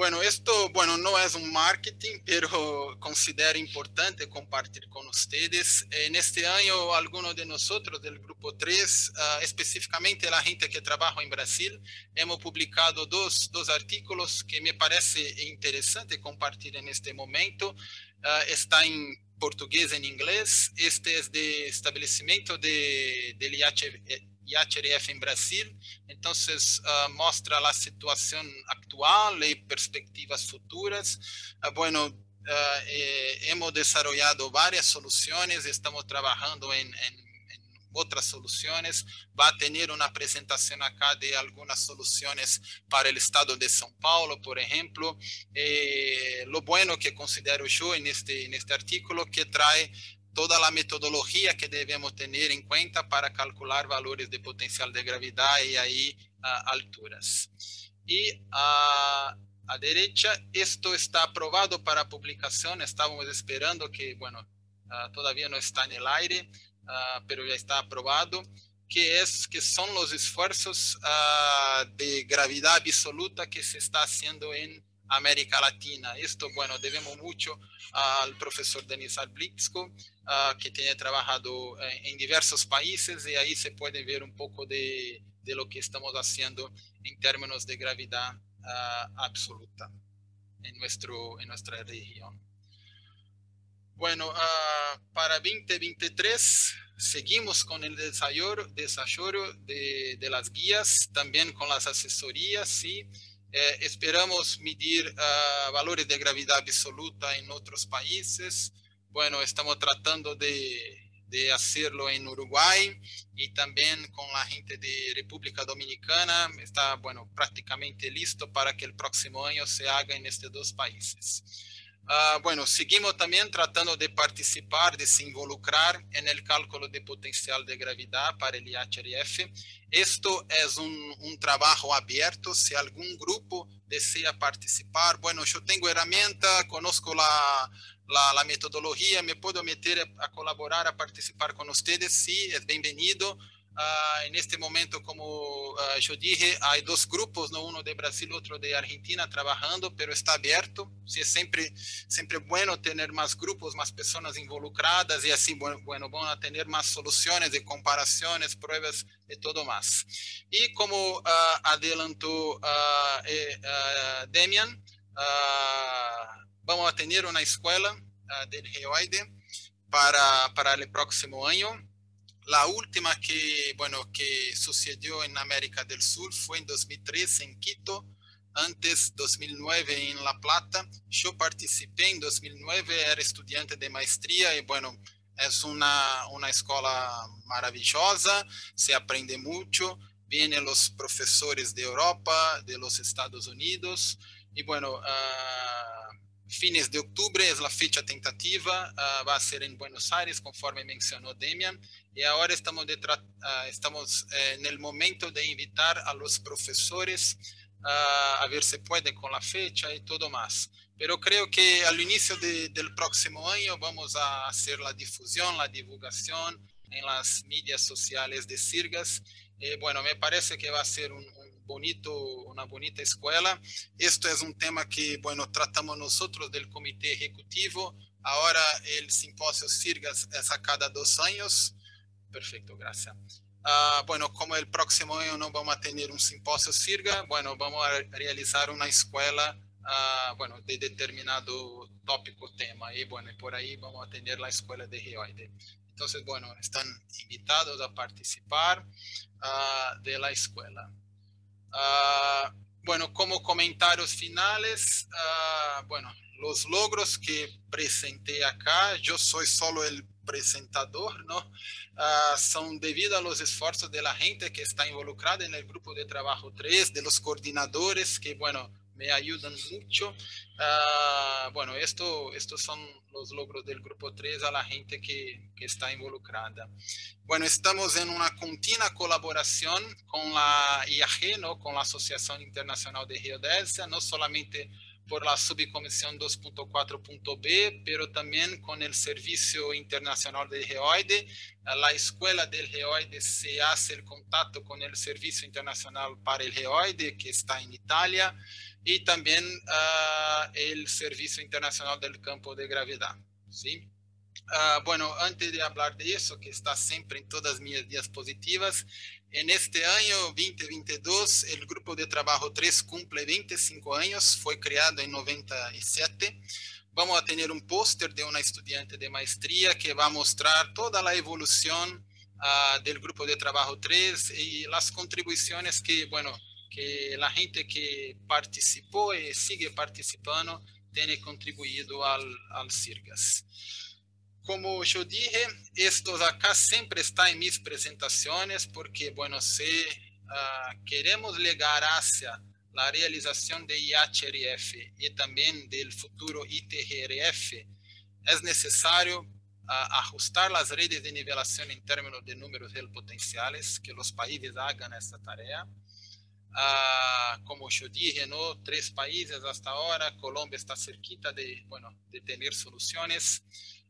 [SPEAKER 8] Bueno, esto, bueno, no es un marketing, pero considero importante compartir con ustedes. En este año, algunos de nosotros del grupo 3, uh, ah, específicamente la gente que trabaja en Brasil, hemos publicado dos, dos artículos que me parece interesante compartir en este momento. Uh, está en portugués en inglés. Este es de establecimiento de, del IHRF en Brasil. Entonces, uh, muestra la situación actual y perspectivas futuras. Uh, bueno, uh, eh, hemos desarrollado varias soluciones, estamos trabajando en, en otras soluciones. Va a tener una presentación acá de algunas soluciones para el estado de São Paulo, por ejemplo. Eh, lo bueno que considero yo en este, en este artículo que trae toda la metodología que debemos tener en cuenta para calcular valores de potencial de gravedad y ahí uh, alturas. Y a, a derecha, esto está aprobado para publicación. Estábamos esperando que, bueno, uh, todavía no está en el aire, uh, pero ya está aprobado, que, es, que son los esfuerzos uh, de gravedad absoluta que se está haciendo en América Latina. Esto, bueno, debemos mucho al profesor Denis Arblixko, uh, que tiene trabajado en diversos países y ahí se puede ver un poco de, de lo que estamos haciendo en términos de gravedad absoluta en, nuestro, en nuestra región. Bueno, uh, para 2023 seguimos con el desarrollo, desarrollo de, de, las guías, también con las asesorías, ¿sí? Eh, esperamos medir uh, valores de gravedad absoluta en otros países. Bueno, estamos tratando de, de hacerlo en Uruguay y también con la gente de República Dominicana. Está, bueno, prácticamente listo para que el próximo año se haga en estos dos países. Uh, bueno, seguimos también tratando de participar, de se involucrar en el cálculo de potencial de gravedad para el IHRF. Esto es un, un trabajo abierto. Si algún grupo desea participar, bueno, yo tengo herramienta, conozco la, la, la metodología, me puedo meter a, a, colaborar, a participar con ustedes. Sí, es bienvenido. Uh, en este momento, como uh, yo dije, hay dos grupos, ¿no? uno de Brasil, otro de Argentina, trabajando, pero está abierto. Sí, es siempre, siempre bueno tener más grupos, más personas involucradas y así, bueno, bueno, van a tener más soluciones de comparaciones, pruebas y todo más. Y como uh, adelantó eh, Demian, vamos a tener una escuela del Geoide para, para el próximo año la última que, bueno, que sucedió en América del Sur fue en 2013 en Quito. antes 2009 en La Plata. Yo participé en 2009, era estudiante de maestría y bueno, es una, una escuela maravillosa, se aprende mucho, vienen los profesores de Europa, de los Estados Unidos y bueno, uh, fines de octubre es la fecha tentativa, uh, va a ser en Buenos Aires, conforme mencionó Demian, y ahora estamos, de uh, estamos eh, en el momento de invitar a los profesores a ver si puede con la fecha y todo más. Pero creo que al inicio de, del próximo año vamos a hacer la difusión, la divulgación en las medias sociales de Sirgas. Eh, bueno, me parece que va a ser un, un, bonito, una bonita escuela. Esto es un tema que, bueno, tratamos nosotros del comité ejecutivo. Ahora el simposio Sirgas es a cada dos años. Perfecto, gracias. Uh, bueno, como el próximo año no vamos a tener un simposio SIRGA, bueno, vamos a realizar una escuela, uh, bueno, de determinado tópico, tema, y bueno, por ahí vamos a tener la escuela de Geoide. Entonces, bueno, están invitados a participar uh, de la escuela. Bueno, como comentarios finales, bueno, los logros que presenté acá, yo soy solo el presentador, ¿no? Uh, son debido a los esfuerzos de la gente que está involucrada en el grupo de trabajo 3, de los coordinadores que, bueno, me ayudan mucho. Uh, bueno, esto, estos son los logros del grupo 3 a la gente que, que, está involucrada. Bueno, estamos en una continua colaboración con la IAG, ¿no? con la Asociación Internacional de Geodesia, no solamente por la subcomisión 2.4.b, pero también con el Servicio Internacional de Geoide. La Escuela del Geoide se hace el contacto con el Servicio Internacional para el Geoide, que está en Italia, y también uh, el Servicio Internacional del Campo de Gravedad. ¿sí? Uh, bueno, antes de hablar de que está siempre en todas mis diapositivas, en este año 2022, el grupo de trabajo 3 cumple 25 años, fue creado en 97. Vamos a tener un póster de una estudiante de maestría que va a mostrar toda la evolución uh, del grupo de trabajo 3 y las contribuciones que, bueno, que la gente que participó y sigue participando tiene contribuido al, al CIRGAS. Como yo dije, estos acá siempre están en mis presentaciones porque, bueno, si uh, queremos llegar hacia la realización de IHRF y también del futuro ITRF, es necesario uh, ajustar las redes de nivelación en términos de números potenciales, que los países hagan esta tarea. Como yo dije, ¿no? tres países hasta ahora, Colombia está cerquita de, bueno, de tener soluciones.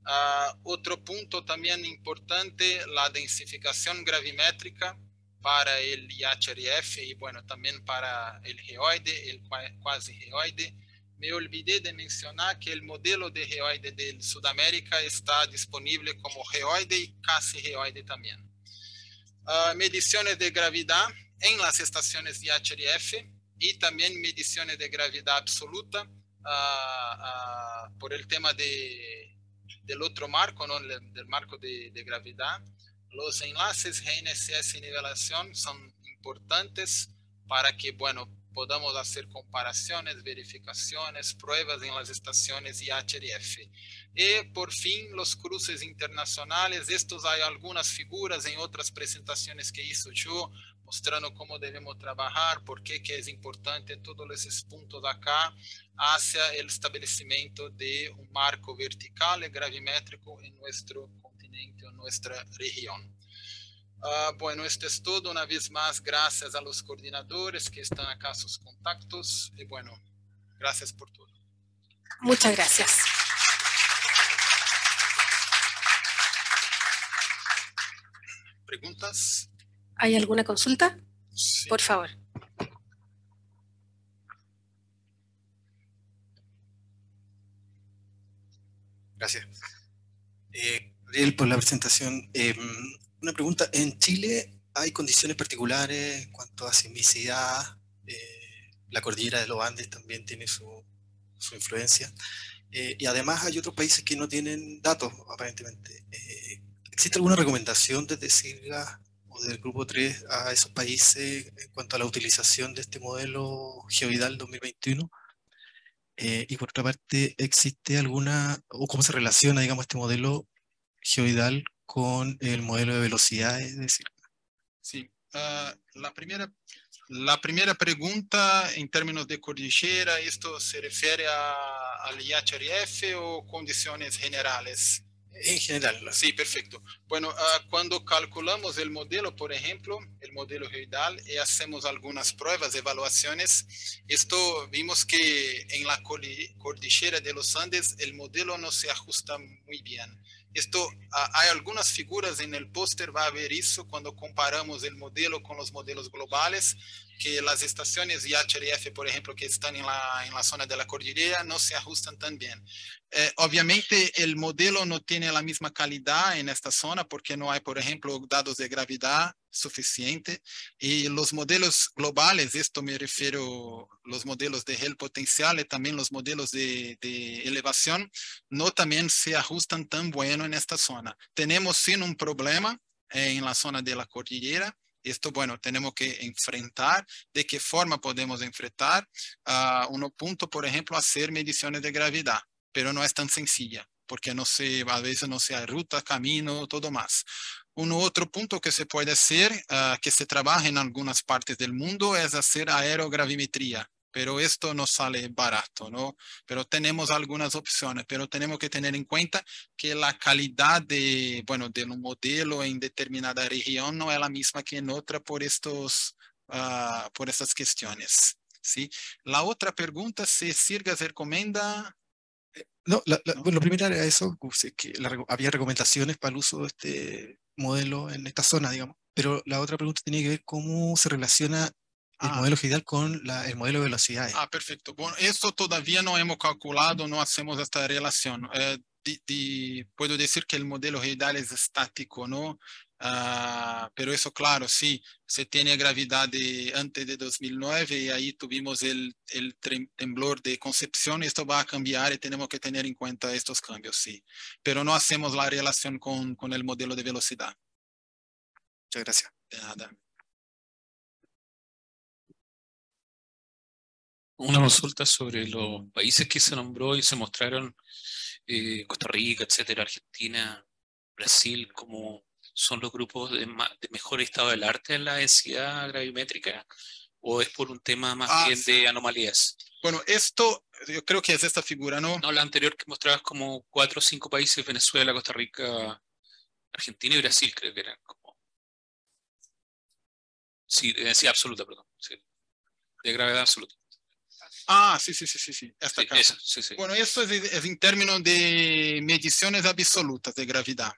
[SPEAKER 8] Uh, otro punto importante, la densificación gravimétrica para el IHRF y bueno, también para el geoide, el cuasi geoide. Me olvidé de mencionar que el modelo de geoide de Sudamérica está disponible como geoide y casi geoide también. Uh, mediciones de gravedad en las estaciones IHRF y también mediciones de gravedad absoluta uh, por el tema de del otro marco, ¿no? del marco de, de, gravedad. Los enlaces GNSS y nivelación son importantes para que, bueno, podamos hacer comparaciones, verificaciones, pruebas en las estaciones IHRF. Y por fin los cruces internacionales, estos hay algunas figuras en otras presentaciones que hizo yo, mostrando cómo debemos trabajar, por qué que es importante todos esos puntos acá hacia el establecimiento de un marco vertical y gravimétrico en nuestro continente, en nuestra región. Uh, bueno, esto es todo. Una vez más, gracias a los coordinadores que están acá, sus contactos. Y bueno, gracias por todo.
[SPEAKER 1] Muchas gracias.
[SPEAKER 8] ¿Preguntas?
[SPEAKER 1] ¿Hay alguna consulta? Sí. Por favor.
[SPEAKER 9] Gracias. Eh, Gabriel, por la presentación. Eh, una pregunta. ¿En Chile hay condiciones particulares en cuanto a sismicidad? Eh, la cordillera de los Andes también tiene su, su influencia. Eh, y además hay otros países que no tienen datos, aparentemente. Eh, ¿Existe alguna recomendación desde SIRGA del grupo 3 a esos países en cuanto a la utilización de este modelo geoidal 2021? Eh, y por otra parte, ¿existe alguna, o cómo se relaciona, digamos, este modelo geoidal con el modelo de velocidad? Es decir,
[SPEAKER 8] sí, uh, la primera la primera pregunta en términos de cordillera, ¿esto se refiere al IHRF o condiciones generales?
[SPEAKER 9] En general.
[SPEAKER 8] Sí, perfecto. Bueno, uh, cuando calculamos el modelo, por ejemplo, el modelo geoidal, y hacemos algunas pruebas, evaluaciones, esto vimos que en la cordillera de los Andes el modelo no se ajusta muy bien. Esto, uh, hay algunas figuras en el póster, va a ver eso cuando comparamos el modelo con los modelos globales, que las estaciones IHRF, por ejemplo, que están en la, en la zona de la cordillera, no se ajustan tan bien. Eh, obviamente el modelo no tiene la misma calidad en esta zona porque no hay, por ejemplo, datos de gravedad suficiente y los modelos globales, esto me refiero los modelos de gel potencial y también los modelos de, de elevación, no también se ajustan tan bueno en esta zona. Tenemos sin un problema en la zona de la cordillera, esto, bueno, tenemos que enfrentar. ¿De qué forma podemos enfrentar? Uh, uno punto, por ejemplo, hacer mediciones de gravedad pero no es tan sencilla, porque no se, a veces no se hay ruta, camino, todo más. Un otro punto que se puede hacer, uh, que se trabaja en algunas partes del mundo, es hacer aerogravimetría, pero esto no sale barato, ¿no? Pero tenemos algunas opciones, pero tenemos que tener en cuenta que la calidad de, bueno, de un modelo en determinada región no es la misma que en otra por estos, uh, por estas cuestiones, ¿sí? La otra pregunta, si Sirgas recomienda
[SPEAKER 9] no, la, la, bueno, lo primero era eso, que había recomendaciones para el uso de este modelo en esta zona, digamos. Pero la otra pregunta tenía que ver cómo se relaciona el
[SPEAKER 8] Ah.
[SPEAKER 9] modelo ideal con la- el modelo de velocidades.
[SPEAKER 8] Ah, perfecto. Bueno, esto todavía no hemos calculado, no hacemos esta relación. Eh, di- di- puedo decir que el modelo ideal es estático, ¿no? Ah, pero eso, claro, sí, se tiene gravedad de antes de 2009 y ahí tuvimos el, el temblor de Concepción. Esto va a cambiar y tenemos que tener en cuenta estos cambios, sí. Pero no hacemos la relación con, con el modelo de velocidad.
[SPEAKER 9] Muchas gracias.
[SPEAKER 8] De nada.
[SPEAKER 10] Una consulta sobre los países que se nombró y se mostraron, eh, Costa Rica, etcétera, Argentina, Brasil, como son los grupos de, ma- de mejor estado del arte en la densidad gravimétrica, o es por un tema más
[SPEAKER 8] Ah,
[SPEAKER 10] bien
[SPEAKER 8] sí.
[SPEAKER 10] de anomalías.
[SPEAKER 8] Bueno, esto yo creo que es esta figura, ¿no?
[SPEAKER 10] No, la anterior que mostrabas como cuatro o cinco países, Venezuela, Costa Rica, Argentina y Brasil, creo que eran como. Sí, de densidad absoluta, perdón. sí. De gravedad absoluta.
[SPEAKER 8] Ah, sí, sí, sí, sí, sí. Esta
[SPEAKER 10] Sí,
[SPEAKER 8] acá.
[SPEAKER 10] eso, sí, sí.
[SPEAKER 8] Bueno, esto es, es en términos de mediciones absolutas de gravedad.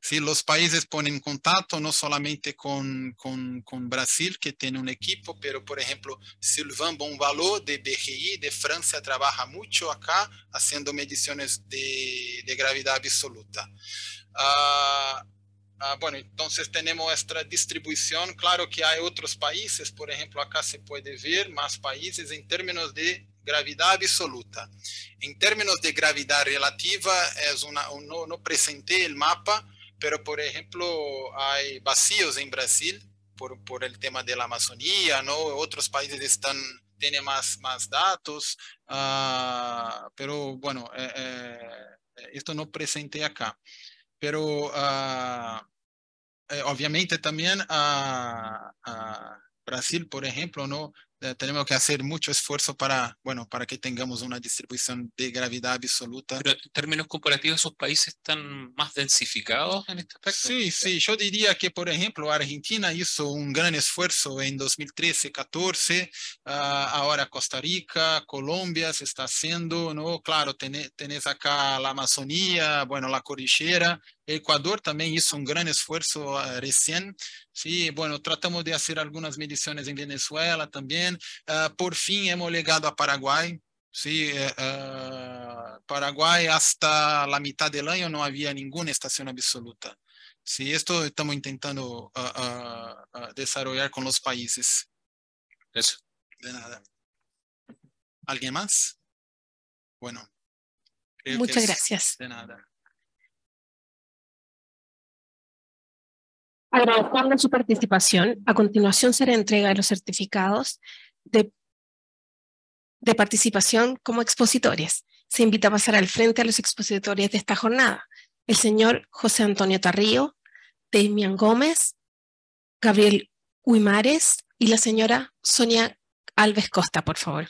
[SPEAKER 8] Sí, los países ponen en contacto no solamente con, con, con Brasil, que tiene un equipo, pero por ejemplo, Sylvain Bonvalo de BGI de Francia trabaja mucho acá haciendo mediciones de, de gravedad absoluta. Ah, ah, bueno, entonces tenemos esta distribución. Claro que hay otros países, por ejemplo, acá se puede ver más países en términos de gravedad absoluta. En términos de gravedad relativa, es una, no, no presenté el mapa, pero por ejemplo, hay vacíos en Brasil por, por el tema de la Amazonía, ¿no? Otros países están, tienen más, más datos, ah, pero bueno, eh, eh, esto no presenté acá. Pero ah, eh, obviamente también a, a Brasil, por ejemplo, ¿no? Eh, tenemos que hacer mucho esfuerzo para, bueno, para que tengamos una distribución de gravedad absoluta.
[SPEAKER 10] Pero en términos comparativos, ¿esos países están más densificados en este aspecto?
[SPEAKER 8] Sí, sí, yo diría que, por ejemplo, Argentina hizo un gran esfuerzo en 2013, 14, ah, ahora Costa Rica, Colombia se está haciendo, ¿no? Claro, tené- tenés acá la Amazonía, bueno, la cordillera, Ecuador también hizo un gran esfuerzo ah, recién, sí, bueno, tratamos de hacer algunas mediciones en Venezuela también, Ah, por fin hemos llegado a Paraguay, Sí, ah, Paraguay hasta la mitad del año no había ninguna estación absoluta. Sí, esto estamos intentando desarrollar con los países.
[SPEAKER 10] Eso.
[SPEAKER 8] De nada. ¿Alguien más? Bueno.
[SPEAKER 11] Muchas gracias.
[SPEAKER 8] De nada.
[SPEAKER 1] Agradecemos su participación. A continuación será entrega de los certificados de, participación como expositores. Se invita a pasar al frente a los expositores de esta jornada. El señor José Antonio Tarrío, Damian Gómez, Gabriel Huimares y la señora Sonia Alves Costa, por favor.